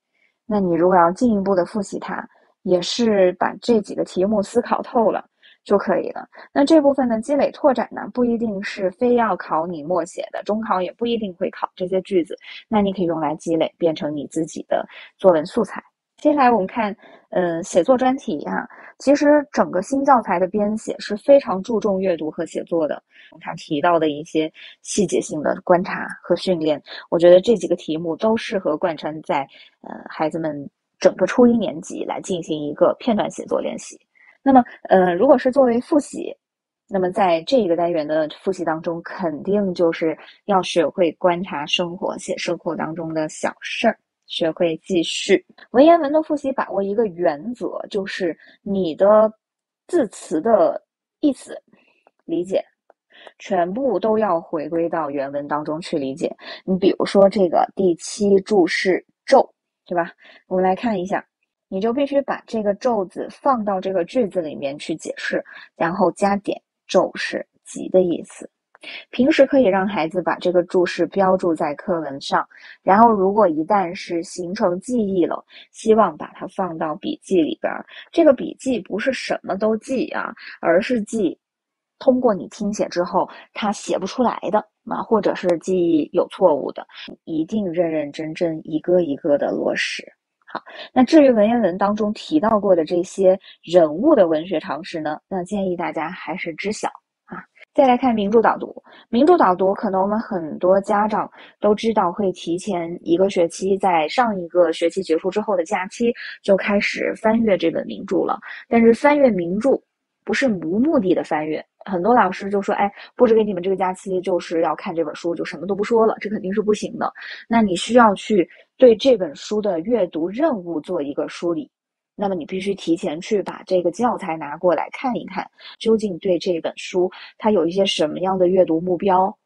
那你如果要进一步的复习它，也是把这几个题目思考透了就可以了。那这部分的积累拓展呢，不一定是非要考你默写的，中考也不一定会考这些句子。那你可以用来积累，变成你自己的作文素材。接下来我们看，嗯，写作专题哈，其实整个新教材的编写是非常注重阅读和写作的。他提到的一些细节性的观察和训练，我觉得这几个题目都适合贯穿在呃孩子们整个初一年级来进行一个片段写作练习。那么，呃，如果是作为复习，那么在这个单元的复习当中，肯定就是要学会观察生活，写生活当中的小事儿。学会记叙文言文的复习，把握一个原则，就是你的字词的意思理解，全部都要回归到原文当中去理解。你比如说这个第七注释“咒”，对吧？我们来看一下，你就必须把这个“咒”字放到这个句子里面去解释，然后加点“咒”是急的意思。平时可以让孩子把这个注释标注在课文上，然后如果一旦是形成记忆了，希望把它放到笔记里边。这个笔记不是什么都记啊，而是记通过你听写之后他写不出来的啊，或者是记忆有错误的，一定认认真真一个一个的落实。好，那至于文言文当中提到过的这些人物的文学常识呢，那建议大家还是知晓啊。再来看名著导读，名著导读可能我们很多家长都知道，会提前一个学期，在上一个学期结束之后的假期就开始翻阅这本名著了。但是翻阅名著不是无目的的翻阅，很多老师就说：“哎，布置给你们这个假期就是要看这本书，就什么都不说了，这肯定是不行的。”那你需要去对这本书的阅读任务做一个梳理。那么你必须提前去把这个教材拿过来看一看，究竟对这本书它有一些什么样的阅读目标。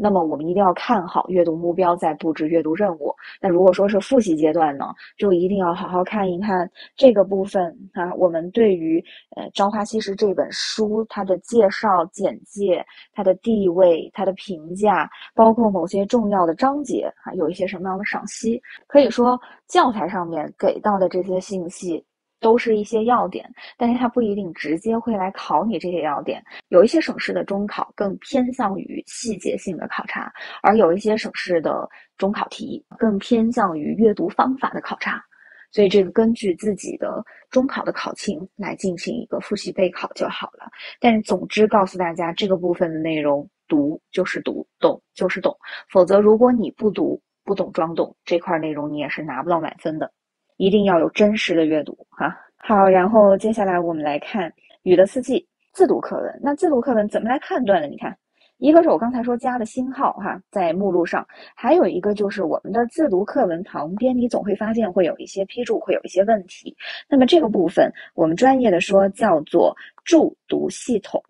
那么我们一定要看好阅读目标，再布置阅读任务。那如果说是复习阶段呢，就一定要好好看一看这个部分啊。我们对于呃《朝花夕拾》这本书，它的介绍、简介、它的地位、它的评价，包括某些重要的章节啊，有一些什么样的赏析？可以说教材上面给到的这些信息。都是一些要点，但是它不一定直接会来考你这些要点。有一些省市的中考更偏向于细节性的考察，而有一些省市的中考题更偏向于阅读方法的考察。所以这个根据自己的中考的考情来进行一个复习备考就好了。但是总之告诉大家，这个部分的内容读就是读，懂就是懂。否则如果你不读不懂装懂这块内容，你也是拿不到满分的。一定要有真实的阅读哈。好，然后接下来我们来看《雨的四季》自读课文。那自读课文怎么来判断呢？你看，一个是我刚才说加的星号哈，在目录上，还有一个就是我们的自读课文旁边，你总会发现会有一些批注，会有一些问题。那么这个部分，我们专业的说叫做助读系统，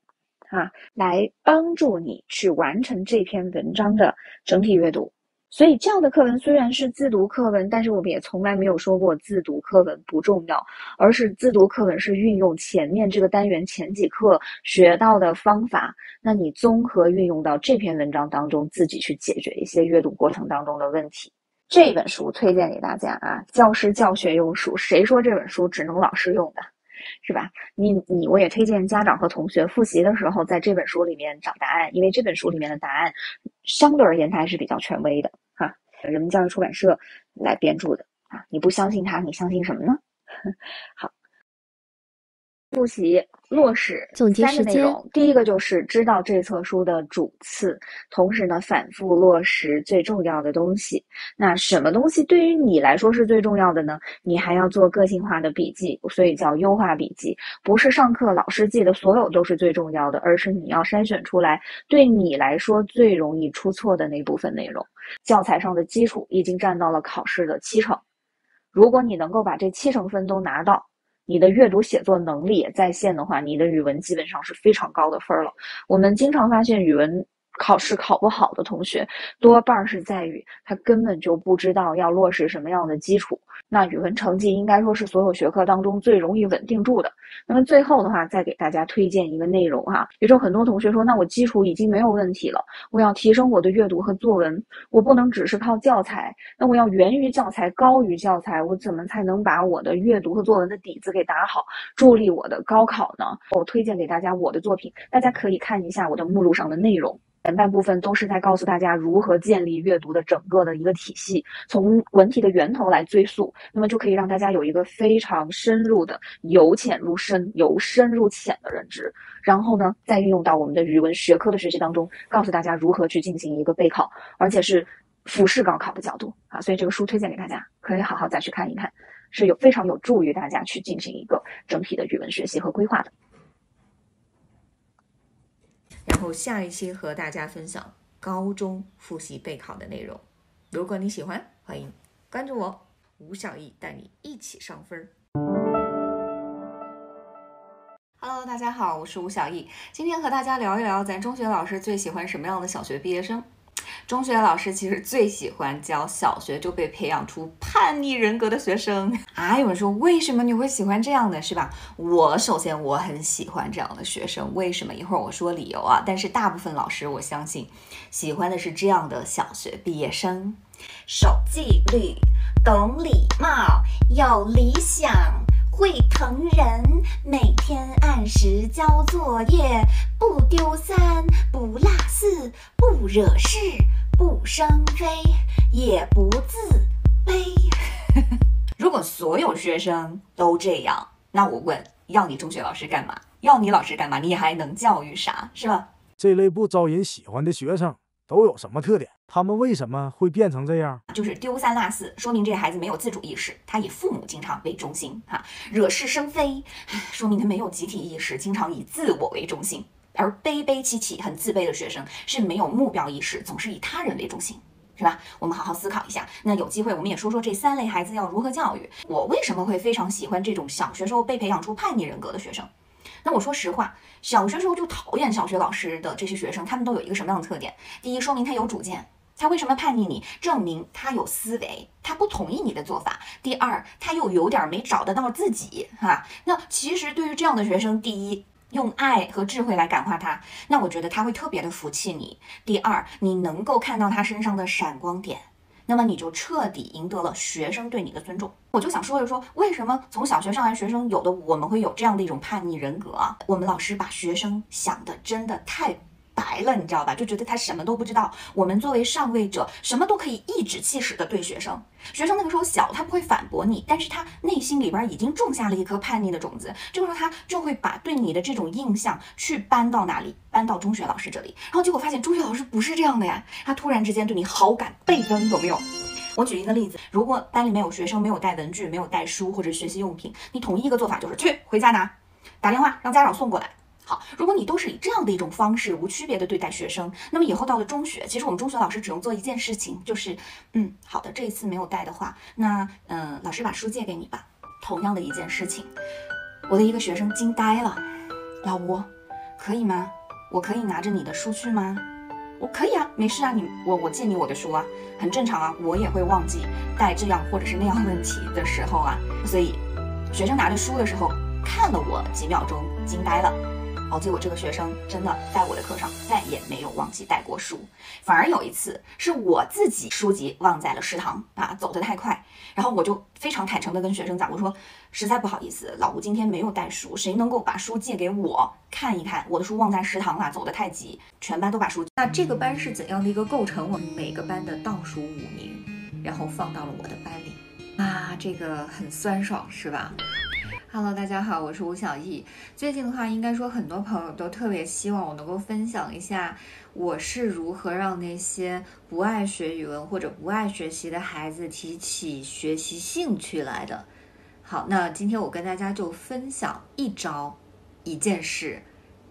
啊，来帮助你去完成这篇文章的整体阅读。所以这样的课文虽然是自读课文，但是我们也从来没有说过自读课文不重要，而是自读课文是运用前面这个单元前几课学到的方法，那你综合运用到这篇文章当中，自己去解决一些阅读过程当中的问题。这本书推荐给大家啊，教师教学用书，谁说这本书只能老师用的，是吧？你你我也推荐家长和同学复习的时候，在这本书里面找答案，因为这本书里面的答案相对而言它还是比较权威的哈。人民教育出版社来编著的啊！你不相信它，你相信什么呢？<laughs> 好，复习落实总结三个内容。第一个就是知道这册书的主次，同时呢，反复落实最重要的东西。那什么东西对于你来说是最重要的呢？你还要做个性化的笔记，所以叫优化笔记。不是上课老师记的所有都是最重要的，而是你要筛选出来对你来说最容易出错的那部分内容。教材上的基础已经占到了考试的七成，如果你能够把这七成分都拿到，你的阅读写作能力也在线的话，你的语文基本上是非常高的分了。我们经常发现语文考试考不好的同学，多半是在于他根本就不知道要落实什么样的基础。那语文成绩应该说是所有学科当中最容易稳定住的。那么最后的话，再给大家推荐一个内容哈，也就很多同学说，那我基础已经没有问题了，我要提升我的阅读和作文，我不能只是靠教材，那我要源于教材，高于教材，我怎么才能把我的阅读和作文的底子给打好，助力我的高考呢？我推荐给大家我的作品，大家可以看一下我的目录上的内容。前半部分都是在告诉大家如何建立阅读的整个的一个体系，从文体的源头来追溯，那么就可以让大家有一个非常深入的由浅入深、由深入浅的认知。然后呢，再运用到我们的语文学科的学习当中，告诉大家如何去进行一个备考，而且是俯视高考的角度啊。所以这个书推荐给大家，可以好好再去看一看，是有非常有助于大家去进行一个整体的语文学习和规划的。然后下一期和大家分享高中复习备考的内容。如果你喜欢，欢迎关注我，吴小艺带你一起上分儿。Hello，大家好，我是吴小艺，今天和大家聊一聊咱中学老师最喜欢什么样的小学毕业生。中学老师其实最喜欢教小学就被培养出叛逆人格的学生啊！有人说为什么你会喜欢这样的，是吧？我首先我很喜欢这样的学生，为什么？一会儿我说理由啊。但是大部分老师我相信喜欢的是这样的小学毕业生：守纪律，懂礼貌，有理想。会疼人，每天按时交作业，不丢三，不落四，不惹事，不生非，也不自卑。<laughs> 如果所有学生都这样，那我问，要你中学老师干嘛？要你老师干嘛？你还能教育啥？是吧？这类不招人喜欢的学生都有什么特点？他们为什么会变成这样？就是丢三落四，说明这个孩子没有自主意识，他以父母经常为中心，哈，惹是生非，说明他没有集体意识，经常以自我为中心。而悲悲戚戚、很自卑的学生是没有目标意识，总是以他人为中心，是吧？我们好好思考一下。那有机会我们也说说这三类孩子要如何教育。我为什么会非常喜欢这种小学时候被培养出叛逆人格的学生？那我说实话，小学时候就讨厌小学老师的这些学生，他们都有一个什么样的特点？第一，说明他有主见。他为什么叛逆你？证明他有思维，他不同意你的做法。第二，他又有点没找得到自己，哈。那其实对于这样的学生，第一，用爱和智慧来感化他，那我觉得他会特别的服气你。第二，你能够看到他身上的闪光点，那么你就彻底赢得了学生对你的尊重。我就想说一说，为什么从小学上来学生有的我们会有这样的一种叛逆人格啊？我们老师把学生想的真的太。白了，你知道吧？就觉得他什么都不知道。我们作为上位者，什么都可以颐指气使的对学生。学生那个时候小，他不会反驳你，但是他内心里边已经种下了一颗叛逆的种子。这个时候他就会把对你的这种印象去搬到哪里？搬到中学老师这里。然后结果发现中学老师不是这样的呀，他突然之间对你好感倍增，有没有？我举一个例子，如果班里面有学生没有带文具，没有带书或者学习用品，你统一一个做法就是去回家拿，打电话让家长送过来。好，如果你都是以这样的一种方式无区别的对待学生，那么以后到了中学，其实我们中学老师只用做一件事情，就是，嗯，好的，这一次没有带的话，那，嗯，老师把书借给你吧。同样的一件事情，我的一个学生惊呆了，老吴，可以吗？我可以拿着你的书去吗？我可以啊，没事啊，你我我借你我的书啊，很正常啊，我也会忘记带这样或者是那样问题的时候啊，所以，学生拿着书的时候看了我几秒钟，惊呆了。哦，结果这个学生真的在我的课上再也没有忘记带过书，反而有一次是我自己书籍忘在了食堂啊，走得太快，然后我就非常坦诚的跟学生讲，我说实在不好意思，老吴今天没有带书，谁能够把书借给我看一看？我的书忘在食堂了，走得太急，全班都把书。那这个班是怎样的一个构成？我们每个班的倒数五名，然后放到了我的班里啊，这个很酸爽是吧？Hello，大家好，我是吴小艺。最近的话，应该说很多朋友都特别希望我能够分享一下我是如何让那些不爱学语文或者不爱学习的孩子提起学习兴趣来的。好，那今天我跟大家就分享一招，一件事，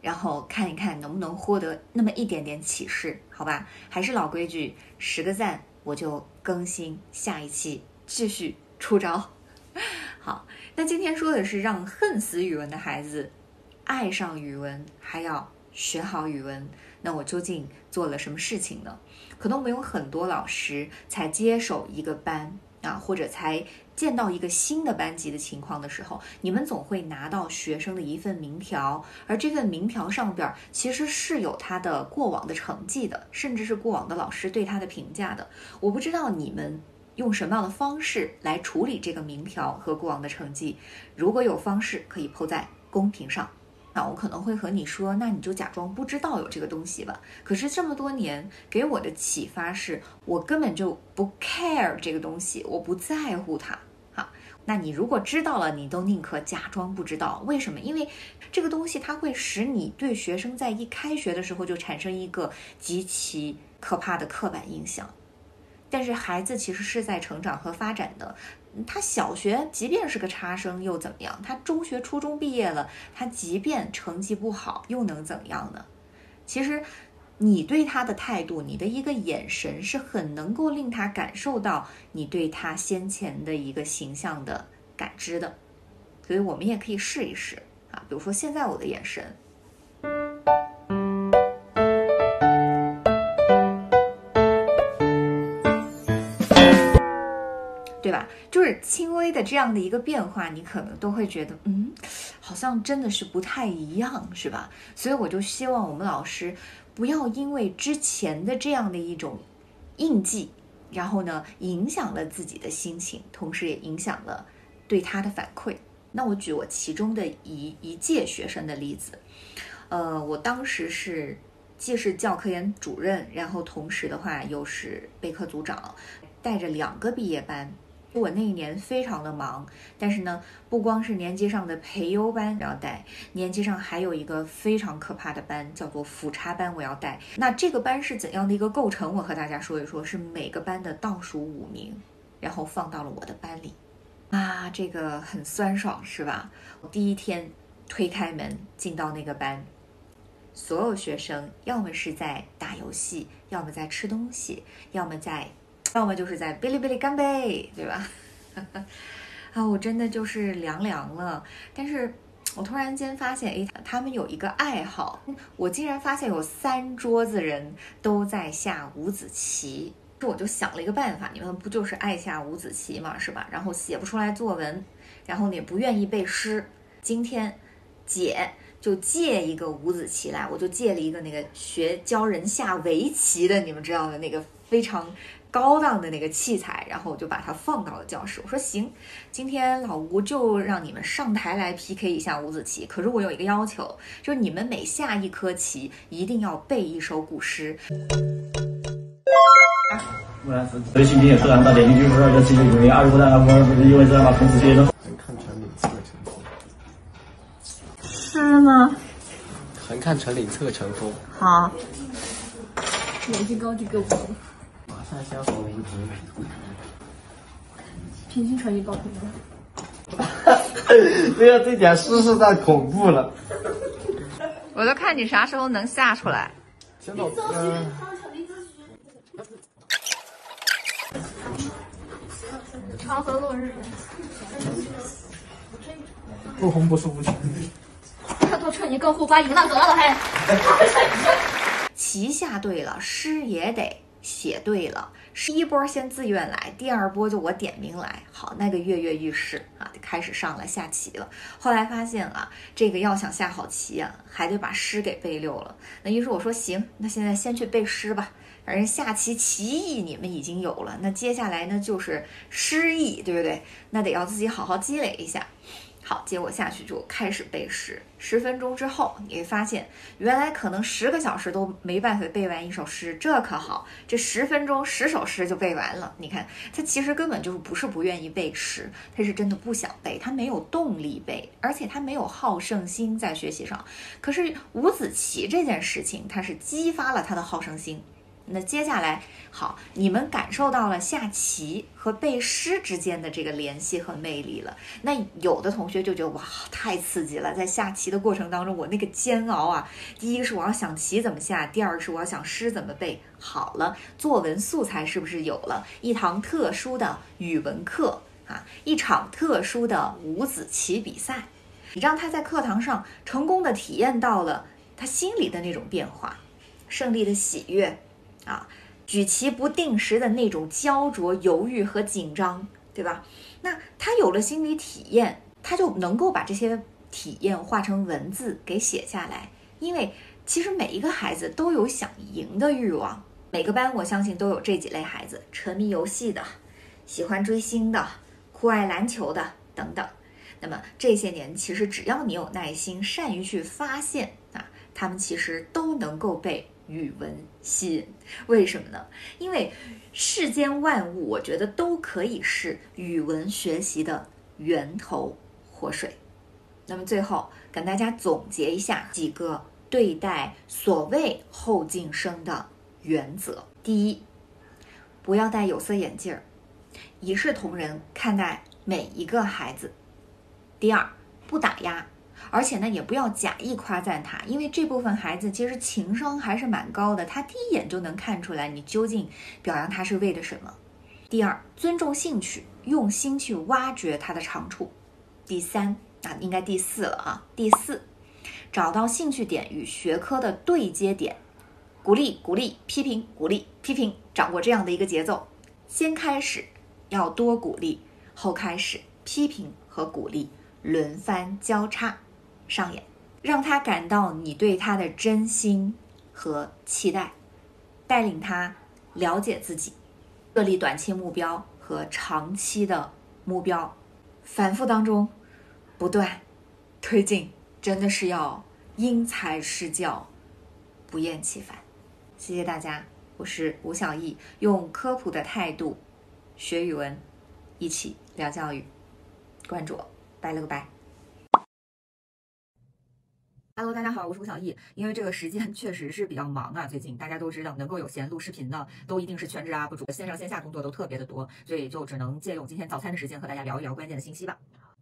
然后看一看能不能获得那么一点点启示，好吧？还是老规矩，十个赞我就更新下一期，继续出招。<laughs> 好。那今天说的是让恨死语文的孩子爱上语文，还要学好语文。那我究竟做了什么事情呢？可能我们有很多老师才接手一个班啊，或者才见到一个新的班级的情况的时候，你们总会拿到学生的一份名条，而这份名条上边其实是有他的过往的成绩的，甚至是过往的老师对他的评价的。我不知道你们。用什么样的方式来处理这个名条和过往的成绩？如果有方式，可以抛在公屏上。那我可能会和你说，那你就假装不知道有这个东西吧。可是这么多年给我的启发是，我根本就不 care 这个东西，我不在乎它。哈，那你如果知道了，你都宁可假装不知道，为什么？因为这个东西它会使你对学生在一开学的时候就产生一个极其可怕的刻板印象。但是孩子其实是在成长和发展的。他小学即便是个差生又怎么样？他中学、初中毕业了，他即便成绩不好又能怎样呢？其实，你对他的态度，你的一个眼神是很能够令他感受到你对他先前的一个形象的感知的。所以我们也可以试一试啊，比如说现在我的眼神。对吧？就是轻微的这样的一个变化，你可能都会觉得，嗯，好像真的是不太一样，是吧？所以我就希望我们老师不要因为之前的这样的一种印记，然后呢，影响了自己的心情，同时也影响了对他的反馈。那我举我其中的一一届学生的例子，呃，我当时是既是教科研主任，然后同时的话又是备课组长，带着两个毕业班。我那一年非常的忙，但是呢，不光是年级上的培优班要带，年级上还有一个非常可怕的班，叫做辅差班，我要带。那这个班是怎样的一个构成？我和大家说一说，是每个班的倒数五名，然后放到了我的班里。啊，这个很酸爽，是吧？我第一天推开门进到那个班，所有学生要么是在打游戏，要么在吃东西，要么在。要么就是在哔哩哔哩干杯，对吧？<laughs> 啊，我真的就是凉凉了。但是我突然间发现，哎，他们有一个爱好，我竟然发现有三桌子人都在下五子棋。这我就想了一个办法，你们不就是爱下五子棋嘛，是吧？然后写不出来作文，然后也不愿意背诗。今天姐就借一个五子棋来，我就借了一个那个学教人下围棋的，你们知道的那个非常。高档的那个器材，然后我就把它放到了教室。我说行，今天老吴就让你们上台来 PK 一下五子棋。可是我有一个要求，就是你们每下一颗棋一定要背一首古诗。也自然到点，一句不二十子接着。横看成岭侧成峰。诗呢？横看成岭侧成峰。好。眼睛高低各不同。上相逢临平平心传意报平安。<laughs> 这个这点诗是太恐怖了。我都看你啥时候能下出来。真的。嗯。长河落日。不红不是无情。看都趁你更护花赢了得了还。棋下对了，诗也得。写对了，第一波先自愿来，第二波就我点名来。好，那个跃跃欲试啊，就开始上来下棋了。后来发现啊，这个要想下好棋啊，还得把诗给背溜了。那于是我说行，那现在先去背诗吧。反正下棋棋艺你们已经有了，那接下来呢就是诗意，对不对？那得要自己好好积累一下。好，结果下去就开始背诗。十分钟之后，你会发现，原来可能十个小时都没办法背完一首诗，这可好，这十分钟十首诗就背完了。你看，他其实根本就是不是不愿意背诗，他是真的不想背，他没有动力背，而且他没有好胜心在学习上。可是五子棋这件事情，他是激发了他的好胜心。那接下来，好，你们感受到了下棋和背诗之间的这个联系和魅力了。那有的同学就觉得哇，太刺激了，在下棋的过程当中，我那个煎熬啊，第一个是我要想棋怎么下，第二个是我要想诗怎么背。好了，作文素材是不是有了一堂特殊的语文课啊？一场特殊的五子棋比赛，你让他在课堂上成功的体验到了他心里的那种变化，胜利的喜悦。啊，举棋不定时的那种焦灼、犹豫和紧张，对吧？那他有了心理体验，他就能够把这些体验化成文字给写下来。因为其实每一个孩子都有想赢的欲望，每个班我相信都有这几类孩子：沉迷游戏的、喜欢追星的、酷爱篮球的等等。那么这些年，其实只要你有耐心，善于去发现啊，他们其实都能够被语文吸引。为什么呢？因为世间万物，我觉得都可以是语文学习的源头活水。那么最后跟大家总结一下几个对待所谓后进生的原则：第一，不要戴有色眼镜儿，一视同仁看待每一个孩子；第二，不打压，而且呢也不要假意夸赞他，因为这部分孩子其实情商还是蛮高的，他第一眼就能看出来你究竟表扬他是为了什么。第二，尊重兴趣，用心去挖掘他的长处。第三。啊，应该第四了啊！第四，找到兴趣点与学科的对接点，鼓励鼓励，批评鼓励批评，掌握这样的一个节奏。先开始要多鼓励，后开始批评和鼓励轮番交叉上演，让他感到你对他的真心和期待，带领他了解自己，设立短期目标和长期的目标，反复当中。不断推进，真的是要因材施教，不厌其烦。谢谢大家，我是吴小艺，用科普的态度学语文，一起聊教育。关注我，拜了个拜。Hello，大家好，我是吴小艺。因为这个时间 <laughs> 确实是比较忙啊，最近大家都知道，能够有闲录视频的，都一定是全职 UP 主，线上线下工作都特别的多，所以就只能借用今天早餐的时间和大家聊一聊关键的信息吧。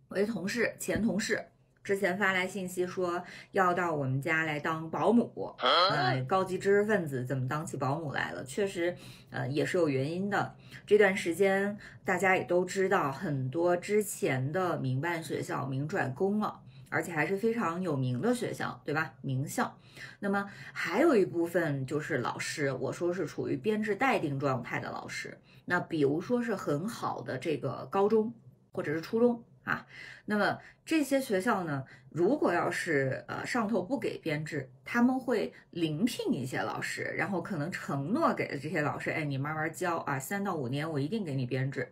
我的同事，前同事之前发来信息说要到我们家来当保姆，呃，高级知识分子怎么当起保姆来了？确实，呃，也是有原因的。这段时间大家也都知道，很多之前的民办学校民转公了，而且还是非常有名的学校，对吧？名校。那么还有一部分就是老师，我说是处于编制待定状态的老师。那比如说是很好的这个高中或者是初中。啊，那么这些学校呢，如果要是呃上头不给编制，他们会临聘一些老师，然后可能承诺给了这些老师，哎，你慢慢教啊，三到五年我一定给你编制。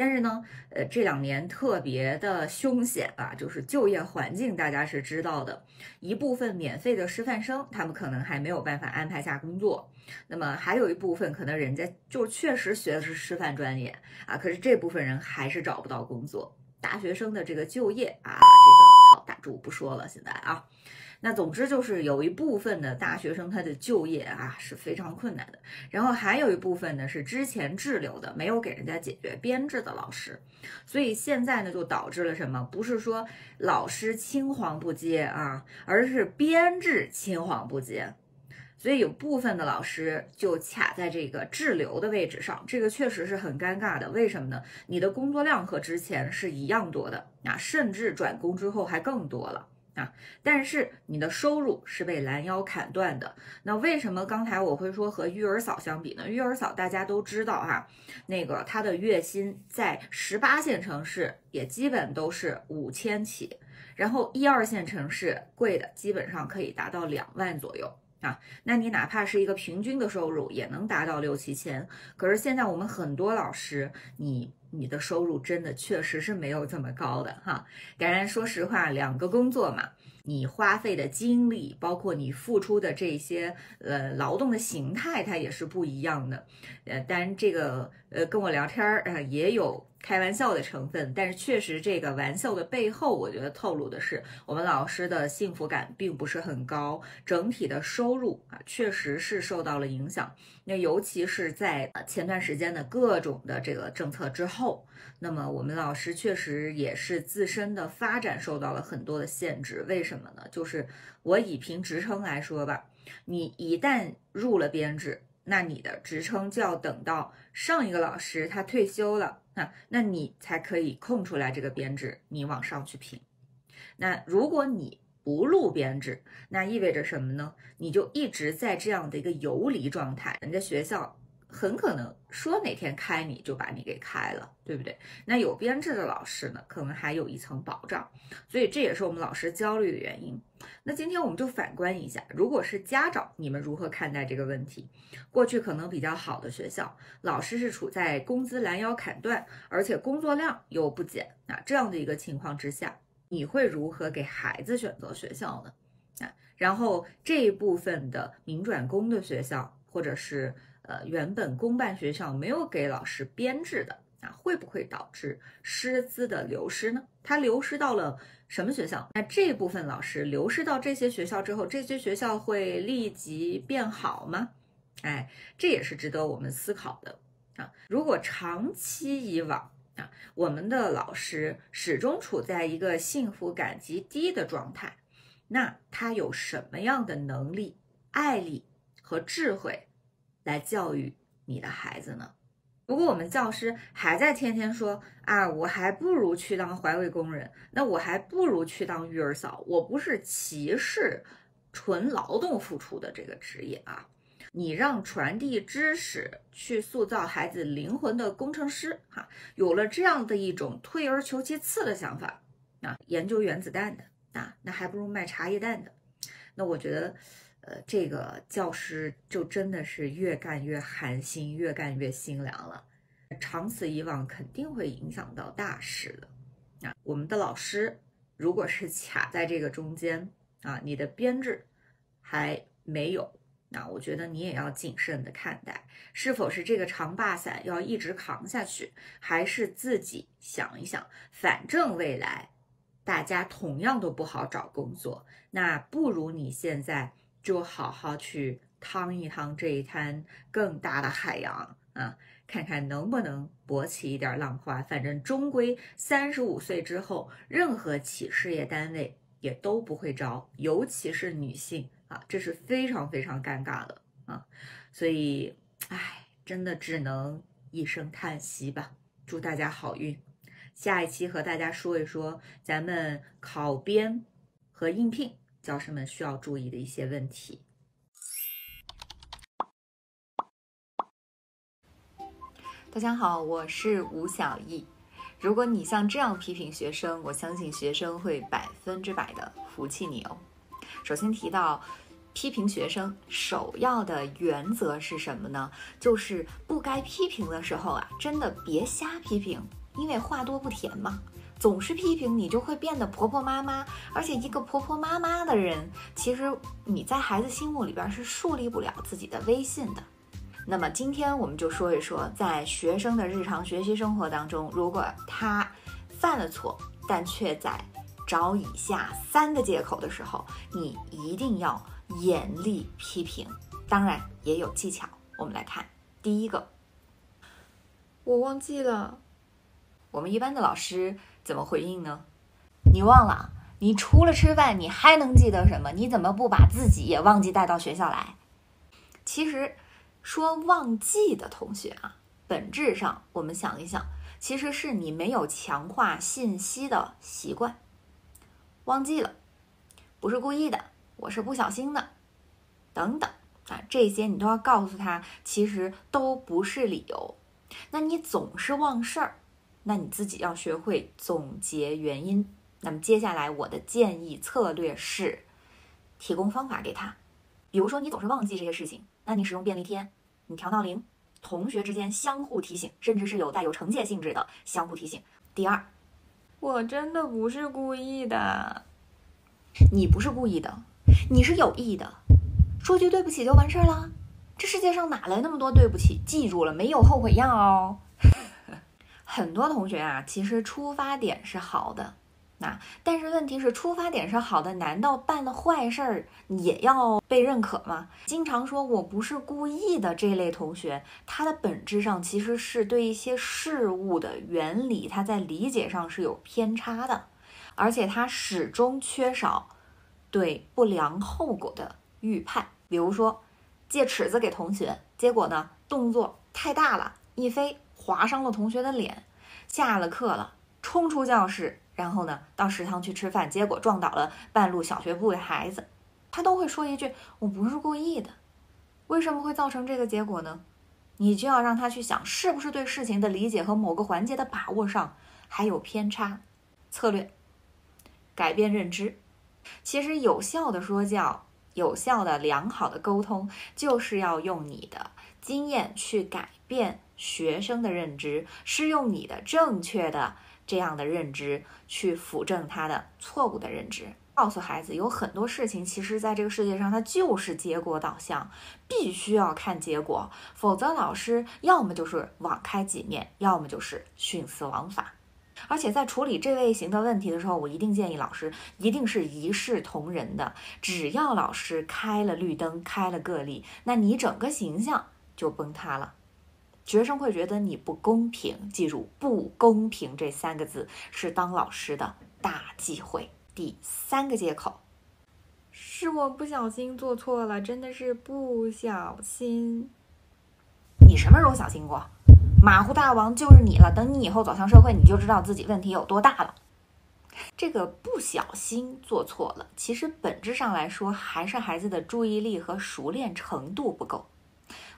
但是呢，呃，这两年特别的凶险啊，就是就业环境大家是知道的，一部分免费的师范生，他们可能还没有办法安排下工作，那么还有一部分可能人家就确实学的是师范专业啊，可是这部分人还是找不到工作。大学生的这个就业啊，这个打住不说了。现在啊，那总之就是有一部分的大学生他的就业啊是非常困难的，然后还有一部分呢是之前滞留的，没有给人家解决编制的老师，所以现在呢就导致了什么？不是说老师青黄不接啊，而是编制青黄不接。所以有部分的老师就卡在这个滞留的位置上，这个确实是很尴尬的。为什么呢？你的工作量和之前是一样多的啊，甚至转工之后还更多了啊。但是你的收入是被拦腰砍断的。那为什么刚才我会说和育儿嫂相比呢？育儿嫂大家都知道哈，那个她的月薪在十八线城市也基本都是五千起，然后一二线城市贵的基本上可以达到两万左右。啊，那你哪怕是一个平均的收入，也能达到六七千。可是现在我们很多老师，你你的收入真的确实是没有这么高的哈。当然，说实话，两个工作嘛。你花费的精力，包括你付出的这些呃劳动的形态，它也是不一样的。呃，当然这个呃跟我聊天儿啊也有开玩笑的成分，但是确实这个玩笑的背后，我觉得透露的是我们老师的幸福感并不是很高，整体的收入啊确实是受到了影响。那尤其是在呃前段时间的各种的这个政策之后。那么我们老师确实也是自身的发展受到了很多的限制，为什么呢？就是我以评职称来说吧，你一旦入了编制，那你的职称就要等到上一个老师他退休了那你才可以空出来这个编制，你往上去评。那如果你不录编制，那意味着什么呢？你就一直在这样的一个游离状态，人家学校。很可能说哪天开你就把你给开了，对不对？那有编制的老师呢，可能还有一层保障，所以这也是我们老师焦虑的原因。那今天我们就反观一下，如果是家长，你们如何看待这个问题？过去可能比较好的学校，老师是处在工资拦腰砍断，而且工作量又不减啊这样的一个情况之下，你会如何给孩子选择学校呢？啊，然后这一部分的民转公的学校，或者是呃，原本公办学校没有给老师编制的啊，会不会导致师资的流失呢？它流失到了什么学校？那这部分老师流失到这些学校之后，这些学校会立即变好吗？哎，这也是值得我们思考的啊。如果长期以往啊，我们的老师始终处在一个幸福感极低的状态，那他有什么样的能力、爱力和智慧？来教育你的孩子呢？如果我们教师还在天天说啊，我还不如去当环卫工人，那我还不如去当育儿嫂。我不是歧视纯劳动付出的这个职业啊。你让传递知识去塑造孩子灵魂的工程师哈，有了这样的一种退而求其次的想法啊，研究原子弹的啊，那还不如卖茶叶蛋的。那我觉得。呃，这个教师就真的是越干越寒心，越干越心凉了。长此以往，肯定会影响到大事的。啊，我们的老师如果是卡在这个中间啊，你的编制还没有，那我觉得你也要谨慎的看待，是否是这个长把伞要一直扛下去，还是自己想一想，反正未来大家同样都不好找工作，那不如你现在。就好好去趟一趟这一滩更大的海洋啊，看看能不能勃起一点浪花。反正终归三十五岁之后，任何企事业单位也都不会招，尤其是女性啊，这是非常非常尴尬的啊。所以，唉，真的只能一声叹息吧。祝大家好运。下一期和大家说一说咱们考编和应聘。教师们需要注意的一些问题。大家好，我是吴小艺。如果你像这样批评学生，我相信学生会百分之百的服气你哦。首先提到批评学生，首要的原则是什么呢？就是不该批评的时候啊，真的别瞎批评，因为话多不甜嘛。总是批评你，就会变得婆婆妈妈。而且，一个婆婆妈妈的人，其实你在孩子心目里边是树立不了自己的威信的。那么，今天我们就说一说，在学生的日常学习生活当中，如果他犯了错，但却在找以下三个借口的时候，你一定要严厉批评。当然，也有技巧。我们来看第一个，我忘记了。我们一般的老师。怎么回应呢？你忘了？你除了吃饭，你还能记得什么？你怎么不把自己也忘记带到学校来？其实，说忘记的同学啊，本质上我们想一想，其实是你没有强化信息的习惯。忘记了，不是故意的，我是不小心的，等等啊，这些你都要告诉他，其实都不是理由。那你总是忘事儿。那你自己要学会总结原因。那么接下来我的建议策略是提供方法给他，比如说你总是忘记这些事情，那你使用便利贴，你调闹铃，同学之间相互提醒，甚至是有带有惩戒性质的相互提醒。第二，我真的不是故意的，你不是故意的，你是有意的，说句对不起就完事儿了。这世界上哪来那么多对不起？记住了，没有后悔药哦。很多同学啊，其实出发点是好的，那但是问题是出发点是好的，难道办了坏事儿也要被认可吗？经常说我不是故意的这类同学，他的本质上其实是对一些事物的原理，他在理解上是有偏差的，而且他始终缺少对不良后果的预判。比如说借尺子给同学，结果呢动作太大了，一飞。划伤了同学的脸，下了课了，冲出教室，然后呢，到食堂去吃饭，结果撞倒了半路小学部的孩子，他都会说一句：“我不是故意的。”为什么会造成这个结果呢？你就要让他去想，是不是对事情的理解和某个环节的把握上还有偏差。策略，改变认知。其实有效的说教，有效的良好的沟通，就是要用你的经验去改变学生的认知，是用你的正确的这样的认知去辅正他的错误的认知。告诉孩子，有很多事情，其实在这个世界上，它就是结果导向，必须要看结果，否则老师要么就是网开几面，要么就是徇私枉法。而且在处理这类型的问题的时候，我一定建议老师一定是一视同仁的。只要老师开了绿灯，开了个例，那你整个形象就崩塌了，学生会觉得你不公平。记住，不公平这三个字是当老师的大忌讳。第三个借口，是我不小心做错了，真的是不小心。你什么时候小心过？马虎大王就是你了。等你以后走向社会，你就知道自己问题有多大了。这个不小心做错了，其实本质上来说，还是孩子的注意力和熟练程度不够。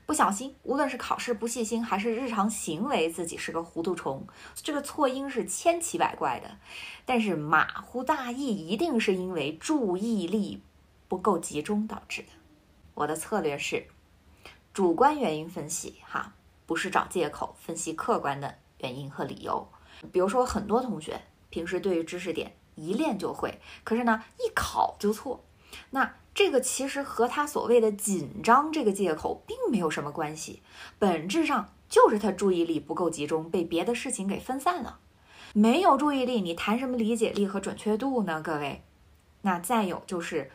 不小心，无论是考试不细心，还是日常行为自己是个糊涂虫，这个错因是千奇百怪的。但是马虎大意一定是因为注意力不够集中导致的。我的策略是主观原因分析，哈，不是找借口，分析客观的原因和理由。比如说，很多同学平时对于知识点一练就会，可是呢，一考就错。那这个其实和他所谓的紧张这个借口并没有什么关系，本质上就是他注意力不够集中，被别的事情给分散了。没有注意力，你谈什么理解力和准确度呢？各位，那再有就是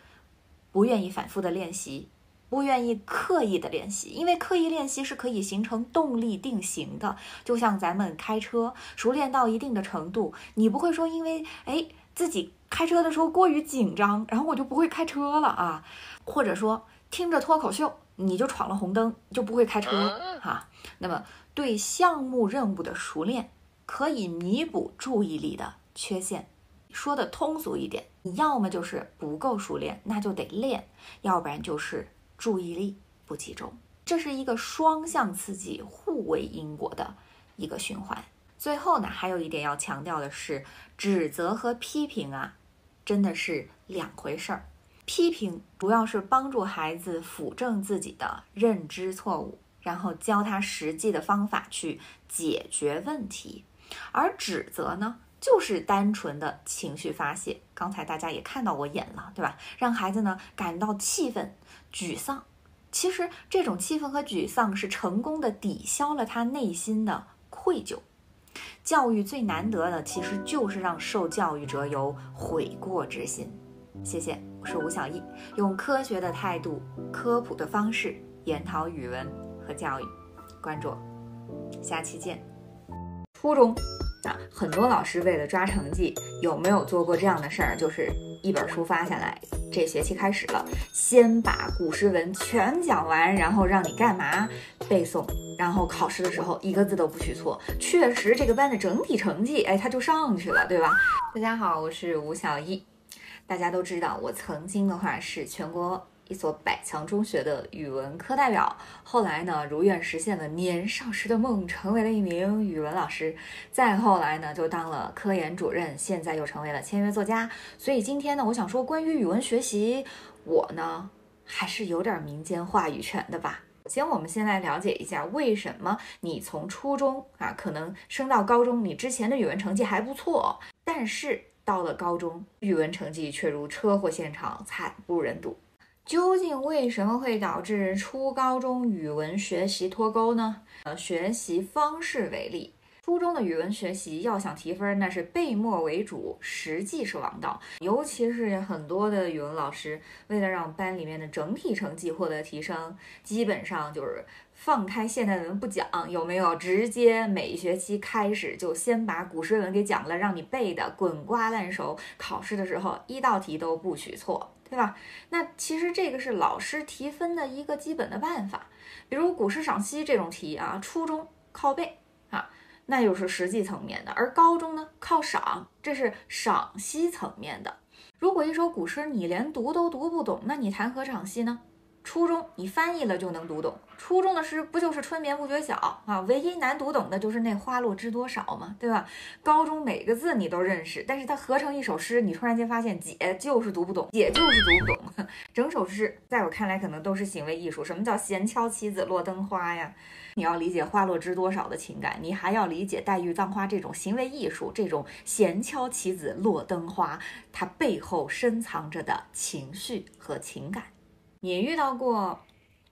不愿意反复的练习，不愿意刻意的练习，因为刻意练习是可以形成动力定型的。就像咱们开车，熟练到一定的程度，你不会说因为哎自己。开车的时候过于紧张，然后我就不会开车了啊，或者说听着脱口秀你就闯了红灯，就不会开车哈。那么对项目任务的熟练可以弥补注意力的缺陷。说的通俗一点，你要么就是不够熟练，那就得练；要不然就是注意力不集中。这是一个双向刺激、互为因果的一个循环。最后呢，还有一点要强调的是，指责和批评啊，真的是两回事儿。批评主要是帮助孩子辅正自己的认知错误，然后教他实际的方法去解决问题；而指责呢，就是单纯的情绪发泄。刚才大家也看到我演了，对吧？让孩子呢感到气愤、沮丧。其实这种气愤和沮丧是成功的抵消了他内心的愧疚。教育最难得的，其实就是让受教育者有悔过之心。谢谢，我是吴小艺，用科学的态度、科普的方式研讨语文和教育。关注我，下期见。初中很多老师为了抓成绩，有没有做过这样的事儿？就是一本书发下来，这学期开始了，先把古诗文全讲完，然后让你干嘛？背诵。然后考试的时候一个字都不许错，确实这个班的整体成绩，哎，他就上去了，对吧？大家好，我是吴小艺。大家都知道，我曾经的话是全国一所百强中学的语文科代表，后来呢，如愿实现了年少时的梦，成为了一名语文老师。再后来呢，就当了科研主任，现在又成为了签约作家。所以今天呢，我想说关于语文学习，我呢还是有点民间话语权的吧。首先，我们先来了解一下，为什么你从初中啊，可能升到高中，你之前的语文成绩还不错，但是到了高中，语文成绩却如车祸现场，惨不忍睹。究竟为什么会导致初高中语文学习脱钩呢？呃，学习方式为例。初中的语文学习要想提分，那是背默为主，实际是王道。尤其是很多的语文老师，为了让班里面的整体成绩获得提升，基本上就是放开现代文不讲，有没有？直接每一学期开始就先把古诗文给讲了，让你背的滚瓜烂熟，考试的时候一道题都不许错，对吧？那其实这个是老师提分的一个基本的办法。比如古诗赏析这种题啊，初中靠背啊。那又是实际层面的，而高中呢靠赏，这是赏析层面的。如果一首古诗你连读都读不懂，那你谈何赏析呢？初中你翻译了就能读懂，初中的诗不就是春眠不觉晓啊？唯一难读懂的就是那花落知多少嘛，对吧？高中每个字你都认识，但是它合成一首诗，你突然间发现姐就是读不懂，姐就是读不懂。整首诗在我看来可能都是行为艺术。什么叫闲敲棋子落灯花呀？你要理解花落知多少的情感，你还要理解黛玉葬花这种行为艺术，这种闲敲棋子落灯花，它背后深藏着的情绪和情感。你遇到过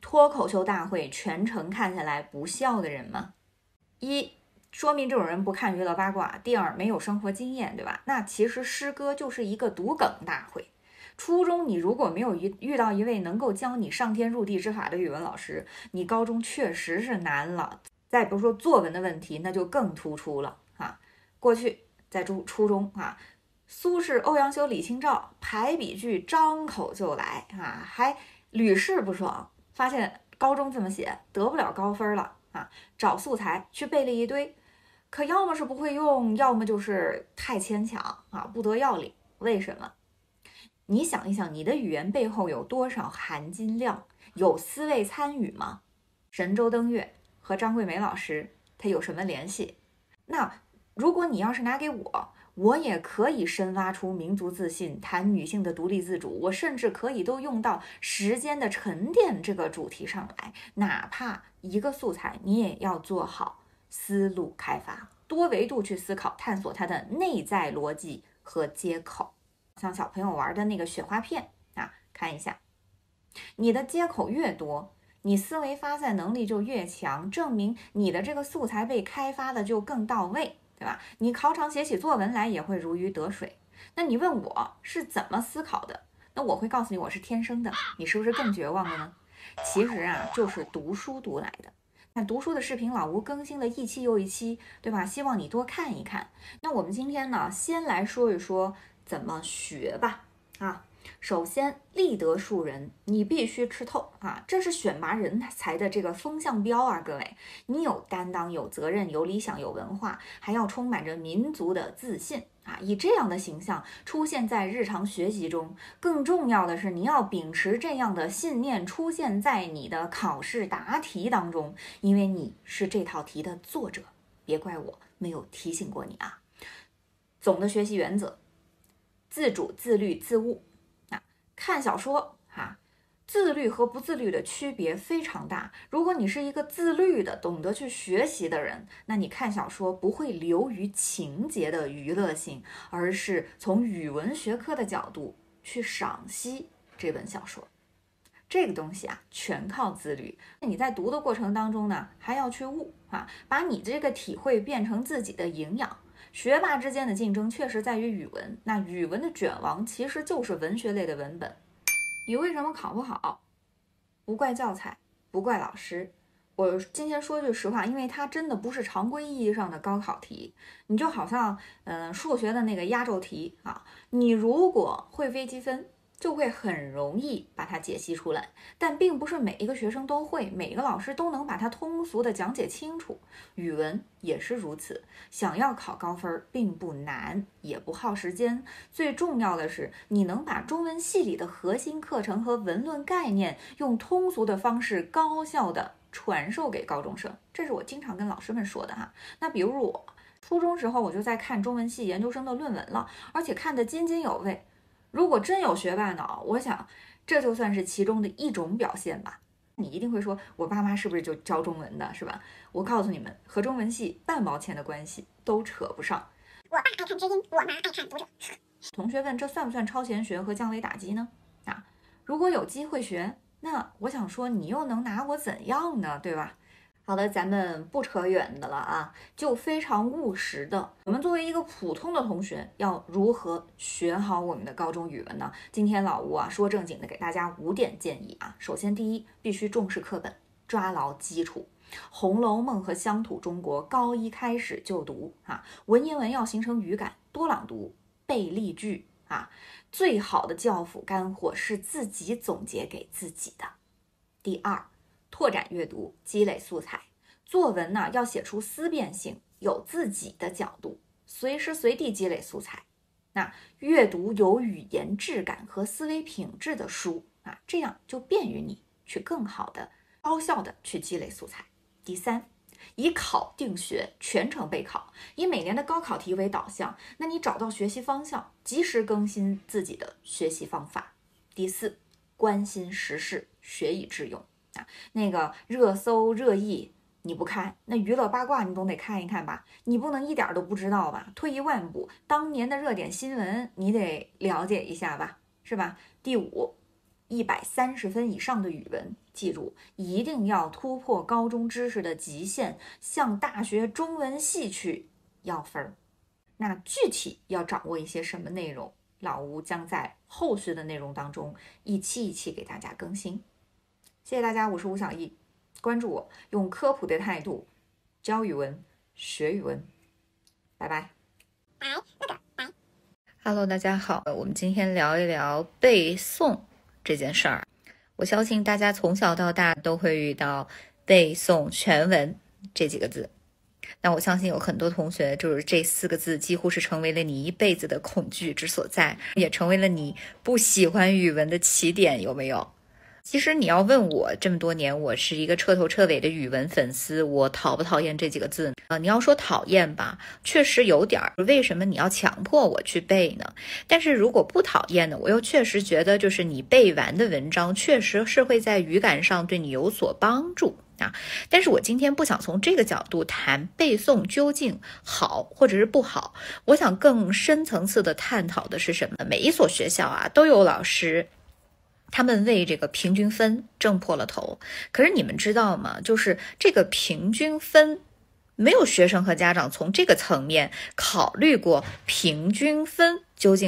脱口秀大会全程看下来不笑的人吗？一说明这种人不看娱乐八卦，第二没有生活经验，对吧？那其实诗歌就是一个读梗大会。初中你如果没有遇遇到一位能够教你上天入地之法的语文老师，你高中确实是难了。再比如说作文的问题，那就更突出了啊。过去在初初中啊，苏轼、欧阳修、李清照排比句张口就来啊，还。屡试不爽，发现高中这么写得不了高分了啊！找素材去背了一堆，可要么是不会用，要么就是太牵强啊，不得要领。为什么？你想一想，你的语言背后有多少含金量？有思维参与吗？神州登月和张桂梅老师他有什么联系？那如果你要是拿给我？我也可以深挖出民族自信，谈女性的独立自主。我甚至可以都用到时间的沉淀这个主题上来。哪怕一个素材，你也要做好思路开发，多维度去思考，探索它的内在逻辑和接口。像小朋友玩的那个雪花片啊，看一下，你的接口越多，你思维发散能力就越强，证明你的这个素材被开发的就更到位。对吧？你考场写起作文来也会如鱼得水。那你问我是怎么思考的？那我会告诉你，我是天生的。你是不是更绝望了呢？其实啊，就是读书读来的。那读书的视频老吴更新了一期又一期，对吧？希望你多看一看。那我们今天呢，先来说一说怎么学吧。啊。首先，立德树人，你必须吃透啊！这是选拔人才的这个风向标啊！各位，你有担当、有责任、有理想、有文化，还要充满着民族的自信啊！以这样的形象出现在日常学习中，更重要的是，你要秉持这样的信念出现在你的考试答题当中，因为你是这套题的作者。别怪我没有提醒过你啊！总的学习原则：自主、自律、自悟。看小说哈，自律和不自律的区别非常大。如果你是一个自律的、懂得去学习的人，那你看小说不会流于情节的娱乐性，而是从语文学科的角度去赏析这本小说。这个东西啊，全靠自律。那你在读的过程当中呢，还要去悟啊，把你这个体会变成自己的营养。学霸之间的竞争确实在于语文，那语文的卷王其实就是文学类的文本。你为什么考不好？不怪教材，不怪老师。我今天说句实话，因为它真的不是常规意义上的高考题。你就好像，嗯，数学的那个压轴题啊，你如果会微积分。就会很容易把它解析出来，但并不是每一个学生都会，每一个老师都能把它通俗的讲解清楚。语文也是如此，想要考高分并不难，也不耗时间。最重要的是，你能把中文系里的核心课程和文论概念，用通俗的方式高效的传授给高中生。这是我经常跟老师们说的哈。那比如我初中时候，我就在看中文系研究生的论文了，而且看得津津有味。如果真有学霸脑，我想这就算是其中的一种表现吧。你一定会说，我爸妈是不是就教中文的，是吧？我告诉你们，和中文系半毛钱的关系都扯不上。我爸爱看知音，我妈爱看读者。同学问，这算不算超前学和降维打击呢？啊，如果有机会学，那我想说，你又能拿我怎样呢？对吧？好的，咱们不扯远的了啊，就非常务实的。我们作为一个普通的同学，要如何学好我们的高中语文呢？今天老吴啊，说正经的，给大家五点建议啊。首先，第一，必须重视课本，抓牢基础，《红楼梦》和乡土中国高一开始就读啊。文言文要形成语感，多朗读，背例句啊。最好的教辅干货是自己总结给自己的。第二。拓展阅读，积累素材。作文呢，要写出思辨性，有自己的角度，随时随地积累素材。那阅读有语言质感和思维品质的书啊，这样就便于你去更好的、高效的去积累素材。第三，以考定学，全程备考，以每年的高考题为导向，那你找到学习方向，及时更新自己的学习方法。第四，关心时事，学以致用那个热搜热议。你不看那娱乐八卦，你总得看一看吧？你不能一点都不知道吧？退一万步，当年的热点新闻你得了解一下吧，是吧？第五，一百三十分以上的语文，记住一定要突破高中知识的极限，向大学中文系去要分儿。那具体要掌握一些什么内容，老吴将在后续的内容当中一期一期给大家更新。谢谢大家，我是吴小艺。关注我，用科普的态度教语文、学语文。拜拜。Hello，大家好，我们今天聊一聊背诵这件事儿。我相信大家从小到大都会遇到背诵全文这几个字。那我相信有很多同学就是这四个字几乎是成为了你一辈子的恐惧之所在，也成为了你不喜欢语文的起点，有没有？其实你要问我这么多年，我是一个彻头彻尾的语文粉丝，我讨不讨厌这几个字啊？你要说讨厌吧，确实有点儿。为什么你要强迫我去背呢？但是如果不讨厌呢，我又确实觉得，就是你背完的文章，确实是会在语感上对你有所帮助啊。但是我今天不想从这个角度谈背诵究竟好或者是不好，我想更深层次的探讨的是什么？每一所学校啊，都有老师。他们为这个平均分挣破了头，可是你们知道吗？就是这个平均分，没有学生和家长从这个层面考虑过平均分究竟。